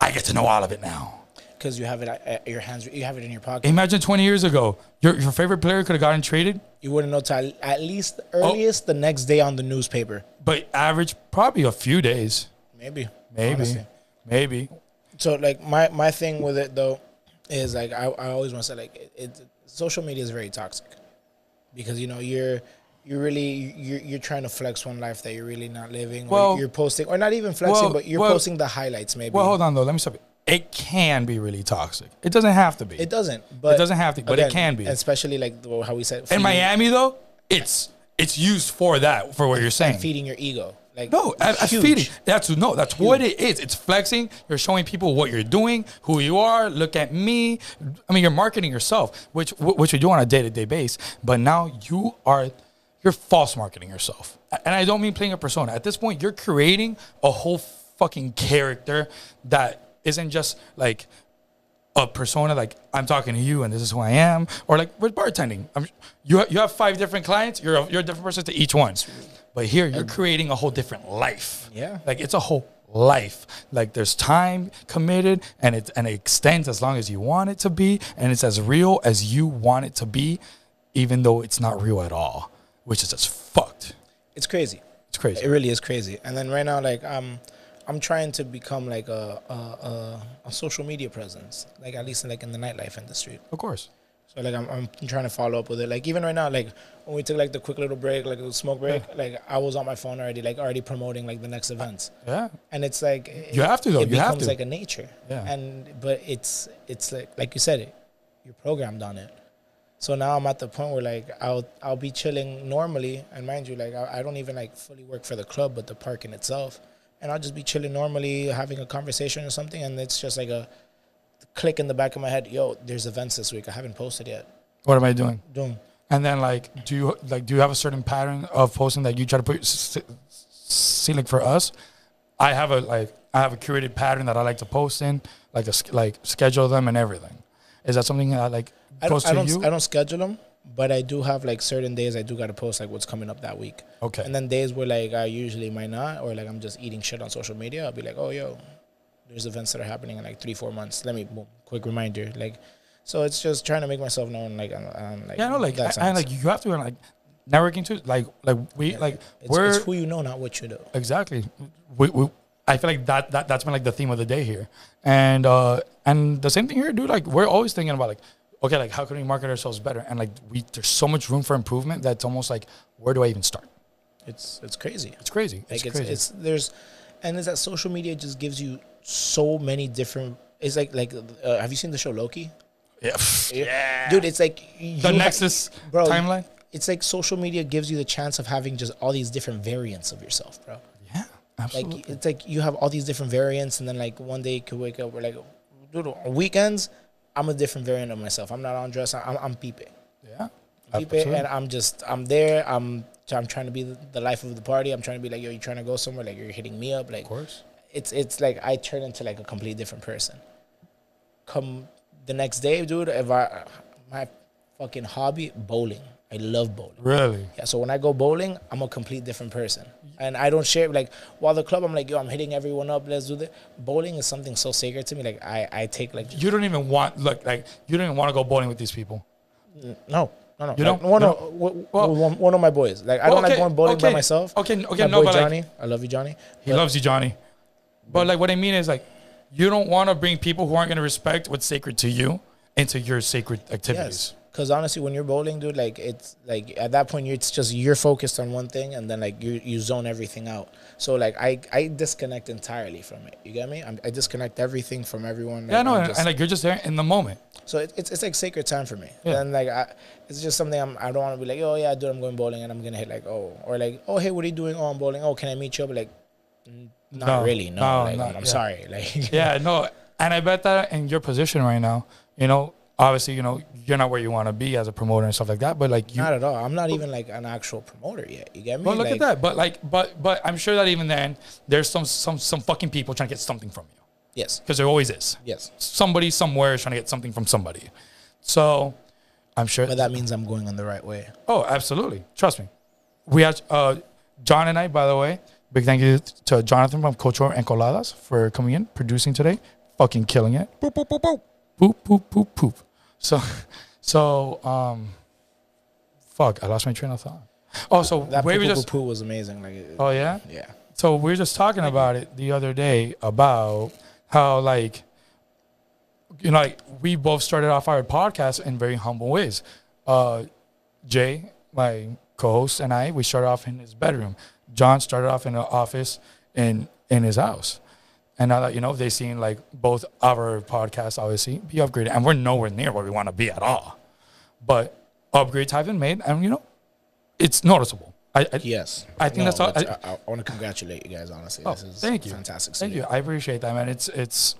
[SPEAKER 3] I get to know all of it now.
[SPEAKER 4] Because you have it at, your hands. You have it in your pocket.
[SPEAKER 3] Imagine 20 years ago, your your favorite player could have gotten traded,
[SPEAKER 4] You wouldn't know till at least the earliest the next day on the newspaper.
[SPEAKER 3] but average probably a few days,
[SPEAKER 4] Maybe.
[SPEAKER 3] maybe,
[SPEAKER 4] honestly.
[SPEAKER 3] maybe.
[SPEAKER 4] So like my my thing with it though is like I, I always want to say like it, it social media is very toxic because you know you're you're really you're, you're trying to flex one life that you're really not living or
[SPEAKER 3] Well-
[SPEAKER 4] you're posting or not even flexing
[SPEAKER 3] well-
[SPEAKER 4] but you're
[SPEAKER 3] well-
[SPEAKER 4] posting the highlights maybe
[SPEAKER 3] Well, hold on though. Let me stop it. It can be really toxic. It doesn't have to be.
[SPEAKER 4] it doesn't but it
[SPEAKER 3] doesn't have to, but it can be.
[SPEAKER 4] especially like how we said
[SPEAKER 3] In Miami though, it's it's used for that for what you're saying.
[SPEAKER 4] feeding your ego. Like
[SPEAKER 3] No, I, I
[SPEAKER 4] huge.
[SPEAKER 3] feeding. That's no. That's what it is. It's flexing. You're showing people what you're doing, who you are. Look at me. I mean, you're marketing yourself, which which you do on a day to day base. But now you are you're false marketing yourself, and I don't mean playing a persona. At this point, you're creating a whole fucking character that isn't just like a persona like I'm talking to you and this is who I am, or like with bartending, I'm, you ha- you have five different clients. You're a, you're a different person to each one, but here you're creating a whole different life.
[SPEAKER 4] Yeah.
[SPEAKER 3] like it's a whole life. Like there's time committed, and it and it extends as long as you want it to be, and it's as real as you want it to be, even though it's not real at all, which is just fucked.
[SPEAKER 4] It's crazy.
[SPEAKER 3] It's crazy.
[SPEAKER 4] It really is crazy. And then right now, like um, I'm trying to become like a a, a a social media presence, like at least like in the nightlife industry.
[SPEAKER 3] of course.
[SPEAKER 4] So like I'm, I'm trying to follow up with it. Like even right now, like when we took like the quick little break, like a smoke break, like I was on my phone already, like already promoting like the next events.
[SPEAKER 3] Yeah.
[SPEAKER 4] And it's like
[SPEAKER 3] You have to, though.
[SPEAKER 4] It
[SPEAKER 3] You have
[SPEAKER 4] becomes
[SPEAKER 3] to.
[SPEAKER 4] like a nature.
[SPEAKER 3] Yeah.
[SPEAKER 4] And but it's it's like like you said it, you're programmed on it. So now I'm at the point where like I'll I'll be chilling normally, and mind you, like I, I don't even like fully work for the club, but the park in itself, and I'll just be chilling normally, having a conversation or something, and it's just like a click in the back of my head. Yo, there's events this week. I haven't posted yet.
[SPEAKER 3] What am I doing?
[SPEAKER 4] Doom.
[SPEAKER 3] And then like, do you like do you have a certain pattern of posting that you try to put? See, like for us, I have a like I have a curated pattern that I like to post in, like a, like schedule them and everything. Is that something that like
[SPEAKER 4] I don't, I don't? I don't schedule them, but I do have like certain days I do got to post like what's coming up that week.
[SPEAKER 3] Okay.
[SPEAKER 4] And then days where like I usually might not, or like I'm just eating shit on social media, I'll be like, oh yo, there's events that are happening in like three, four months. Let me boom, quick reminder. Like, so it's just trying to make myself known, like, on, on like,
[SPEAKER 3] yeah, no, like
[SPEAKER 4] that
[SPEAKER 3] I- and like you have to like networking too. Like like we like
[SPEAKER 4] it's,
[SPEAKER 3] we're
[SPEAKER 4] it's who you know, not what you do.
[SPEAKER 3] Exactly. We, we, I feel like that, that that's been like the theme of the day here, and uh, and the same thing here, dude. Like we're always thinking about like, okay, like how can we market ourselves better? And like we, there's so much room for improvement that's almost like, where do I even start?
[SPEAKER 4] It's it's crazy.
[SPEAKER 3] It's crazy. It's
[SPEAKER 4] Like it's,
[SPEAKER 3] crazy.
[SPEAKER 4] it's there's, and it's that social media just gives you so many different. It's like like uh, have you seen the show Loki?
[SPEAKER 3] yeah.
[SPEAKER 4] Yeah, dude. It's like you
[SPEAKER 3] The
[SPEAKER 4] ha-
[SPEAKER 3] Nexus
[SPEAKER 4] bro,
[SPEAKER 3] timeline.
[SPEAKER 4] It's like social media gives you the chance of having just all these different variants of yourself, bro.
[SPEAKER 3] Yeah, absolutely.
[SPEAKER 4] Like it's like you have all these different variants, and then like one day you could wake up, we're like, dude, on weekends, I'm a different variant of myself. I'm not on dress. I'm I'm Pipe.
[SPEAKER 3] yeah,
[SPEAKER 4] Pipe,
[SPEAKER 3] absolutely.
[SPEAKER 4] and I'm just I'm there. I'm I'm trying to be the, life of the party. I'm trying to be like, yo, you trying to go somewhere? Like you're hitting me up, like
[SPEAKER 3] of course.
[SPEAKER 4] it's it's like I turn into like a complete different person. Come the next day, dude. If I my fucking hobby bowling, I love bowling.
[SPEAKER 3] Really.
[SPEAKER 4] Yeah, so when I go bowling, I'm a complete different person, and I don't share like while the club. I'm like, yo, I'm hitting everyone up. Let's do this. Bowling is something so sacred to me. Like I I take like
[SPEAKER 3] You don't even want look like you don't even want to go bowling with these people.
[SPEAKER 4] no. No, no.
[SPEAKER 3] You don't-
[SPEAKER 4] one,
[SPEAKER 3] you
[SPEAKER 4] of, one-
[SPEAKER 3] Well-
[SPEAKER 4] one, one of my boys. Like I don't
[SPEAKER 3] Okay,
[SPEAKER 4] like going bowling by myself.
[SPEAKER 3] okay, okay,
[SPEAKER 4] My
[SPEAKER 3] no,
[SPEAKER 4] boy
[SPEAKER 3] but, like-
[SPEAKER 4] Johnny, I love you, Johnny.
[SPEAKER 3] He
[SPEAKER 4] But-
[SPEAKER 3] loves you, Johnny. But like what I mean is like you don't want to bring people who aren't going to respect what's sacred to you into your sacred activities.
[SPEAKER 4] Yes. Because honestly, when you're bowling, dude, like it's like at that point, you it's just you're focused on one thing, and then like you you zone everything out. So like I I disconnect entirely from it. You get me? I'm, I disconnect everything from everyone.
[SPEAKER 3] Yeah,
[SPEAKER 4] like,
[SPEAKER 3] no, and,
[SPEAKER 4] just-
[SPEAKER 3] and like you're just there in the moment.
[SPEAKER 4] so it, it's it's like sacred time for me.
[SPEAKER 3] Yeah.
[SPEAKER 4] And like I, it's just something I'm I don't want to be like oh yeah dude I'm going bowling and I'm gonna hit like oh or like oh hey what are you doing oh I'm bowling oh can I meet you up like not
[SPEAKER 3] No,
[SPEAKER 4] really no,
[SPEAKER 3] no,
[SPEAKER 4] like
[SPEAKER 3] no,
[SPEAKER 4] I'm
[SPEAKER 3] yeah.
[SPEAKER 4] sorry like
[SPEAKER 3] Yeah, no, and I bet that in your position right now, you know, obviously, you know, you're not where you want to be as a promoter and stuff like that. But like you,
[SPEAKER 4] not at all. I'm not even like an actual promoter yet. You get me?
[SPEAKER 3] but look
[SPEAKER 4] Like,
[SPEAKER 3] at that. But like, but but I'm sure that even then, there's some some some fucking people trying to get something from you
[SPEAKER 4] Yes.
[SPEAKER 3] because there always is.
[SPEAKER 4] Yes.
[SPEAKER 3] Somebody somewhere is trying to get something from somebody. So, I'm sure.
[SPEAKER 4] But that means I'm going on the right way.
[SPEAKER 3] Oh, absolutely. Trust me. We have uh, John and I, by the way, big thank you to Jonathan from Cultural Encoladas for coming in, producing today, fucking killing it. Boop, boop, boop, boop. Boop, boop, boop, boop. So, so, um, fuck, I lost my train of thought. Oh, so
[SPEAKER 4] That
[SPEAKER 3] we were just,
[SPEAKER 4] poo was amazing. Like, it-
[SPEAKER 3] oh, yeah?
[SPEAKER 4] yeah.
[SPEAKER 3] So we were just talking about it the other day about how like you know like we both started off our podcast in very humble ways. Uh, Jay, my co-host, and I we started off in his bedroom. John started off in the office in in his house. And now that you know, they've seen like both our podcasts obviously be upgraded, and we're nowhere near where we want to be at all. But upgrades have been made, and you know, it's noticeable. I, I
[SPEAKER 4] Yes.
[SPEAKER 3] I think that's all- I-
[SPEAKER 4] I, I, want to congratulate you guys. Honestly,
[SPEAKER 3] Oh,
[SPEAKER 4] this is
[SPEAKER 3] thank you.
[SPEAKER 4] Fantastic.
[SPEAKER 3] Thank you. I appreciate that, man. It's it's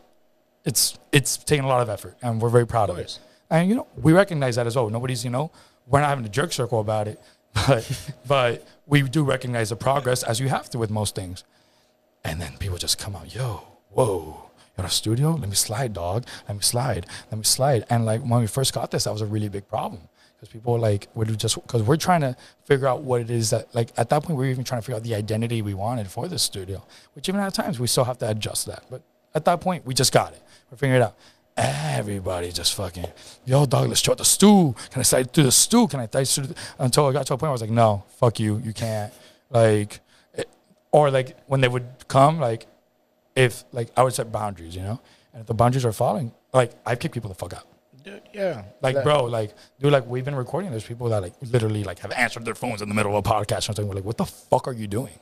[SPEAKER 3] it's it's taking a lot of effort, and we're very proud of,
[SPEAKER 4] course.
[SPEAKER 3] it. And you know, we recognize that as well. Nobody's, you know, we're not having a jerk circle about it, but but we do recognize the progress as you have to with most things. And then people just come out, yo, whoa, you're a studio? Let me slide, dog. Let me slide. Let me slide. And like when we first got this, that was a really big problem. Because people like, would just because we're trying to figure out what it is that like at that point we were even trying to figure out the identity we wanted for this studio. Which even at times we still have to adjust that. But at that point we just got it. We're figuring it out. Everybody just fucking, yo, dog, let's try the stew. Can I slide through the stew? Can I slide through the, until I got to a point where I was like, no, fuck you, you can't. Like, it, or like when they would come, like if like I would set boundaries, you know, and if the boundaries are falling, like I kick people the fuck out.
[SPEAKER 4] Dude, yeah.
[SPEAKER 3] Like,
[SPEAKER 4] That-
[SPEAKER 3] bro, like, dude, like we've been recording. There's people that like literally like have answered their phones in the middle of a podcast or something. We're like, what the fuck are you doing?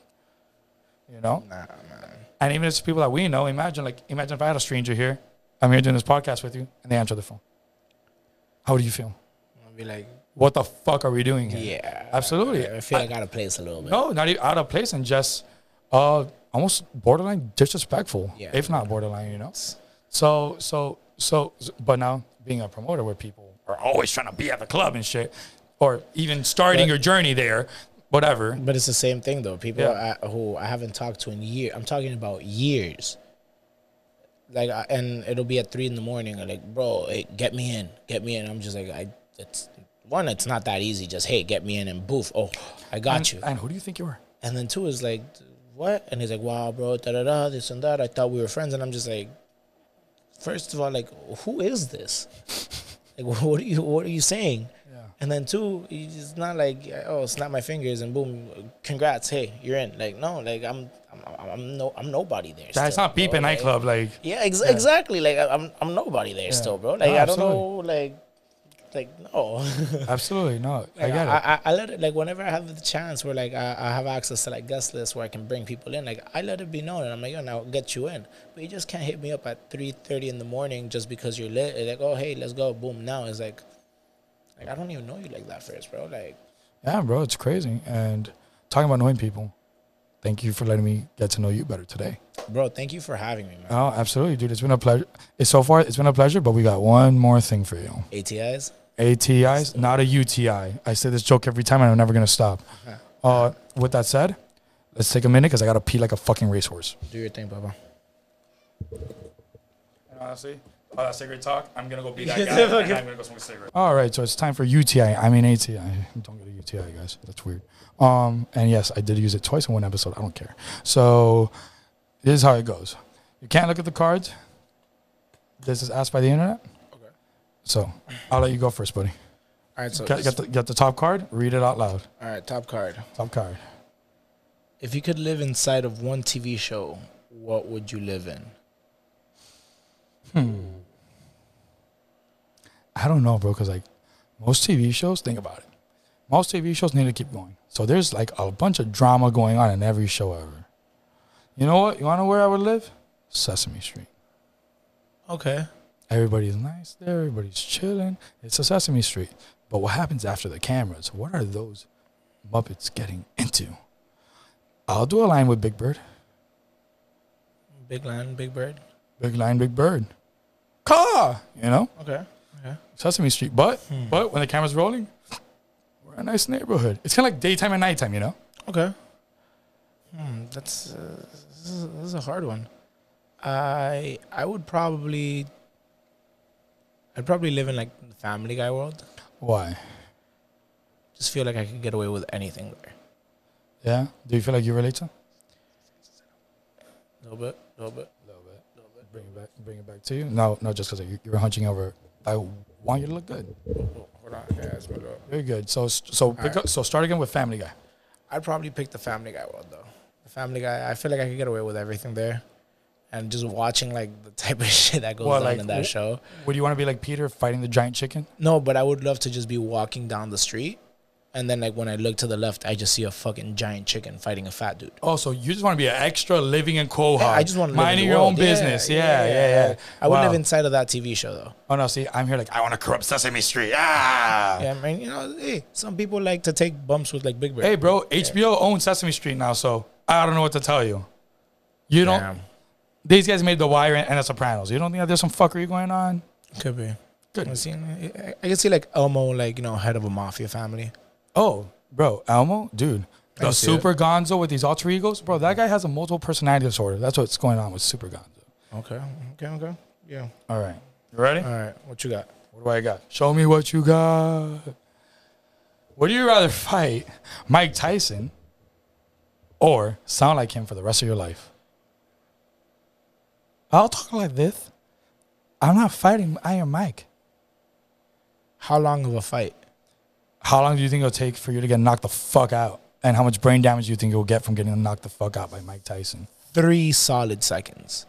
[SPEAKER 3] You know?
[SPEAKER 4] Nah, man.
[SPEAKER 3] And even if it's people that we know, imagine like imagine if I had a stranger here, I'm here doing this podcast with you, and they answer the phone. How do you feel?
[SPEAKER 4] I'll be like,
[SPEAKER 3] What the fuck are we doing here?
[SPEAKER 4] yeah,
[SPEAKER 3] Absolutely.
[SPEAKER 4] I feel like out of place a little bit.
[SPEAKER 3] No, not even out of place and just uh almost borderline disrespectful.
[SPEAKER 4] Yeah.
[SPEAKER 3] If not borderline, you know. So so so but now being a promoter where people are always trying to be at the club and shit, or even starting
[SPEAKER 4] But-
[SPEAKER 3] your journey there, whatever.
[SPEAKER 4] But it's the same thing though. People
[SPEAKER 3] Yeah.
[SPEAKER 4] I, who I haven't talked to in years. I'm talking about years. Like, I, and it'll be at three in the morning. I'm like, bro, hey, get me in, get me in. I'm just like, I. It's one. It's not that easy. Just hey, get me in and boof. Oh, I got
[SPEAKER 3] and,
[SPEAKER 4] you.
[SPEAKER 3] And who do you think you are?
[SPEAKER 4] And then two is like, what? And he's like, wow, bro, da da da, this and that. I thought we were friends, and I'm just like, first of all, like, who is this? like, what are you, what are you saying?
[SPEAKER 3] Yeah.
[SPEAKER 4] And then two, it's not like, oh, snap my fingers and boom, congrats, hey, you're in. Like, no, like I'm, I'm, I'm no, I'm nobody there.
[SPEAKER 3] That's
[SPEAKER 4] still,
[SPEAKER 3] not beep
[SPEAKER 4] bro.
[SPEAKER 3] in
[SPEAKER 4] Like,
[SPEAKER 3] nightclub, like
[SPEAKER 4] Yeah, ex- exactly. Like I'm, I'm nobody there still, bro. Like
[SPEAKER 3] No,
[SPEAKER 4] I don't know, like, like no.
[SPEAKER 3] absolutely no. I
[SPEAKER 4] got
[SPEAKER 3] get it.
[SPEAKER 4] I, I, I let it like whenever I have the chance where like I, I have access to like guest lists where I can bring people in. Like I let it be known, and I'm like, yo, now get you in. But you just can't hit me up at three thirty in the morning just because you're lit. It's like, oh hey, let's go, boom. Now it's like, like I don't even know you like that first, bro. Like,
[SPEAKER 3] yeah, bro, it's crazy. And talking about knowing people, thank you for letting me get to know you better today.
[SPEAKER 4] bro, thank you for having me, man.
[SPEAKER 3] Oh, absolutely, dude. It's been a pleasure. It's so far, it's been a pleasure, but we got one more thing for you.
[SPEAKER 4] ATIs.
[SPEAKER 3] ATIs, not a UTI. I say this joke every time, and I'm never gonna stop. Uh, with that said, let's take a minute because I gotta pee like a fucking racehorse.
[SPEAKER 4] Do your thing, Bubba.
[SPEAKER 3] honestly, all that cigarette talk, I'm gonna go be that guy, and I'm gonna go smoke a cigarette. All right, so it's time for UTI. I mean ATI. Don't get a UTI, guys. That's weird. Um, and yes, I did use it twice in one episode. I don't care. So this is how it goes. You can't look at the cards. This is asked by the internet.
[SPEAKER 4] Okay.
[SPEAKER 3] So I'll let you go first, buddy.
[SPEAKER 4] All right, so
[SPEAKER 3] Get, get, the, get the top card. Read it out loud.
[SPEAKER 4] all right, top card.
[SPEAKER 3] Top card.
[SPEAKER 4] If you could live inside of one TV show, what would you live in?
[SPEAKER 3] I don't know, bro, because like most TV shows, think about it. Most TV shows need to keep going. So there's like a bunch of drama going on in every show ever. You know what? You want to know where I would live? Sesame Street.
[SPEAKER 4] Okay.
[SPEAKER 3] Everybody's nice there. Everybody's chilling. It's a Sesame Street. But what happens after the cameras? What are those Muppets getting into? I'll do a line with Big Bird.
[SPEAKER 4] Big line, Big Bird.
[SPEAKER 3] Big line, Big Bird. Car! You know?
[SPEAKER 4] Okay. Okay.
[SPEAKER 3] Sesame Street. But but when the camera's rolling, we're in a nice neighborhood. It's kind of like daytime and nighttime, you know?
[SPEAKER 4] Okay. Hmm, that's uh, this, is, this is a hard one. I I would probably I'd probably live in like the Family Guy world.
[SPEAKER 3] Why?
[SPEAKER 4] Just feel like I could get away with anything there.
[SPEAKER 3] Yeah. Do you feel like you relate to?
[SPEAKER 4] A little bit, a little bit.
[SPEAKER 3] A little bit. Bring it back. Bring it back to you. No, no, just because you, you were hunching over. I want you to look good.
[SPEAKER 4] Hold on, guys. hold up.
[SPEAKER 3] Very good. So so pick up, so start again with Family Guy.
[SPEAKER 4] I'd probably pick the Family Guy world though. The Family Guy. I feel like I could get away with everything there, and just watching like the type of shit that goes
[SPEAKER 3] Well,
[SPEAKER 4] on
[SPEAKER 3] like,
[SPEAKER 4] in that show.
[SPEAKER 3] Would you want to be like Peter fighting the giant chicken?
[SPEAKER 4] No, but I would love to just be walking down the street and then like when I look to the left, I just see a fucking giant chicken fighting a fat dude.
[SPEAKER 3] Oh, so you just want to be an extra living in Quahog.
[SPEAKER 4] I just want to live in
[SPEAKER 3] minding your own
[SPEAKER 4] world. Yeah,
[SPEAKER 3] business. Yeah, yeah, yeah.
[SPEAKER 4] I wouldn't
[SPEAKER 3] Wow.
[SPEAKER 4] live inside of that TV show though.
[SPEAKER 3] Oh no, see, I'm here like I want to corrupt Sesame Street. Ah.
[SPEAKER 4] Yeah, I mean, you know, hey, some people like to take bumps with like Big Bird.
[SPEAKER 3] Hey, bro, HBO owns Sesame Street now, so I don't know what to tell you. You don't.
[SPEAKER 4] Damn.
[SPEAKER 3] These guys made The Wire and, The Sopranos. You don't think that there's some fuckery going on?
[SPEAKER 4] could be.
[SPEAKER 3] Good.
[SPEAKER 4] I see. I I can see like Elmo, like you know, head of a mafia family.
[SPEAKER 3] Oh, bro, Elmo, dude, the
[SPEAKER 4] see it.
[SPEAKER 3] Super Gonzo with these alter egos, bro. That guy has a multiple personality disorder. That's what's going on with Super Gonzo.
[SPEAKER 4] Okay, okay, okay. Yeah.
[SPEAKER 3] All right, you ready?
[SPEAKER 4] All right, what you got?
[SPEAKER 3] What do I got? Show me what you got. Would you rather fight Mike Tyson or sound like him for the rest of your life? I'll talk like this. I'm not fighting Iron Mike.
[SPEAKER 4] How long of a fight?
[SPEAKER 3] How long do you think it'll take for you to get knocked the fuck out? And how much brain damage do you think you'll get from getting knocked the fuck out by Mike Tyson?
[SPEAKER 4] Three solid seconds.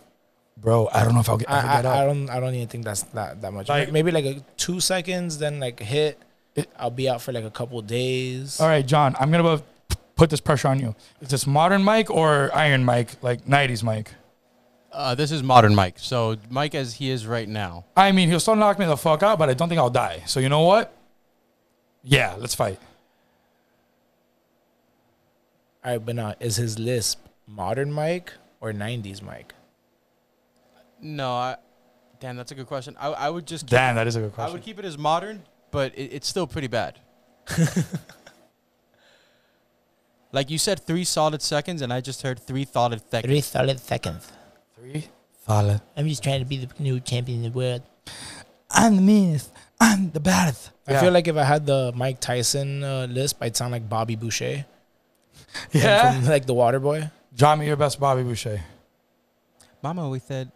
[SPEAKER 3] Bro, I don't know if I'll get, ever
[SPEAKER 4] I,
[SPEAKER 3] get
[SPEAKER 4] I, I don't. I don't even think that's that that much.
[SPEAKER 3] Like-
[SPEAKER 4] Maybe like a two seconds, then like hit.
[SPEAKER 3] It-
[SPEAKER 4] I'll be out for like a couple days.
[SPEAKER 3] All right, John, I'm going to put this pressure on you. Is this modern Mike or Iron Mike, like 90s Mike?
[SPEAKER 5] Uh, this is modern Mike. So Mike as he is right now.
[SPEAKER 3] I mean, he'll still knock me the fuck out, but I don't think I'll die. So you know what? Yeah, let's fight.
[SPEAKER 4] All right, but now is his lisp modern Mike or '90s Mike?
[SPEAKER 5] No, I, damn, that's a good question. I, I would just keep,
[SPEAKER 3] Damn, that is a good question.
[SPEAKER 5] I would keep it as modern, but it, it's still pretty bad. like you said, three solid seconds, and I just heard three solid seconds.
[SPEAKER 4] Three solid seconds.
[SPEAKER 3] Three solid.
[SPEAKER 4] I'm just trying to be the new champion in the world.
[SPEAKER 3] I'm the meanest. I'm the baddest.
[SPEAKER 4] I feel like if I had the Mike Tyson uh, lisp, I'd sound like Bobby Boucher.
[SPEAKER 3] yeah.
[SPEAKER 4] From, like the Water Boy.
[SPEAKER 3] Draw me your best Bobby Boucher.
[SPEAKER 5] Mama always said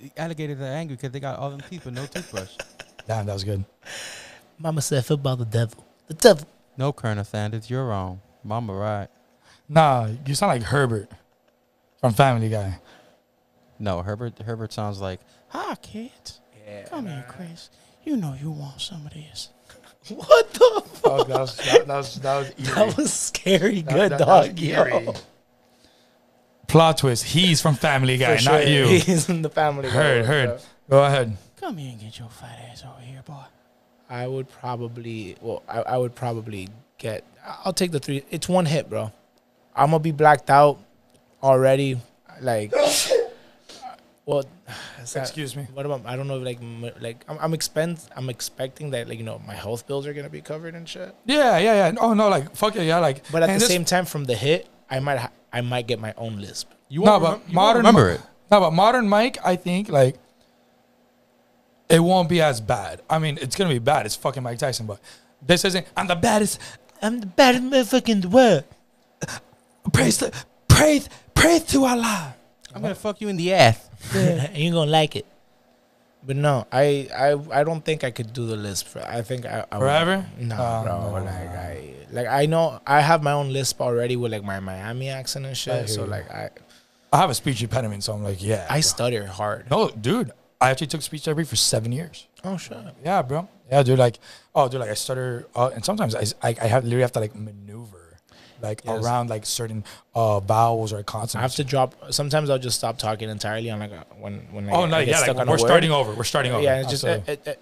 [SPEAKER 5] the alligators are angry because they got all them teeth but no toothbrush.
[SPEAKER 3] Damn, that was good.
[SPEAKER 4] Mama said football the devil. The devil.
[SPEAKER 5] no, Colonel Sanders, you're wrong. Mama right.
[SPEAKER 3] Nah, you sound like Herbert from Family Guy.
[SPEAKER 5] No, Herbert. Herbert sounds like, "Hi, kids.
[SPEAKER 4] Yeah.
[SPEAKER 5] Come here, Chris. You know you want some of this."
[SPEAKER 4] What the fuck?
[SPEAKER 3] Oh, that was that, that was that was eerie.
[SPEAKER 4] That was scary
[SPEAKER 3] That-
[SPEAKER 4] good,
[SPEAKER 3] that- that was
[SPEAKER 4] dog.
[SPEAKER 3] eerie.
[SPEAKER 4] Yo.
[SPEAKER 3] Plot twist. He's from Family Guy,
[SPEAKER 4] For
[SPEAKER 3] not you.
[SPEAKER 4] He's in the family.
[SPEAKER 3] Heard,
[SPEAKER 4] Guy,
[SPEAKER 3] heard.
[SPEAKER 4] bro.
[SPEAKER 3] Go ahead.
[SPEAKER 5] Come here and get your fat ass over here, boy.
[SPEAKER 4] I would probably, well, I, I would probably get, I'll take the three. It's one hit, bro. I'm going to be blacked out already. Like, well, is that-
[SPEAKER 3] Excuse me.
[SPEAKER 4] What about, I don't know, like, like I'm, I'm, expend, I'm expecting that, like, you know, my health bills are going to be covered and shit.
[SPEAKER 3] Yeah, yeah, yeah. Oh no, like fuck it, yeah, like.
[SPEAKER 4] But at the
[SPEAKER 3] this-
[SPEAKER 4] same time, from the hit, I might, ha- I might get my own lisp.
[SPEAKER 5] You
[SPEAKER 3] no,
[SPEAKER 5] won't,
[SPEAKER 3] but
[SPEAKER 5] remem- you won't
[SPEAKER 3] modern
[SPEAKER 5] remember
[SPEAKER 3] Mi-
[SPEAKER 5] it.
[SPEAKER 3] No, but modern Mike, I think like it won't be as bad. I mean, it's gonna be bad. It's fucking Mike Tyson, but this isn't. I'm the baddest.
[SPEAKER 4] I'm the baddest motherfucker in the world.
[SPEAKER 3] Praise, the, praise, praise to Allah.
[SPEAKER 5] I'm gonna fuck you in the ass.
[SPEAKER 4] and you're gonna like it. But no, I I I don't think I could do the list. For, I think I, I would-
[SPEAKER 3] Forever?
[SPEAKER 4] No,
[SPEAKER 3] Oh,
[SPEAKER 4] bro.
[SPEAKER 3] no.
[SPEAKER 4] Like I like I know I have my own lisp already with like my Miami accent and shit. So
[SPEAKER 3] you.
[SPEAKER 4] like I
[SPEAKER 3] I have a speech impediment, so I'm like, yeah.
[SPEAKER 4] I
[SPEAKER 3] bro.
[SPEAKER 4] stutter hard.
[SPEAKER 3] no, dude. I actually took speech therapy for seven years.
[SPEAKER 4] Oh shit.
[SPEAKER 3] Yeah, bro. Yeah, dude. Like, oh, dude. Like, I stutter, uh, and sometimes I, I, I have literally have to like maneuver, like
[SPEAKER 4] Yes.
[SPEAKER 3] around like certain uh vowels or consonants.
[SPEAKER 4] I have to drop. Sometimes I'll just stop talking entirely on like a, when when I,
[SPEAKER 3] Oh
[SPEAKER 4] I
[SPEAKER 3] no,
[SPEAKER 4] get
[SPEAKER 3] yeah. Like, we're starting over. We're starting over.
[SPEAKER 4] Yeah, it's just
[SPEAKER 3] Absolutely.
[SPEAKER 4] uh,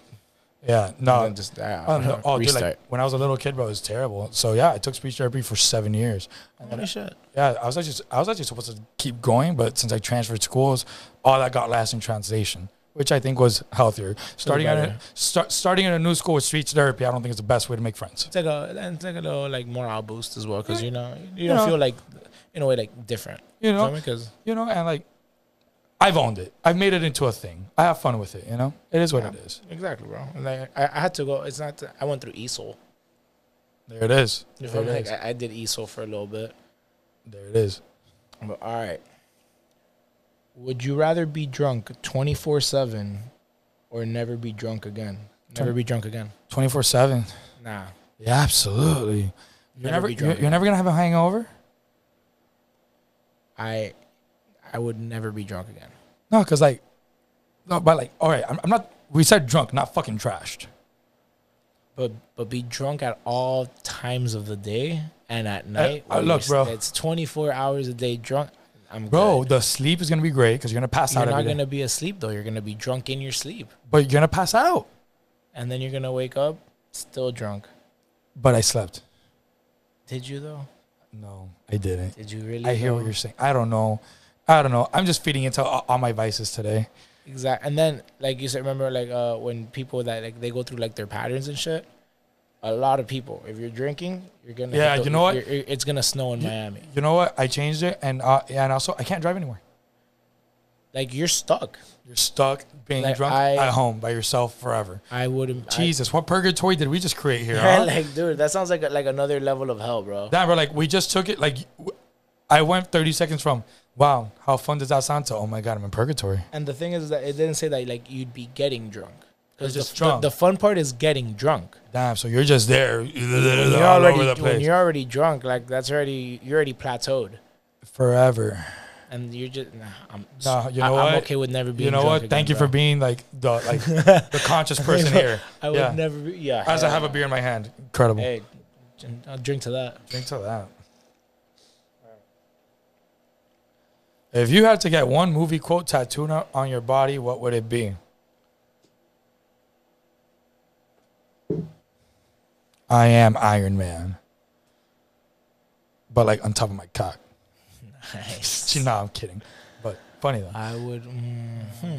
[SPEAKER 3] yeah. No,
[SPEAKER 4] just uh,
[SPEAKER 3] Oh, no. oh dude, like when I was a little kid, bro, it was terrible. So yeah, I took speech therapy for seven years. And then,
[SPEAKER 4] Holy shit.
[SPEAKER 3] yeah, I was actually I was actually supposed to keep going, but since I transferred schools, all that got lost in translation, which I think was healthier. Starting at a, start, starting in a new school with speech therapy, I don't think it's the best way to make friends.
[SPEAKER 4] It's like a and it's like a little like morale boost as well because you know you
[SPEAKER 3] You
[SPEAKER 4] don't
[SPEAKER 3] know.
[SPEAKER 4] feel like in a way like different.
[SPEAKER 3] You know,
[SPEAKER 4] because
[SPEAKER 3] you know, and like I've owned it. I've made it into a thing. I have fun with it. You know, it is what
[SPEAKER 4] Yeah.
[SPEAKER 3] it is.
[SPEAKER 4] exactly, bro. And like I, I had to go. It's not. that- I went through ESOL.
[SPEAKER 3] There it is.
[SPEAKER 4] You feel me? Like. I, I did ESOL for a little bit.
[SPEAKER 3] There it is.
[SPEAKER 4] But all right. Would you rather be drunk twenty four seven, or never be drunk again? Never be drunk again.
[SPEAKER 3] Twenty four seven.
[SPEAKER 4] Nah.
[SPEAKER 3] Yeah, absolutely. You're
[SPEAKER 4] Never
[SPEAKER 3] never, you're, you're never gonna have a hangover.
[SPEAKER 4] I, I would never be drunk again.
[SPEAKER 3] No, because like, no, but like, all right, I'm, I'm not. We said drunk, not fucking trashed.
[SPEAKER 4] But but be drunk at all times of the day and at night.
[SPEAKER 3] uh, look, bro.
[SPEAKER 4] It's 24 hours a day drunk. I'm
[SPEAKER 3] Bro,
[SPEAKER 4] good.
[SPEAKER 3] the sleep is gonna be great because you're gonna pass out.
[SPEAKER 4] You're not
[SPEAKER 3] every day.
[SPEAKER 4] gonna be asleep though. You're gonna be drunk in your sleep,
[SPEAKER 3] But you're gonna pass out.
[SPEAKER 4] and then you're gonna wake up still drunk.
[SPEAKER 3] But I slept.
[SPEAKER 4] Did you though?
[SPEAKER 3] No, I didn't.
[SPEAKER 4] Did you really?
[SPEAKER 3] I hear what you're saying. I don't know. I don't know. I'm just feeding into all, all my vices today.
[SPEAKER 4] Exactly. And then, like you said, remember, like uh, when people that like they go through like their patterns and shit. A lot of people, if you're drinking, you're gonna.
[SPEAKER 3] Yeah,
[SPEAKER 4] the-
[SPEAKER 3] you know what?
[SPEAKER 4] it's gonna snow in Miami.
[SPEAKER 3] You know what? I changed it, and uh, and also I can't drive anywhere.
[SPEAKER 4] Like you're stuck.
[SPEAKER 3] You're stuck being
[SPEAKER 4] Like,
[SPEAKER 3] drunk
[SPEAKER 4] I-
[SPEAKER 3] at home by yourself forever.
[SPEAKER 4] I wouldn't. I-
[SPEAKER 3] Jesus, what purgatory did we just create here?
[SPEAKER 4] Yeah,
[SPEAKER 3] huh?
[SPEAKER 4] like, dude, that sounds like a, like another level of hell, bro.
[SPEAKER 3] That bro, like we just took it. Like I went 30 seconds from, wow, how fun does that sound? To oh my god, I'm in purgatory.
[SPEAKER 4] and the thing is that it didn't say that like you'd be getting drunk.
[SPEAKER 3] Just
[SPEAKER 4] the,
[SPEAKER 3] drunk.
[SPEAKER 4] The, the fun part is getting drunk.
[SPEAKER 3] Damn, so you're just there,
[SPEAKER 4] When you're
[SPEAKER 3] all
[SPEAKER 4] already
[SPEAKER 3] over the
[SPEAKER 4] when you're already drunk, like that's already you're already plateaued,
[SPEAKER 3] forever.
[SPEAKER 4] and you're just nah. I'm
[SPEAKER 3] Nah, you
[SPEAKER 4] I-
[SPEAKER 3] know
[SPEAKER 4] I'm
[SPEAKER 3] what?
[SPEAKER 4] okay with never being.
[SPEAKER 3] You know what? Thank you
[SPEAKER 4] again,
[SPEAKER 3] for being like the like the conscious person here.
[SPEAKER 4] I would
[SPEAKER 3] yeah.
[SPEAKER 4] never. Be, yeah.
[SPEAKER 3] As I
[SPEAKER 4] hell
[SPEAKER 3] have a beer in my hand, incredible.
[SPEAKER 4] Hey, drink- I'll drink to that.
[SPEAKER 3] Drink to that. If you had to get one movie quote tattooed on your body, what would it be? I am Iron Man. But like on top of my cock.
[SPEAKER 4] Nice.
[SPEAKER 3] no, I'm kidding. But funny though.
[SPEAKER 4] I would. Mm, hmm. A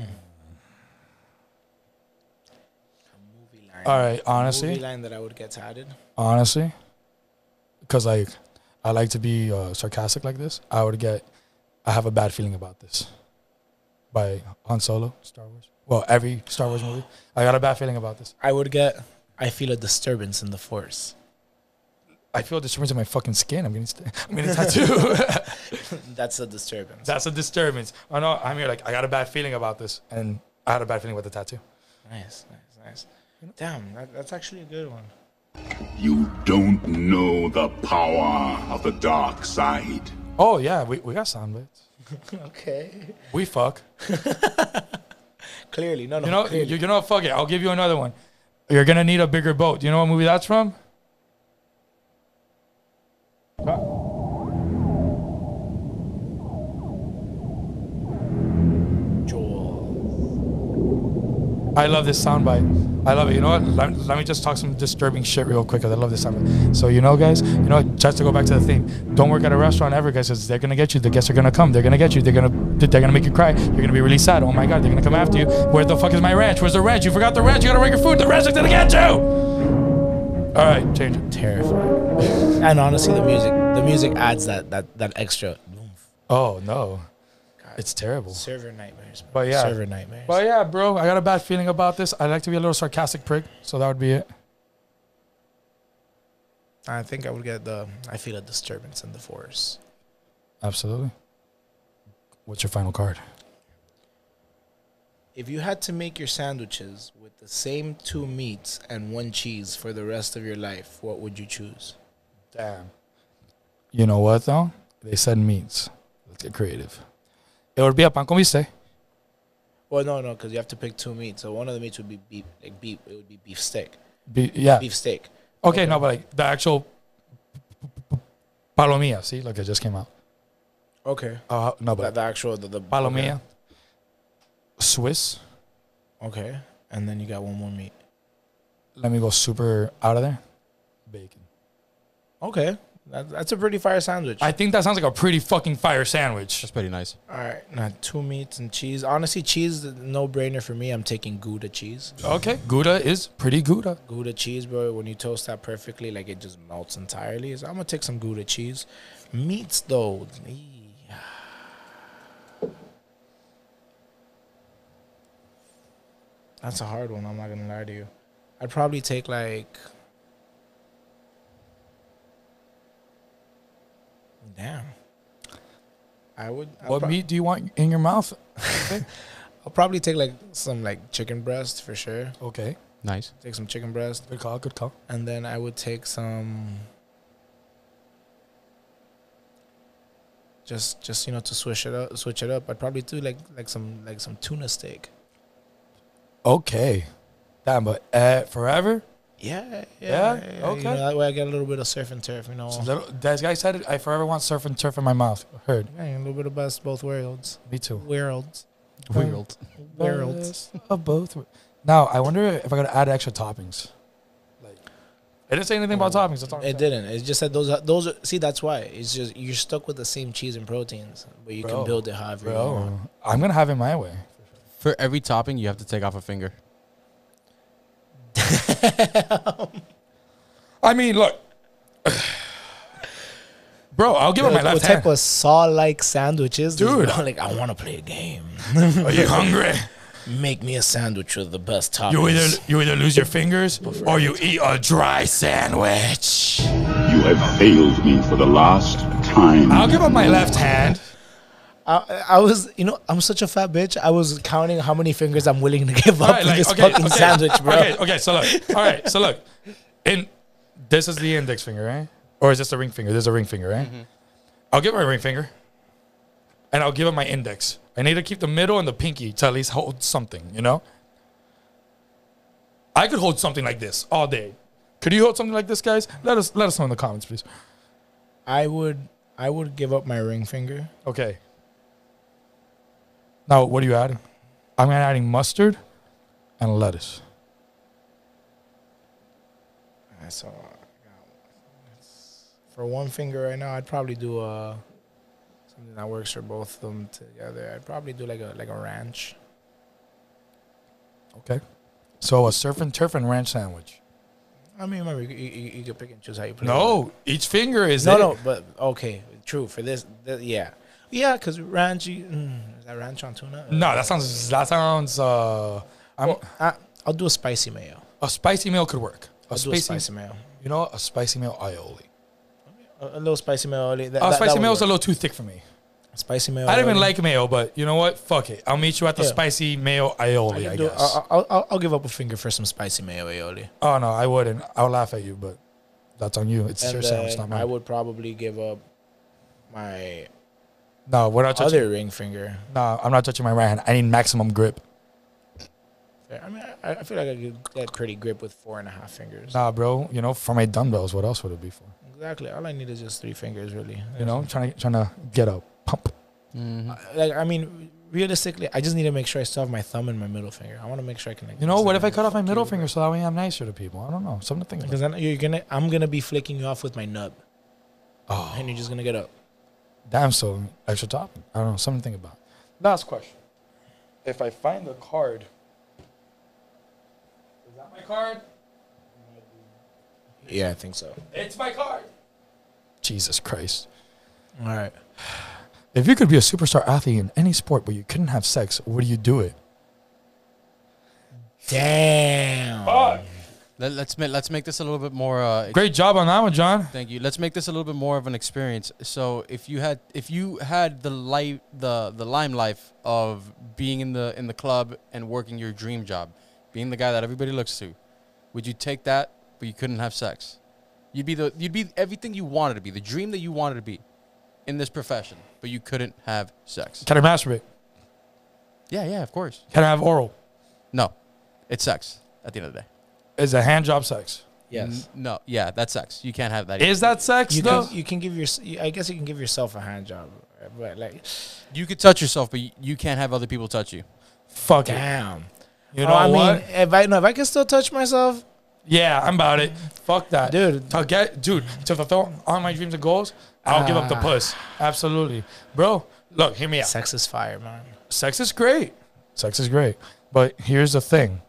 [SPEAKER 4] movie line.
[SPEAKER 3] All right,
[SPEAKER 4] A
[SPEAKER 3] honestly,
[SPEAKER 4] movie line that I would get tatted.
[SPEAKER 3] honestly, because like I like to be uh, sarcastic like this, I would get. I have a bad feeling about this. By Han Solo, Star Wars. Well, every Star Wars movie, I got a bad feeling about this.
[SPEAKER 4] I would get. I feel a disturbance in the force.
[SPEAKER 3] I feel a disturbance in my fucking skin. I'm getting, st- I'm getting a tattoo.
[SPEAKER 4] That's a disturbance.
[SPEAKER 3] That's a disturbance. Oh, I know. I'm here like I got a bad feeling about this, and I had a bad feeling with the tattoo.
[SPEAKER 4] nice, nice, nice. Damn, that, that's actually a good one.
[SPEAKER 7] You don't know the power of the dark side.
[SPEAKER 3] Oh yeah, we, we got sound bites.
[SPEAKER 4] Okay.
[SPEAKER 3] We fuck.
[SPEAKER 4] Clearly, no, no.
[SPEAKER 3] You know,
[SPEAKER 4] clearly.
[SPEAKER 3] you, you know, fuck it. I'll give you another one. You're gonna need a bigger boat. Do you know what movie that's from? I love this soundbite. I love it. You know what? Let, let me just talk some disturbing shit real quick 'cause I love this soundbite. So you know, guys, you know, just to go back to the theme, don't work at a restaurant ever, guys, because they're gonna get you. The guests are gonna come. They're gonna get you. They're gonna they're gonna make you cry. You're gonna be really sad. Oh my god, they're gonna come after you. Where the fuck is my ranch? Where's the ranch? You forgot the ranch. You gotta bring your food. The ranch is gonna get you. All right, change it.
[SPEAKER 4] Terrifying. and honestly, the music, the music adds that that that extra.
[SPEAKER 3] Oh no, it's terrible.
[SPEAKER 4] server nightmares.
[SPEAKER 3] But yeah.
[SPEAKER 4] server nightmares.
[SPEAKER 3] But yeah, bro, I got a bad feeling about this. I like to be a little sarcastic prick, so that would be it.
[SPEAKER 4] I think I would get the. I feel a disturbance in the force.
[SPEAKER 3] Absolutely. What's your final card?
[SPEAKER 4] If you had to make your sandwiches with the same two meats and one cheese for the rest of your life, what would you choose?
[SPEAKER 3] Damn. You know what though? They said meats. Let's get creative. It would be a pan con bistec.
[SPEAKER 4] Well, no, no, because you have to pick two meats. So one of the meats would be beef, like beef. It would be beef steak.
[SPEAKER 3] Be, yeah.
[SPEAKER 4] Beef steak.
[SPEAKER 3] Okay, no, but like the actual palomilla. See, look, it just came out.
[SPEAKER 4] Okay.
[SPEAKER 3] Uh, no, but
[SPEAKER 4] the actual the, the
[SPEAKER 3] palomilla. Swiss.
[SPEAKER 4] Okay. And then you got one more meat.
[SPEAKER 3] Let me go super out of there. Bacon.
[SPEAKER 4] Okay. That, that's a pretty fire sandwich.
[SPEAKER 3] I think that sounds like a pretty fucking fire sandwich.
[SPEAKER 5] That's pretty nice.
[SPEAKER 4] All right. Now two meats and cheese. Honestly, cheese no brainer for me. I'm taking Gouda cheese.
[SPEAKER 3] Okay, Gouda is pretty Gouda.
[SPEAKER 4] Gouda cheese, bro. When you toast that perfectly, like it just melts entirely. So I'm gonna take some Gouda cheese. Meats though. That's a hard one. I'm not gonna lie to you. I'd probably take like. Damn. I would. I'd
[SPEAKER 3] What
[SPEAKER 4] prob-
[SPEAKER 3] meat do you want in your mouth?
[SPEAKER 4] I'll probably take like some like chicken breast for sure.
[SPEAKER 3] Okay,
[SPEAKER 5] Nice.
[SPEAKER 4] Take some chicken breast,
[SPEAKER 3] good call, good call.
[SPEAKER 4] and then I would take some. Just, just you know, to switch it up, switch it up. I'd probably do like, like some, like some tuna steak.
[SPEAKER 3] Okay, damn, but uh, forever.
[SPEAKER 4] Yeah,
[SPEAKER 3] Yeah?
[SPEAKER 4] yeah, yeah.
[SPEAKER 3] Okay.
[SPEAKER 4] You know, that way I get a little bit of surf and turf. You know,
[SPEAKER 3] So little, that guy said it. I forever want surf and turf in my mouth. Heard.
[SPEAKER 4] Yeah, a little bit of best both worlds.
[SPEAKER 3] Me too.
[SPEAKER 4] Worlds.
[SPEAKER 5] World.
[SPEAKER 4] Worlds.
[SPEAKER 3] Of both. Now I wonder if I gotta add extra toppings. Like, it didn't say anything about toppings. That's all I'm
[SPEAKER 4] It didn't. It just said those. Are, those are, see, that's why it's just you're stuck with the same cheese and proteins, but you
[SPEAKER 3] Bro.
[SPEAKER 4] can build it however you want.
[SPEAKER 3] I'm gonna have it my way.
[SPEAKER 5] For every topping, you have to take off a finger.
[SPEAKER 3] I mean, look, bro. I'll give it my left.
[SPEAKER 4] What
[SPEAKER 3] type
[SPEAKER 4] of saw-like sandwiches, this,
[SPEAKER 3] Dude.
[SPEAKER 4] bro? Like I want to play a game.
[SPEAKER 3] Are you hungry?
[SPEAKER 4] Make me a sandwich with the best toppings.
[SPEAKER 3] You either you either lose your fingers or you eat a dry sandwich.
[SPEAKER 7] You have failed me for the last time.
[SPEAKER 3] I'll give up my left hand.
[SPEAKER 4] I, I was, you know, I'm such a fat bitch. I was counting how many fingers I'm willing to give up
[SPEAKER 3] All right,
[SPEAKER 4] for
[SPEAKER 3] like,
[SPEAKER 4] this
[SPEAKER 3] okay,
[SPEAKER 4] fucking
[SPEAKER 3] okay,
[SPEAKER 4] sandwich, bro.
[SPEAKER 3] Okay, okay. So look. All right. So look. In this is the index finger, right? Or is this the ring finger? There's a ring finger, right? Mm-hmm. I'll give my ring finger, and I'll give it my index. I need to keep the middle and the pinky to at least hold something. You know. I could hold something like this all day. Could you hold something like this, guys? Let us let us know in the comments, please.
[SPEAKER 4] I would, I would give up my ring finger.
[SPEAKER 3] Okay. Now, what are you adding? I'm adding mustard and lettuce.
[SPEAKER 4] So, for one finger right now, I'd probably do a, something that works for both of them together. I'd probably do like a like a ranch.
[SPEAKER 3] Okay. So a surf and turf and ranch sandwich.
[SPEAKER 4] I mean, remember you, you, you can pick and choose how you play. it.
[SPEAKER 3] No, each finger is
[SPEAKER 4] no,
[SPEAKER 3] it.
[SPEAKER 4] no. But okay, true for this. th- yeah, yeah. Because ranch, you, mm, is that ranch on tuna?
[SPEAKER 3] No, that sounds that sounds. Uh, I'm,
[SPEAKER 4] Well, I, I'll do a spicy mayo.
[SPEAKER 3] a spicy mayo could work. A
[SPEAKER 4] do a
[SPEAKER 3] spicy,
[SPEAKER 4] spicy mayo.
[SPEAKER 3] you know, a spicy meal aioli.
[SPEAKER 4] A, a little spicy mayo. That,
[SPEAKER 3] A
[SPEAKER 4] that-
[SPEAKER 3] spicy
[SPEAKER 4] that
[SPEAKER 3] meal
[SPEAKER 4] would
[SPEAKER 3] is a little too thick for me.
[SPEAKER 4] spicy mayo.
[SPEAKER 3] I don't even like mayo, but you know what? Fuck it. I'll meet you at the
[SPEAKER 4] Yeah.
[SPEAKER 3] spicy mayo
[SPEAKER 4] I
[SPEAKER 3] aioli. I,
[SPEAKER 4] do-
[SPEAKER 3] guess.
[SPEAKER 4] I'll, I'll, I'll, give up a finger for some spicy mayo aioli.
[SPEAKER 3] oh no, I wouldn't. I'll laugh at you, but that's on you. It's
[SPEAKER 4] And
[SPEAKER 3] your sandwich, not
[SPEAKER 4] then I would probably give up my
[SPEAKER 3] No, we're not touching.
[SPEAKER 4] other ring finger.
[SPEAKER 3] No, I'm not touching my right hand. I need maximum grip.
[SPEAKER 4] I mean, I, I feel like I could get pretty grip with four and a half fingers.
[SPEAKER 3] Nah, bro. You know, for my dumbbells, what else would it be for?
[SPEAKER 4] Exactly. All I need is just three fingers, really.
[SPEAKER 3] You know, trying to trying to get a pump. Mm-hmm.
[SPEAKER 4] like I mean, realistically, I just need to make sure I still have my thumb and my middle finger. I want to make sure I can. Like,
[SPEAKER 3] You know, what if I cut off my middle finger so that way I'm nicer to people? I don't know. Something to think about.
[SPEAKER 4] Because then you're gonna, I'm gonna be flicking you off with my nub,
[SPEAKER 3] Oh,
[SPEAKER 4] and you're just gonna get up.
[SPEAKER 3] Damn. So extra topping. I don't know. Something to think about. Last question. If I find the card, is that my card?
[SPEAKER 4] Yeah, I think so.
[SPEAKER 3] It's my card. Jesus Christ.
[SPEAKER 4] All right.
[SPEAKER 3] If you could be a superstar athlete in any sport, but you couldn't have sex, would you do it?
[SPEAKER 4] Damn.
[SPEAKER 5] Let, let's make let's make this a little bit more. Uh,
[SPEAKER 3] Great job on that one, John.
[SPEAKER 5] Thank you. Let's make this a little bit more of an experience. So, if you had if you had the life the the lime life of being in the in the club and working your dream job, being the guy that everybody looks to, would you take that? But you couldn't have sex. You'd be the you'd be everything you wanted to be, the dream that you wanted to be, in this profession, but you couldn't have sex.
[SPEAKER 3] Can I masturbate?
[SPEAKER 5] Yeah, yeah, of course.
[SPEAKER 3] Can I have oral?
[SPEAKER 5] No, it's sex at the end of the day.
[SPEAKER 3] Is a hand job sex?
[SPEAKER 4] Yes.
[SPEAKER 5] N- no, yeah, that's sex. You can't have that.
[SPEAKER 3] Is that sex
[SPEAKER 4] You
[SPEAKER 3] though?
[SPEAKER 4] can, you can give your, I guess you can give yourself a hand job, but like,
[SPEAKER 5] You could touch yourself, but you, you can't have other people touch you.
[SPEAKER 3] Fuck it.
[SPEAKER 4] damn.
[SPEAKER 3] You
[SPEAKER 4] Oh,
[SPEAKER 3] know
[SPEAKER 4] I
[SPEAKER 3] what?
[SPEAKER 4] mean, if I no, if I can still touch myself,
[SPEAKER 3] yeah, I'm about it. Fuck that,
[SPEAKER 4] Dude.
[SPEAKER 3] To get, dude, to fulfill all my dreams and goals, I'll give up the
[SPEAKER 4] Ah.
[SPEAKER 3] puss. Absolutely, bro. Look, hear me out.
[SPEAKER 4] sex is fire, man.
[SPEAKER 3] Sex is great. Sex is great. But here's the thing.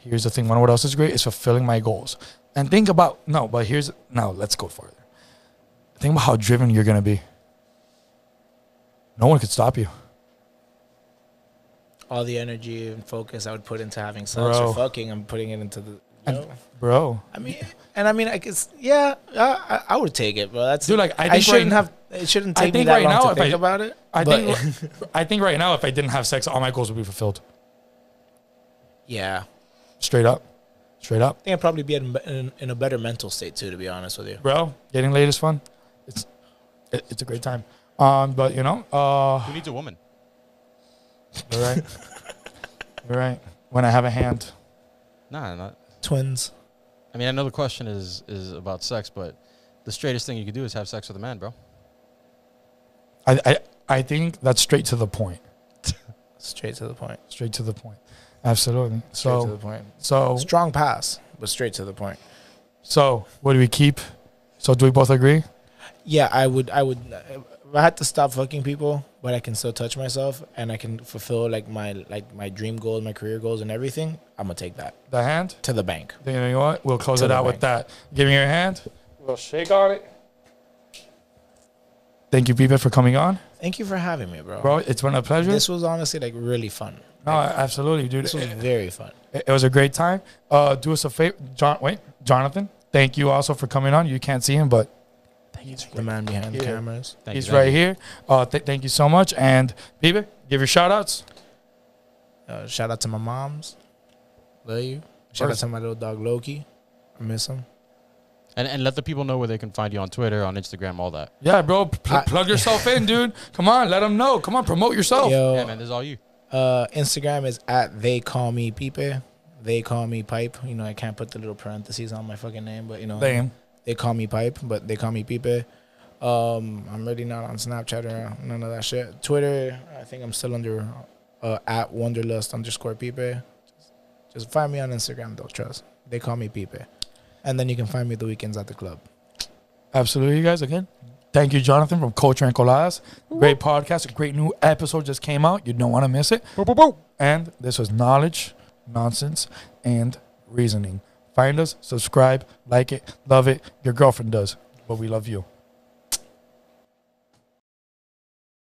[SPEAKER 3] Here's the thing. One, what else is great is fulfilling my goals. And think about no, but here's now. Let's go farther. Think about how driven you're gonna be. No one could stop you.
[SPEAKER 4] All the energy and focus I would put into having sex
[SPEAKER 3] Bro.
[SPEAKER 4] or fucking, I'm putting it into the.
[SPEAKER 3] And- Bro,
[SPEAKER 4] I mean, and I mean, I guess, yeah, I, I would take it, but that's
[SPEAKER 3] Dude, like, I
[SPEAKER 4] I, shouldn't
[SPEAKER 3] right-
[SPEAKER 4] have. It shouldn't
[SPEAKER 3] I
[SPEAKER 4] take me that
[SPEAKER 3] right
[SPEAKER 4] long
[SPEAKER 3] now
[SPEAKER 4] to
[SPEAKER 3] if
[SPEAKER 4] think
[SPEAKER 3] I-
[SPEAKER 4] about it.
[SPEAKER 3] I
[SPEAKER 4] but-
[SPEAKER 3] think I think right now if I didn't have sex, all my goals would be fulfilled.
[SPEAKER 4] yeah,
[SPEAKER 3] Straight up. Straight up.
[SPEAKER 4] I think I'd probably be in, in, in a better mental state too, to be honest with you.
[SPEAKER 3] Bro, getting laid is fun. It's it, it's a great time. Um, but you know, uh
[SPEAKER 5] Who needs a woman?
[SPEAKER 3] you're right. you're right. When I have a hand.
[SPEAKER 5] Nah, not.
[SPEAKER 4] Twins.
[SPEAKER 5] I mean, I know the question is is about sex, but the straightest thing you could do is have sex with a man, bro.
[SPEAKER 3] I, I, I think that's straight to the point.
[SPEAKER 4] Straight to the point.
[SPEAKER 3] Straight to the point. Absolutely.
[SPEAKER 4] Straight to the point.
[SPEAKER 3] so,
[SPEAKER 4] Strong pass, but straight to the point.
[SPEAKER 3] so, what do we keep? So, do we both agree?
[SPEAKER 4] Yeah, I would. I would. If I had to stop fucking people, but I can still touch myself and I can fulfill like my like my dream goals, my career goals, and everything. I'm gonna take that
[SPEAKER 3] The hand?
[SPEAKER 4] to the bank.
[SPEAKER 3] Then you know what? We'll close
[SPEAKER 4] To
[SPEAKER 3] it out with that. Give me your hand. We'll shake on it. Thank you, Pipe, for coming on.
[SPEAKER 4] Thank you for having me, bro.
[SPEAKER 3] Bro, it's been a pleasure.
[SPEAKER 4] This was honestly like really fun.
[SPEAKER 3] No, absolutely, dude.
[SPEAKER 4] This was very fun.
[SPEAKER 3] it was a great time. Uh, do us a favor. John, wait, Jonathan, thank you also for coming on. You can't see him, but
[SPEAKER 4] The man behind the cameras.
[SPEAKER 5] Thank
[SPEAKER 3] he's
[SPEAKER 5] you,
[SPEAKER 3] right
[SPEAKER 5] you.
[SPEAKER 3] here. Uh, th- thank you so much. And, Pipe, give your shout outs.
[SPEAKER 4] Uh, shout out to my moms. Love you. Shout
[SPEAKER 3] First-
[SPEAKER 4] out to my little dog Loki. I miss him.
[SPEAKER 5] And and let the people know where they can find you on Twitter, on Instagram, all that.
[SPEAKER 3] Yeah, bro. Pl-
[SPEAKER 4] I-
[SPEAKER 3] plug yourself in, dude. Come on, let them know. Come on, promote yourself.
[SPEAKER 4] Yo,
[SPEAKER 5] Yeah, man, this is all you.
[SPEAKER 4] Uh, Instagram is at they call me Pipe. They call me Pipe. You know, I can't put the little parentheses on my fucking name, but you know,
[SPEAKER 3] Same.
[SPEAKER 4] they call me Pipe, but they call me Pipe. Um, I'm really not on Snapchat or none of that shit. Twitter, I think I'm still under uh, at Wonderlust underscore Pipe. Just, just find me on Instagram though. Trust. They call me Pipe, and then you can find me the weekends at the club.
[SPEAKER 3] Absolutely, you guys. Again, thank you, Jonathan from Culture and Coladas. Great podcast. A great new episode just came out. You don't want to miss it. And this was knowledge, nonsense, and reasoning. Find us, subscribe, like it, love it. Your girlfriend does, but we love you.